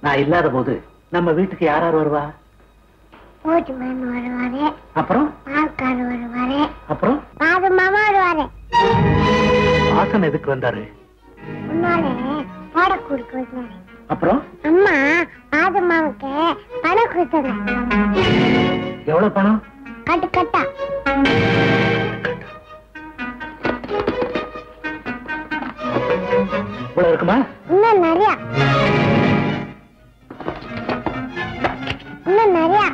[SPEAKER 12] நான் இல்லாத போது நம்ம வீட்டுக்கு யார் யார் வருவா? அப்புறம்? அப்புறம்? வாசன் எதுக்கு வந்தாரு?
[SPEAKER 15] முன்னாலே பாட கொடுக்க
[SPEAKER 12] அப்புறம்?
[SPEAKER 15] அம்மா பாது மாவுக்கு பணம் கொடுத்தாங்க
[SPEAKER 12] எவ்வளவு பணம்?
[SPEAKER 15] கட்டு கட்டா.
[SPEAKER 12] இவ்வளவு இருக்குமா?
[SPEAKER 15] இன்னும் நிறையா. இன்னும் நிறையா.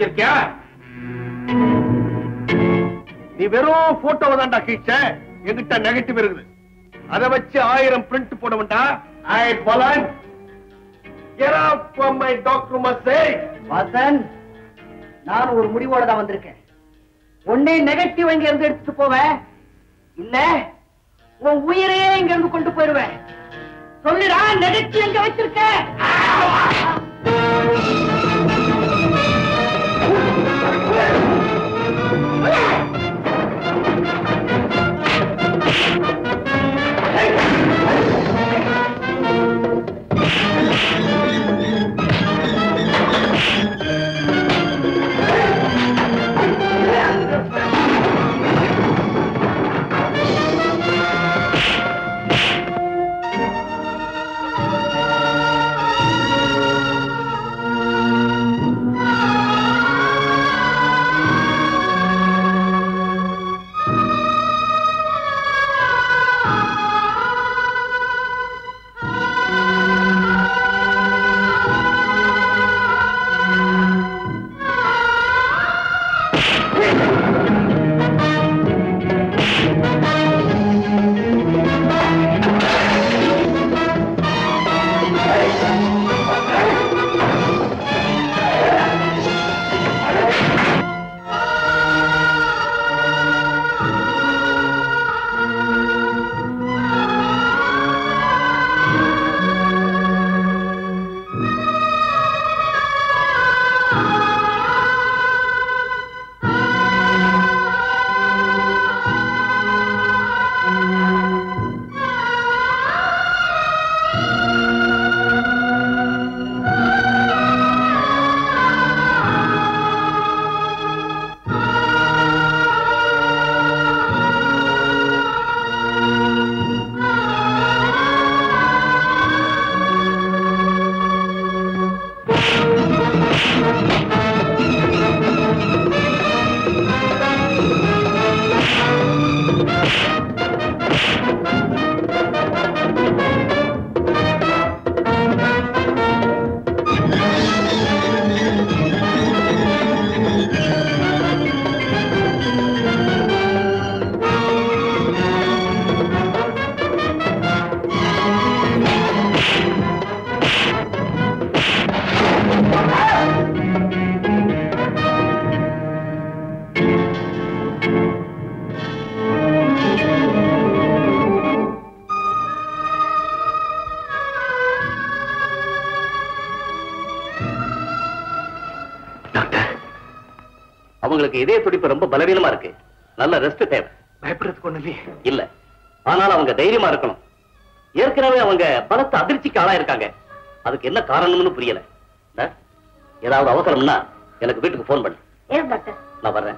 [SPEAKER 5] தைரியமா நீ வெறும் போட்டோவை தான்டா கீழ்ச்ச என்கிட்ட நெகட்டிவ் இருக்குது. அதை வச்சு ஆயிரம் பிரிண்ட் போட வேண்டாம் ஐ பலன்.
[SPEAKER 4] வாசன் நான் ஒரு முடிவோட தான் வந்திருக்கேன். ஒன்னே நெகட்டிவ் இங்க இருந்து எடுத்துட்டு போவேன் இல்ல உன் உயிரையே இங்க இருந்து கொண்டு போயிருவேன் சொல்லுடா நெகட்டிவ் எங்க வச்சிருக்க?
[SPEAKER 17] இதய துடிப்பு ரொம்ப பலவீனமா இருக்கு. நல்ல ரெஸ்ட் தேவை.
[SPEAKER 12] பயப்படுறதுக்கு ஒண்ணு
[SPEAKER 17] இல்ல. ஆனால் அவங்க தைரியமா இருக்கணும். ஏற்கனவே அவங்க பலத்த அதிர்ச்சிக்கு ஆளா இருக்காங்க அதுக்கு என்ன காரணம்னு புரியல. ஏதாவது அவசரம்னா எனக்கு வீட்டுக்கு போன் பண்ணு. நான் வர்றேன்.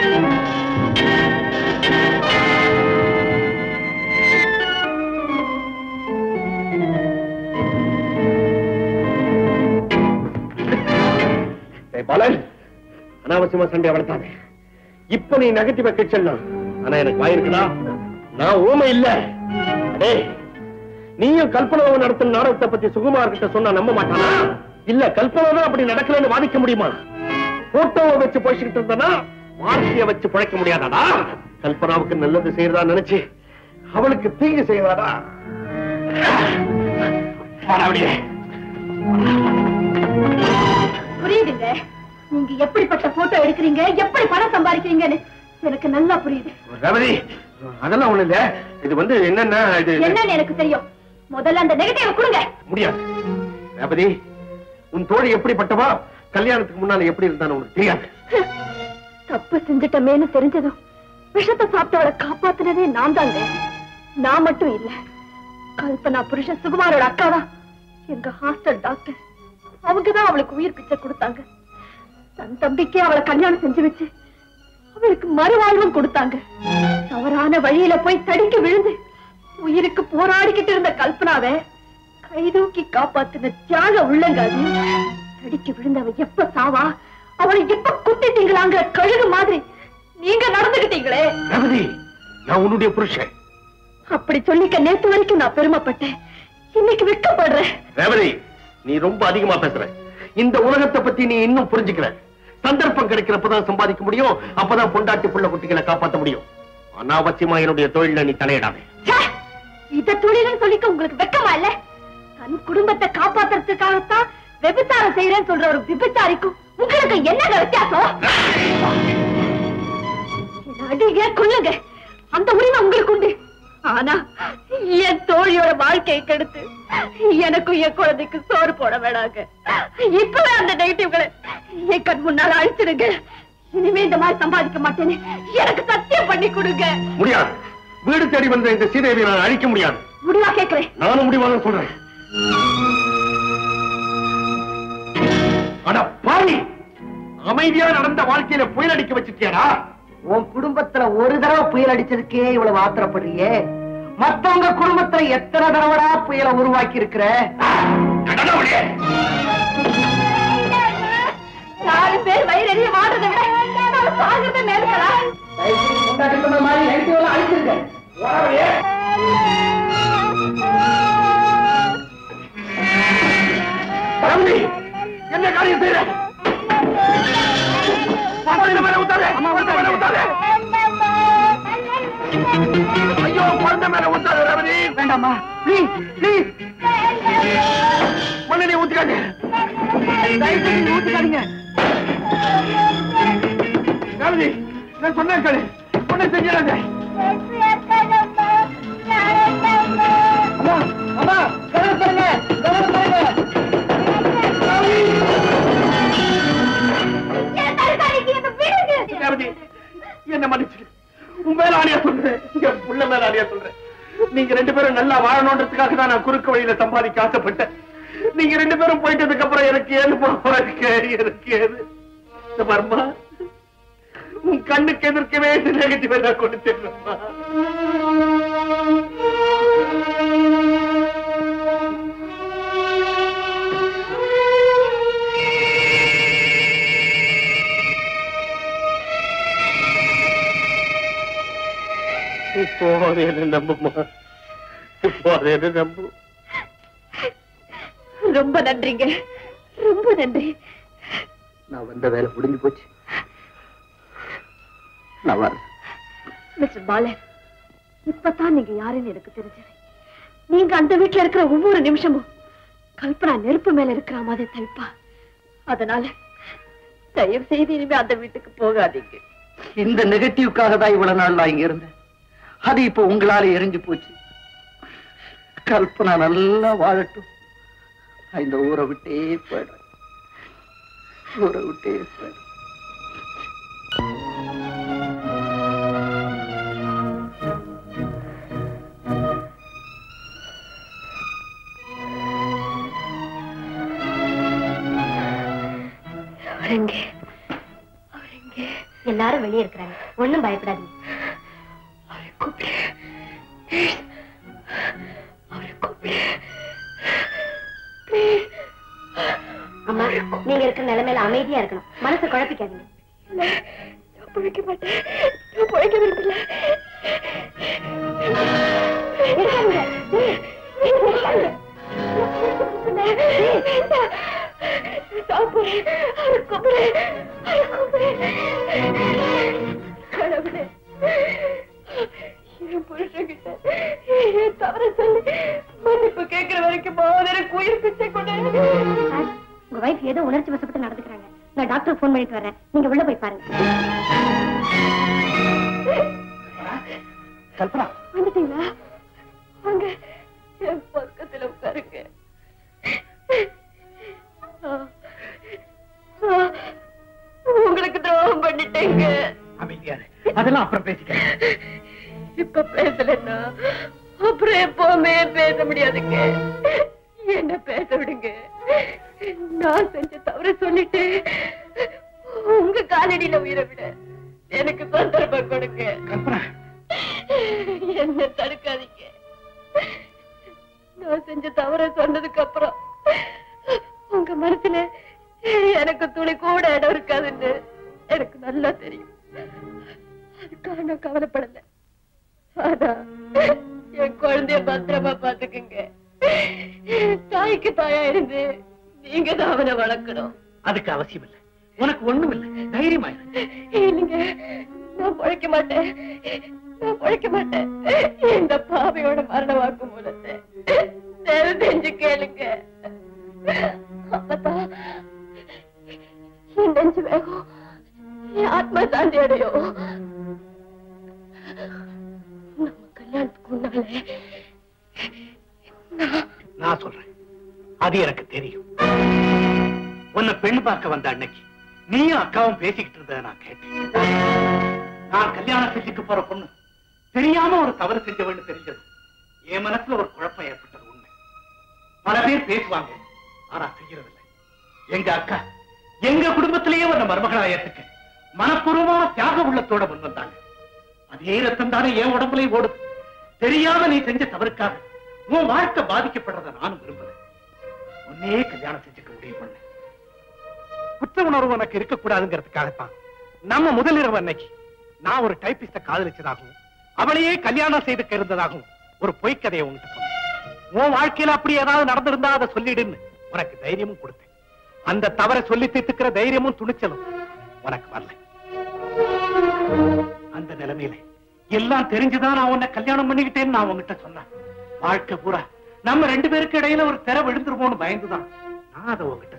[SPEAKER 5] ஏய், (laughs) பாலன் அனாவசியமா சண்டை வளர்த்தானே இப்ப நீ நெகட்டிவ் கிச்சல்லாம் ஆனா எனக்கு வாயிருக்குதா நான் ஊமை இல்ல. அடே நீயும் கல்பனாவை நடத்தும் நாடகத்தை பத்தி சுகுமார் கிட்ட சொன்னா நம்ப மாட்டானா? இல்ல கல்பனா அப்படி நடக்கலன்னு வாதிக்க முடியுமா? போட்டோவை வச்சு போய்ச்சிட்டு இருந்தனா வாழ்க்கைய வச்சு பிழைக்க முடியாதாடா? கல்பனாவுக்கு நல்லது செய்யறதா நினைச்சு அவளுக்கு தீங்கு செய்யறாடா
[SPEAKER 2] புரியுதுங்க. நீங்க எப்படிப்பட்ட போட்டோ எடுக்கிறீங்க? எப்படி பணம் சம்பாதிக்கிறீங்கன்னு எனக்கு நல்லா புரியுது.
[SPEAKER 5] ரமணி அதெல்லாம் ஒண்ணு இல்ல. இது வந்து என்னன்னா இது
[SPEAKER 2] என்னன்னு எனக்கு தெரியும். முதல்ல அந்த நெகட்டிவ் கொடுங்க.
[SPEAKER 5] முடியாது. ரேவதி உன் தோழி எப்படிப்பட்டவா? கல்யாணத்துக்கு முன்னால எப்படி இருந்தான்னு உனக்கு தெரியாது.
[SPEAKER 2] தப்பு செஞ்சுட்டமேன்னு தெரிஞ்சதும் விஷத்தை சாப்பிட்டவளை காப்பாத்துனதே நான் தாங்க. நான் மட்டும் இல்ல. கல்பனா புருஷன் சுகுமாரோட அக்காதான் எங்க ஹாஸ்டல் டாக்டர் அவங்கதான் அவளுக்கு உயிர் பிச்சை கொடுத்தாங்க. தன் தம்பிக்கே அவளை கல்யாணம் செஞ்சு வச்சு அவளுக்கு மறுவாழ்வும் கொடுத்தாங்க. தவறான வழியில போய் தடிக்க விழுந்து உயிருக்கு போராடிக்கிட்டு இருந்த கல்பனாவை கைதூக்கி காப்பாத்தின தியாக உள்ளங்க அது தடிக்க விழுந்தவ எப்ப சாவா? அவளை எப்ப குத்திட்டீங்களாங்கிற கழுகு மாதிரி நீங்க நடந்துகிட்டீங்களே?
[SPEAKER 5] ரேவதி நான் உன்னுடைய புருஷன்.
[SPEAKER 2] அப்படி சொல்லிக்க நேத்து வரைக்கும் நான் பெருமைப்பட்டேன்.
[SPEAKER 9] இன்னைக்கு வெக்கப்படுறேன்
[SPEAKER 5] ரேவதி நீ ரொம்ப அதிகமா பேசுற. இந்த உலகத்தை பத்தி நீ இன்னும் புரிஞ்சுக்கல சந்தர்ப்பம் கிடைக்கிறப்பதான் சம்பாதிக்க முடியும். அப்பதான் பொண்டாட்டி புள்ள குட்டிகளை காப்பாத்த முடியும். அனாவசியமா என்னுடைய தொழில நீ தலையிடாதே.
[SPEAKER 9] ச்சே! இத தொழில்னு சொல்லிக்க உங்களுக்கு வெக்கமா இல்ல? தன் குடும்பத்தை காப்பாத்துறதுக்காகத்தான் விபச்சாரம் செய்யறேன்னு சொல்ற ஒரு விபச்சாரிக்கும் உங்களுக்கு என்னங்க வித்தியாசம்? என்ன அடிங்க கொல்லுங்க. அந்த உரிமை உங்களுக்கு உண்டு ஆனா என் தோழியோட வாழ்க்கையை கெடுத்து எனக்கும் என் குழந்தைக்கு சோறு போட வேணாங்க. இப்பவே அந்த நெகட்டிவ்களை என் கண் முன்னால அழிச்சிடுங்க. இனிமே இந்த மாதிரி சம்பாதிக்க மாட்டேன்னு எனக்கு சத்தியம் பண்ணி கொடுங்க.
[SPEAKER 5] முடியாது. வீடு தேடி வந்த இந்த சீதேவியை நான் அழிக்க முடியாது.
[SPEAKER 9] முடிவா கேக்குறேன்
[SPEAKER 5] நானும் முடிவாக சொல்றேன். அட பாவி! அமைதியா நடந்த வாழ்க்கையில புயல் அடிக்க வச்சிட்டியாடா?
[SPEAKER 4] உன் குடும்பத்துல ஒரு தடவை புயல் அடிச்சதுக்கே இவ்வளவு ஆத்திரப்படுறியே. மத்தவங்க குடும்பத்துல எத்தனை தடவைடா புயலை உருவாக்கி இருக்கிற
[SPEAKER 9] நாலு பேர் வயிறறிய வாழ்றதை விட சாகிறத
[SPEAKER 5] தம்பி என்ன காரியம் செய்யற குழந்தை மேல குழந்தை மேல ஊத்தாதே ரமணி.
[SPEAKER 4] வேண்டாமா ப்ளீஸ் ப்ளீஸ்
[SPEAKER 5] மண்ணெண்ணி ஊத்திக்காங்க
[SPEAKER 4] ஊத்திக்காதீங்க.
[SPEAKER 5] ரமணி நான் சொன்னேன் கேளு. ஒண்ணு செஞ்சிடாங்க
[SPEAKER 4] அம்மா கதவு தருங்க கதவு தருங்க
[SPEAKER 5] என்ன மன்னிச்சிடு உன் மேல ஆணியா சொல்றேன். என் புள்ள மேல சொல்றேன். நீங்க ரெண்டு பேரும் நல்லா வாழணுன்றதுக்காக தான் நான் குறுக்கு வழியில சம்பாதிக்க ஆசைப்பட்டேன். நீங்க ரெண்டு பேரும் போயிட்டதுக்கு அப்புறம் எனக்கு ஏதுமா உனக்கு எனக்கு ஏது? இந்த மர்மா உன் கண்ணுக்கு எதிர்க்கவே நெகட்டிவ் நான் கொடுத்துருமா நம்புமா? என்ன நம்பு.
[SPEAKER 9] ரொம்ப நன்றிங்க. ரொம்ப நன்றி.
[SPEAKER 4] நான் வந்த வேலை முடிஞ்சு போச்சு. நான் வரேன்.
[SPEAKER 9] மிஸ்டர் பாலன் இப்பதான் நீங்க யாருன்னு எனக்கு தெரிஞ்சது. நீங்க அந்த வீட்டுல இருக்கிற ஒவ்வொரு நிமிஷமும் கல்பனா நெருப்பு மேல இருக்கிற மாதிரி தவிப்பா. அதனால தயவு செய்து இனிமே அந்த வீட்டுக்கு போகாதீங்க.
[SPEAKER 4] இந்த நெகட்டிவ்காக தான் இவ்வளவு நாள் நான் இங்க இருந்தேன். அது இப்ப உங்களால எரிஞ்சு போச்சு. கல்பனா நல்லா வாழட்டும். இந்த ஊரை விட்டே போயிடுறேன். ஊரை விட்டே போயிடுறேன்.
[SPEAKER 9] எல்லாரும் வெளியே இருக்கிறாங்க. ஒண்ணும் பயப்படாதீங்க. அம்மா நீங்க இருக்கிற நிலைமையில அமைதியா இருக்கணும் மனசை குழப்பிக்காதீங்க பிழைக்க மாட்டேன் பிழைக்க விரும்பல கூப்பிடு கூப்பிடு என் புருஷன்கிட்ட என் தவற சொல்லி மன்னிப்பு கேட்கிற வரைக்கும் எனக்கு உயிர் பிச்சை கொண்டு உங்க வைஃப் ஏதோ உணர்ச்சி வசப்பட்டு நடந்துக்கிறாங்க. நான் டாக்டர் ஃபோன் பண்ணிட்டு வரேன். நீங்க உள்ள போய் பாருங்க.
[SPEAKER 4] கல்பனா.
[SPEAKER 9] வந்துட்டீங்களா? வாங்க. என் பக்கத்துல உட்காருங்க. உங்களுக்கு துரோகம் பண்ணிட்டேங்க.
[SPEAKER 12] அமைதியாரு அதெல்லாம் அப்புறம் பேசிக்கிறேன்
[SPEAKER 9] இப்ப பேசலன்னா அப்புறம் எப்பவுமே பேச முடியாதுங்க. என்ன பேச விடுங்க. நான் செஞ்ச தவற சொல்லிட்டு உங்க காலடியில உயிரை விட எனக்கு சந்தர்ப்பம் கொடுங்க.
[SPEAKER 2] கூடாதுங்கிறதுக்காகத்தான். நம்ம
[SPEAKER 12] முதலிரவு அன்னைக்கு நான் ஒரு டைப்பிஸ்ட காதலிச்சதாகவும் அவளையே கல்யாணம் செய்து கருந்ததாகவும் ஒரு பொய்க்கதையை உங்ககிட்ட சொன்னேன். உன் வாழ்க்கையில அப்படி ஏதாவது நடந்திருந்தா அதை சொல்லிடுன்னு உனக்கு தைரியமும் கொடுத்தேன். அந்த தவறை சொல்லி தீர்த்துக்கிற தைரியமும் துணிச்சலும் உனக்கு வரல. அந்த நிலைமையில எல்லாம் தெரிஞ்சுதான் நான் உன்னை கல்யாணம் பண்ணிக்கிட்டேன்னு நான் உங்ககிட்ட சொன்னேன். வாழ்க்கை பூரா நம்ம ரெண்டு பேருக்கு இடையில ஒரு திற விழுந்துருமோன்னு பயந்துதான் நான் அதை உங்ககிட்ட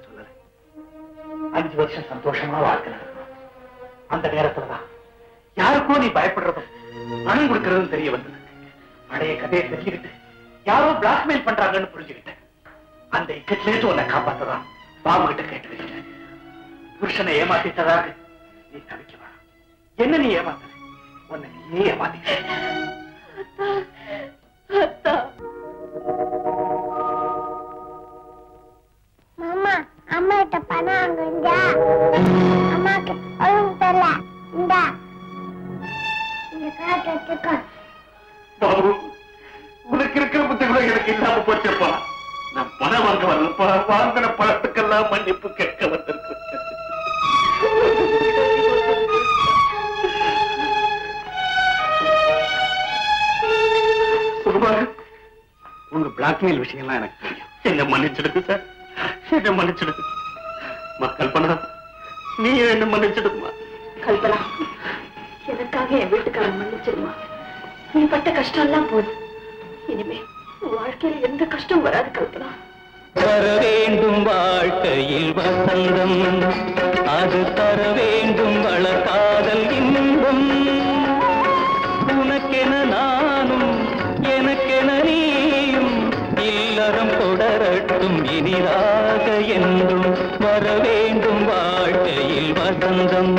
[SPEAKER 12] அஞ்சு வருஷம் சந்தோஷமா வாழ்க்கை அந்த நேரத்துலதான் யாருக்கோ நீ பயப்படுறதும் பணம் கொடுக்கறதும் தெரிய வந்தது. பழைய கதையை தெரிஞ்சுக்கிட்டு யாரோ பிளாக்மெயில் பண்றாங்கன்னு புரிஞ்சுக்கிட்டேன். அந்த இக்கத்துல உன்னை காப்பாத்ததான் பாபு கிட்ட கேட்டு வச்சுட்டேன். புருஷனை ஏமாத்திட்டதாக நீ தவிக்க வேணாம். என்ன நீ ஏமாத்த உன்னை நீ ஏமாத்திக்க
[SPEAKER 15] அம்மா கிட்ட பணம் அங்க இருந்தா அம்மாக்கு ஒழுங்கு தெரியல. இந்தா. இந்த காட்டு வச்சுக்கோ
[SPEAKER 5] பாபு உனக்கு இருக்கிற புத்தி கூட எனக்கு இல்லாம போச்சப்பா. நான் பணம் வாங்க வரலப்பா. வாங்கின பணத்துக்கெல்லாம் மன்னிப்பு கேட்க வந்திருக்கேன்.
[SPEAKER 12] உங்க பிளாக்மெயில் விஷயம்லாம் எனக்கு தெரியும்.
[SPEAKER 5] என்ன மன்னிச்சிடுங்க சார் என்ன மன்னிச்சிடுங்க. மக்கள் பணம் நீ என்ன மன்னிச்சிடுமா
[SPEAKER 2] கல்பனா எனக்காக என் வீட்டுக்காரன் மன்னிச்சிருமா நீ பட்ட கஷ்டம் எல்லாம் போதும். இனிமே வாழ்க்கையில எந்த கஷ்டம் வராது கல்பனா.
[SPEAKER 13] தர வேண்டும் வாழ்க்கையில் வசந்தம் அது தர வேண்டும் வளர்காதல் இன்பம். உனக்கென நானும் எனக்கென நீயும் இல்லறம் தொடரட்டும் இனிதாக என்றும் வர வேண்டும் வாழ்க்கையில் வசந்தம்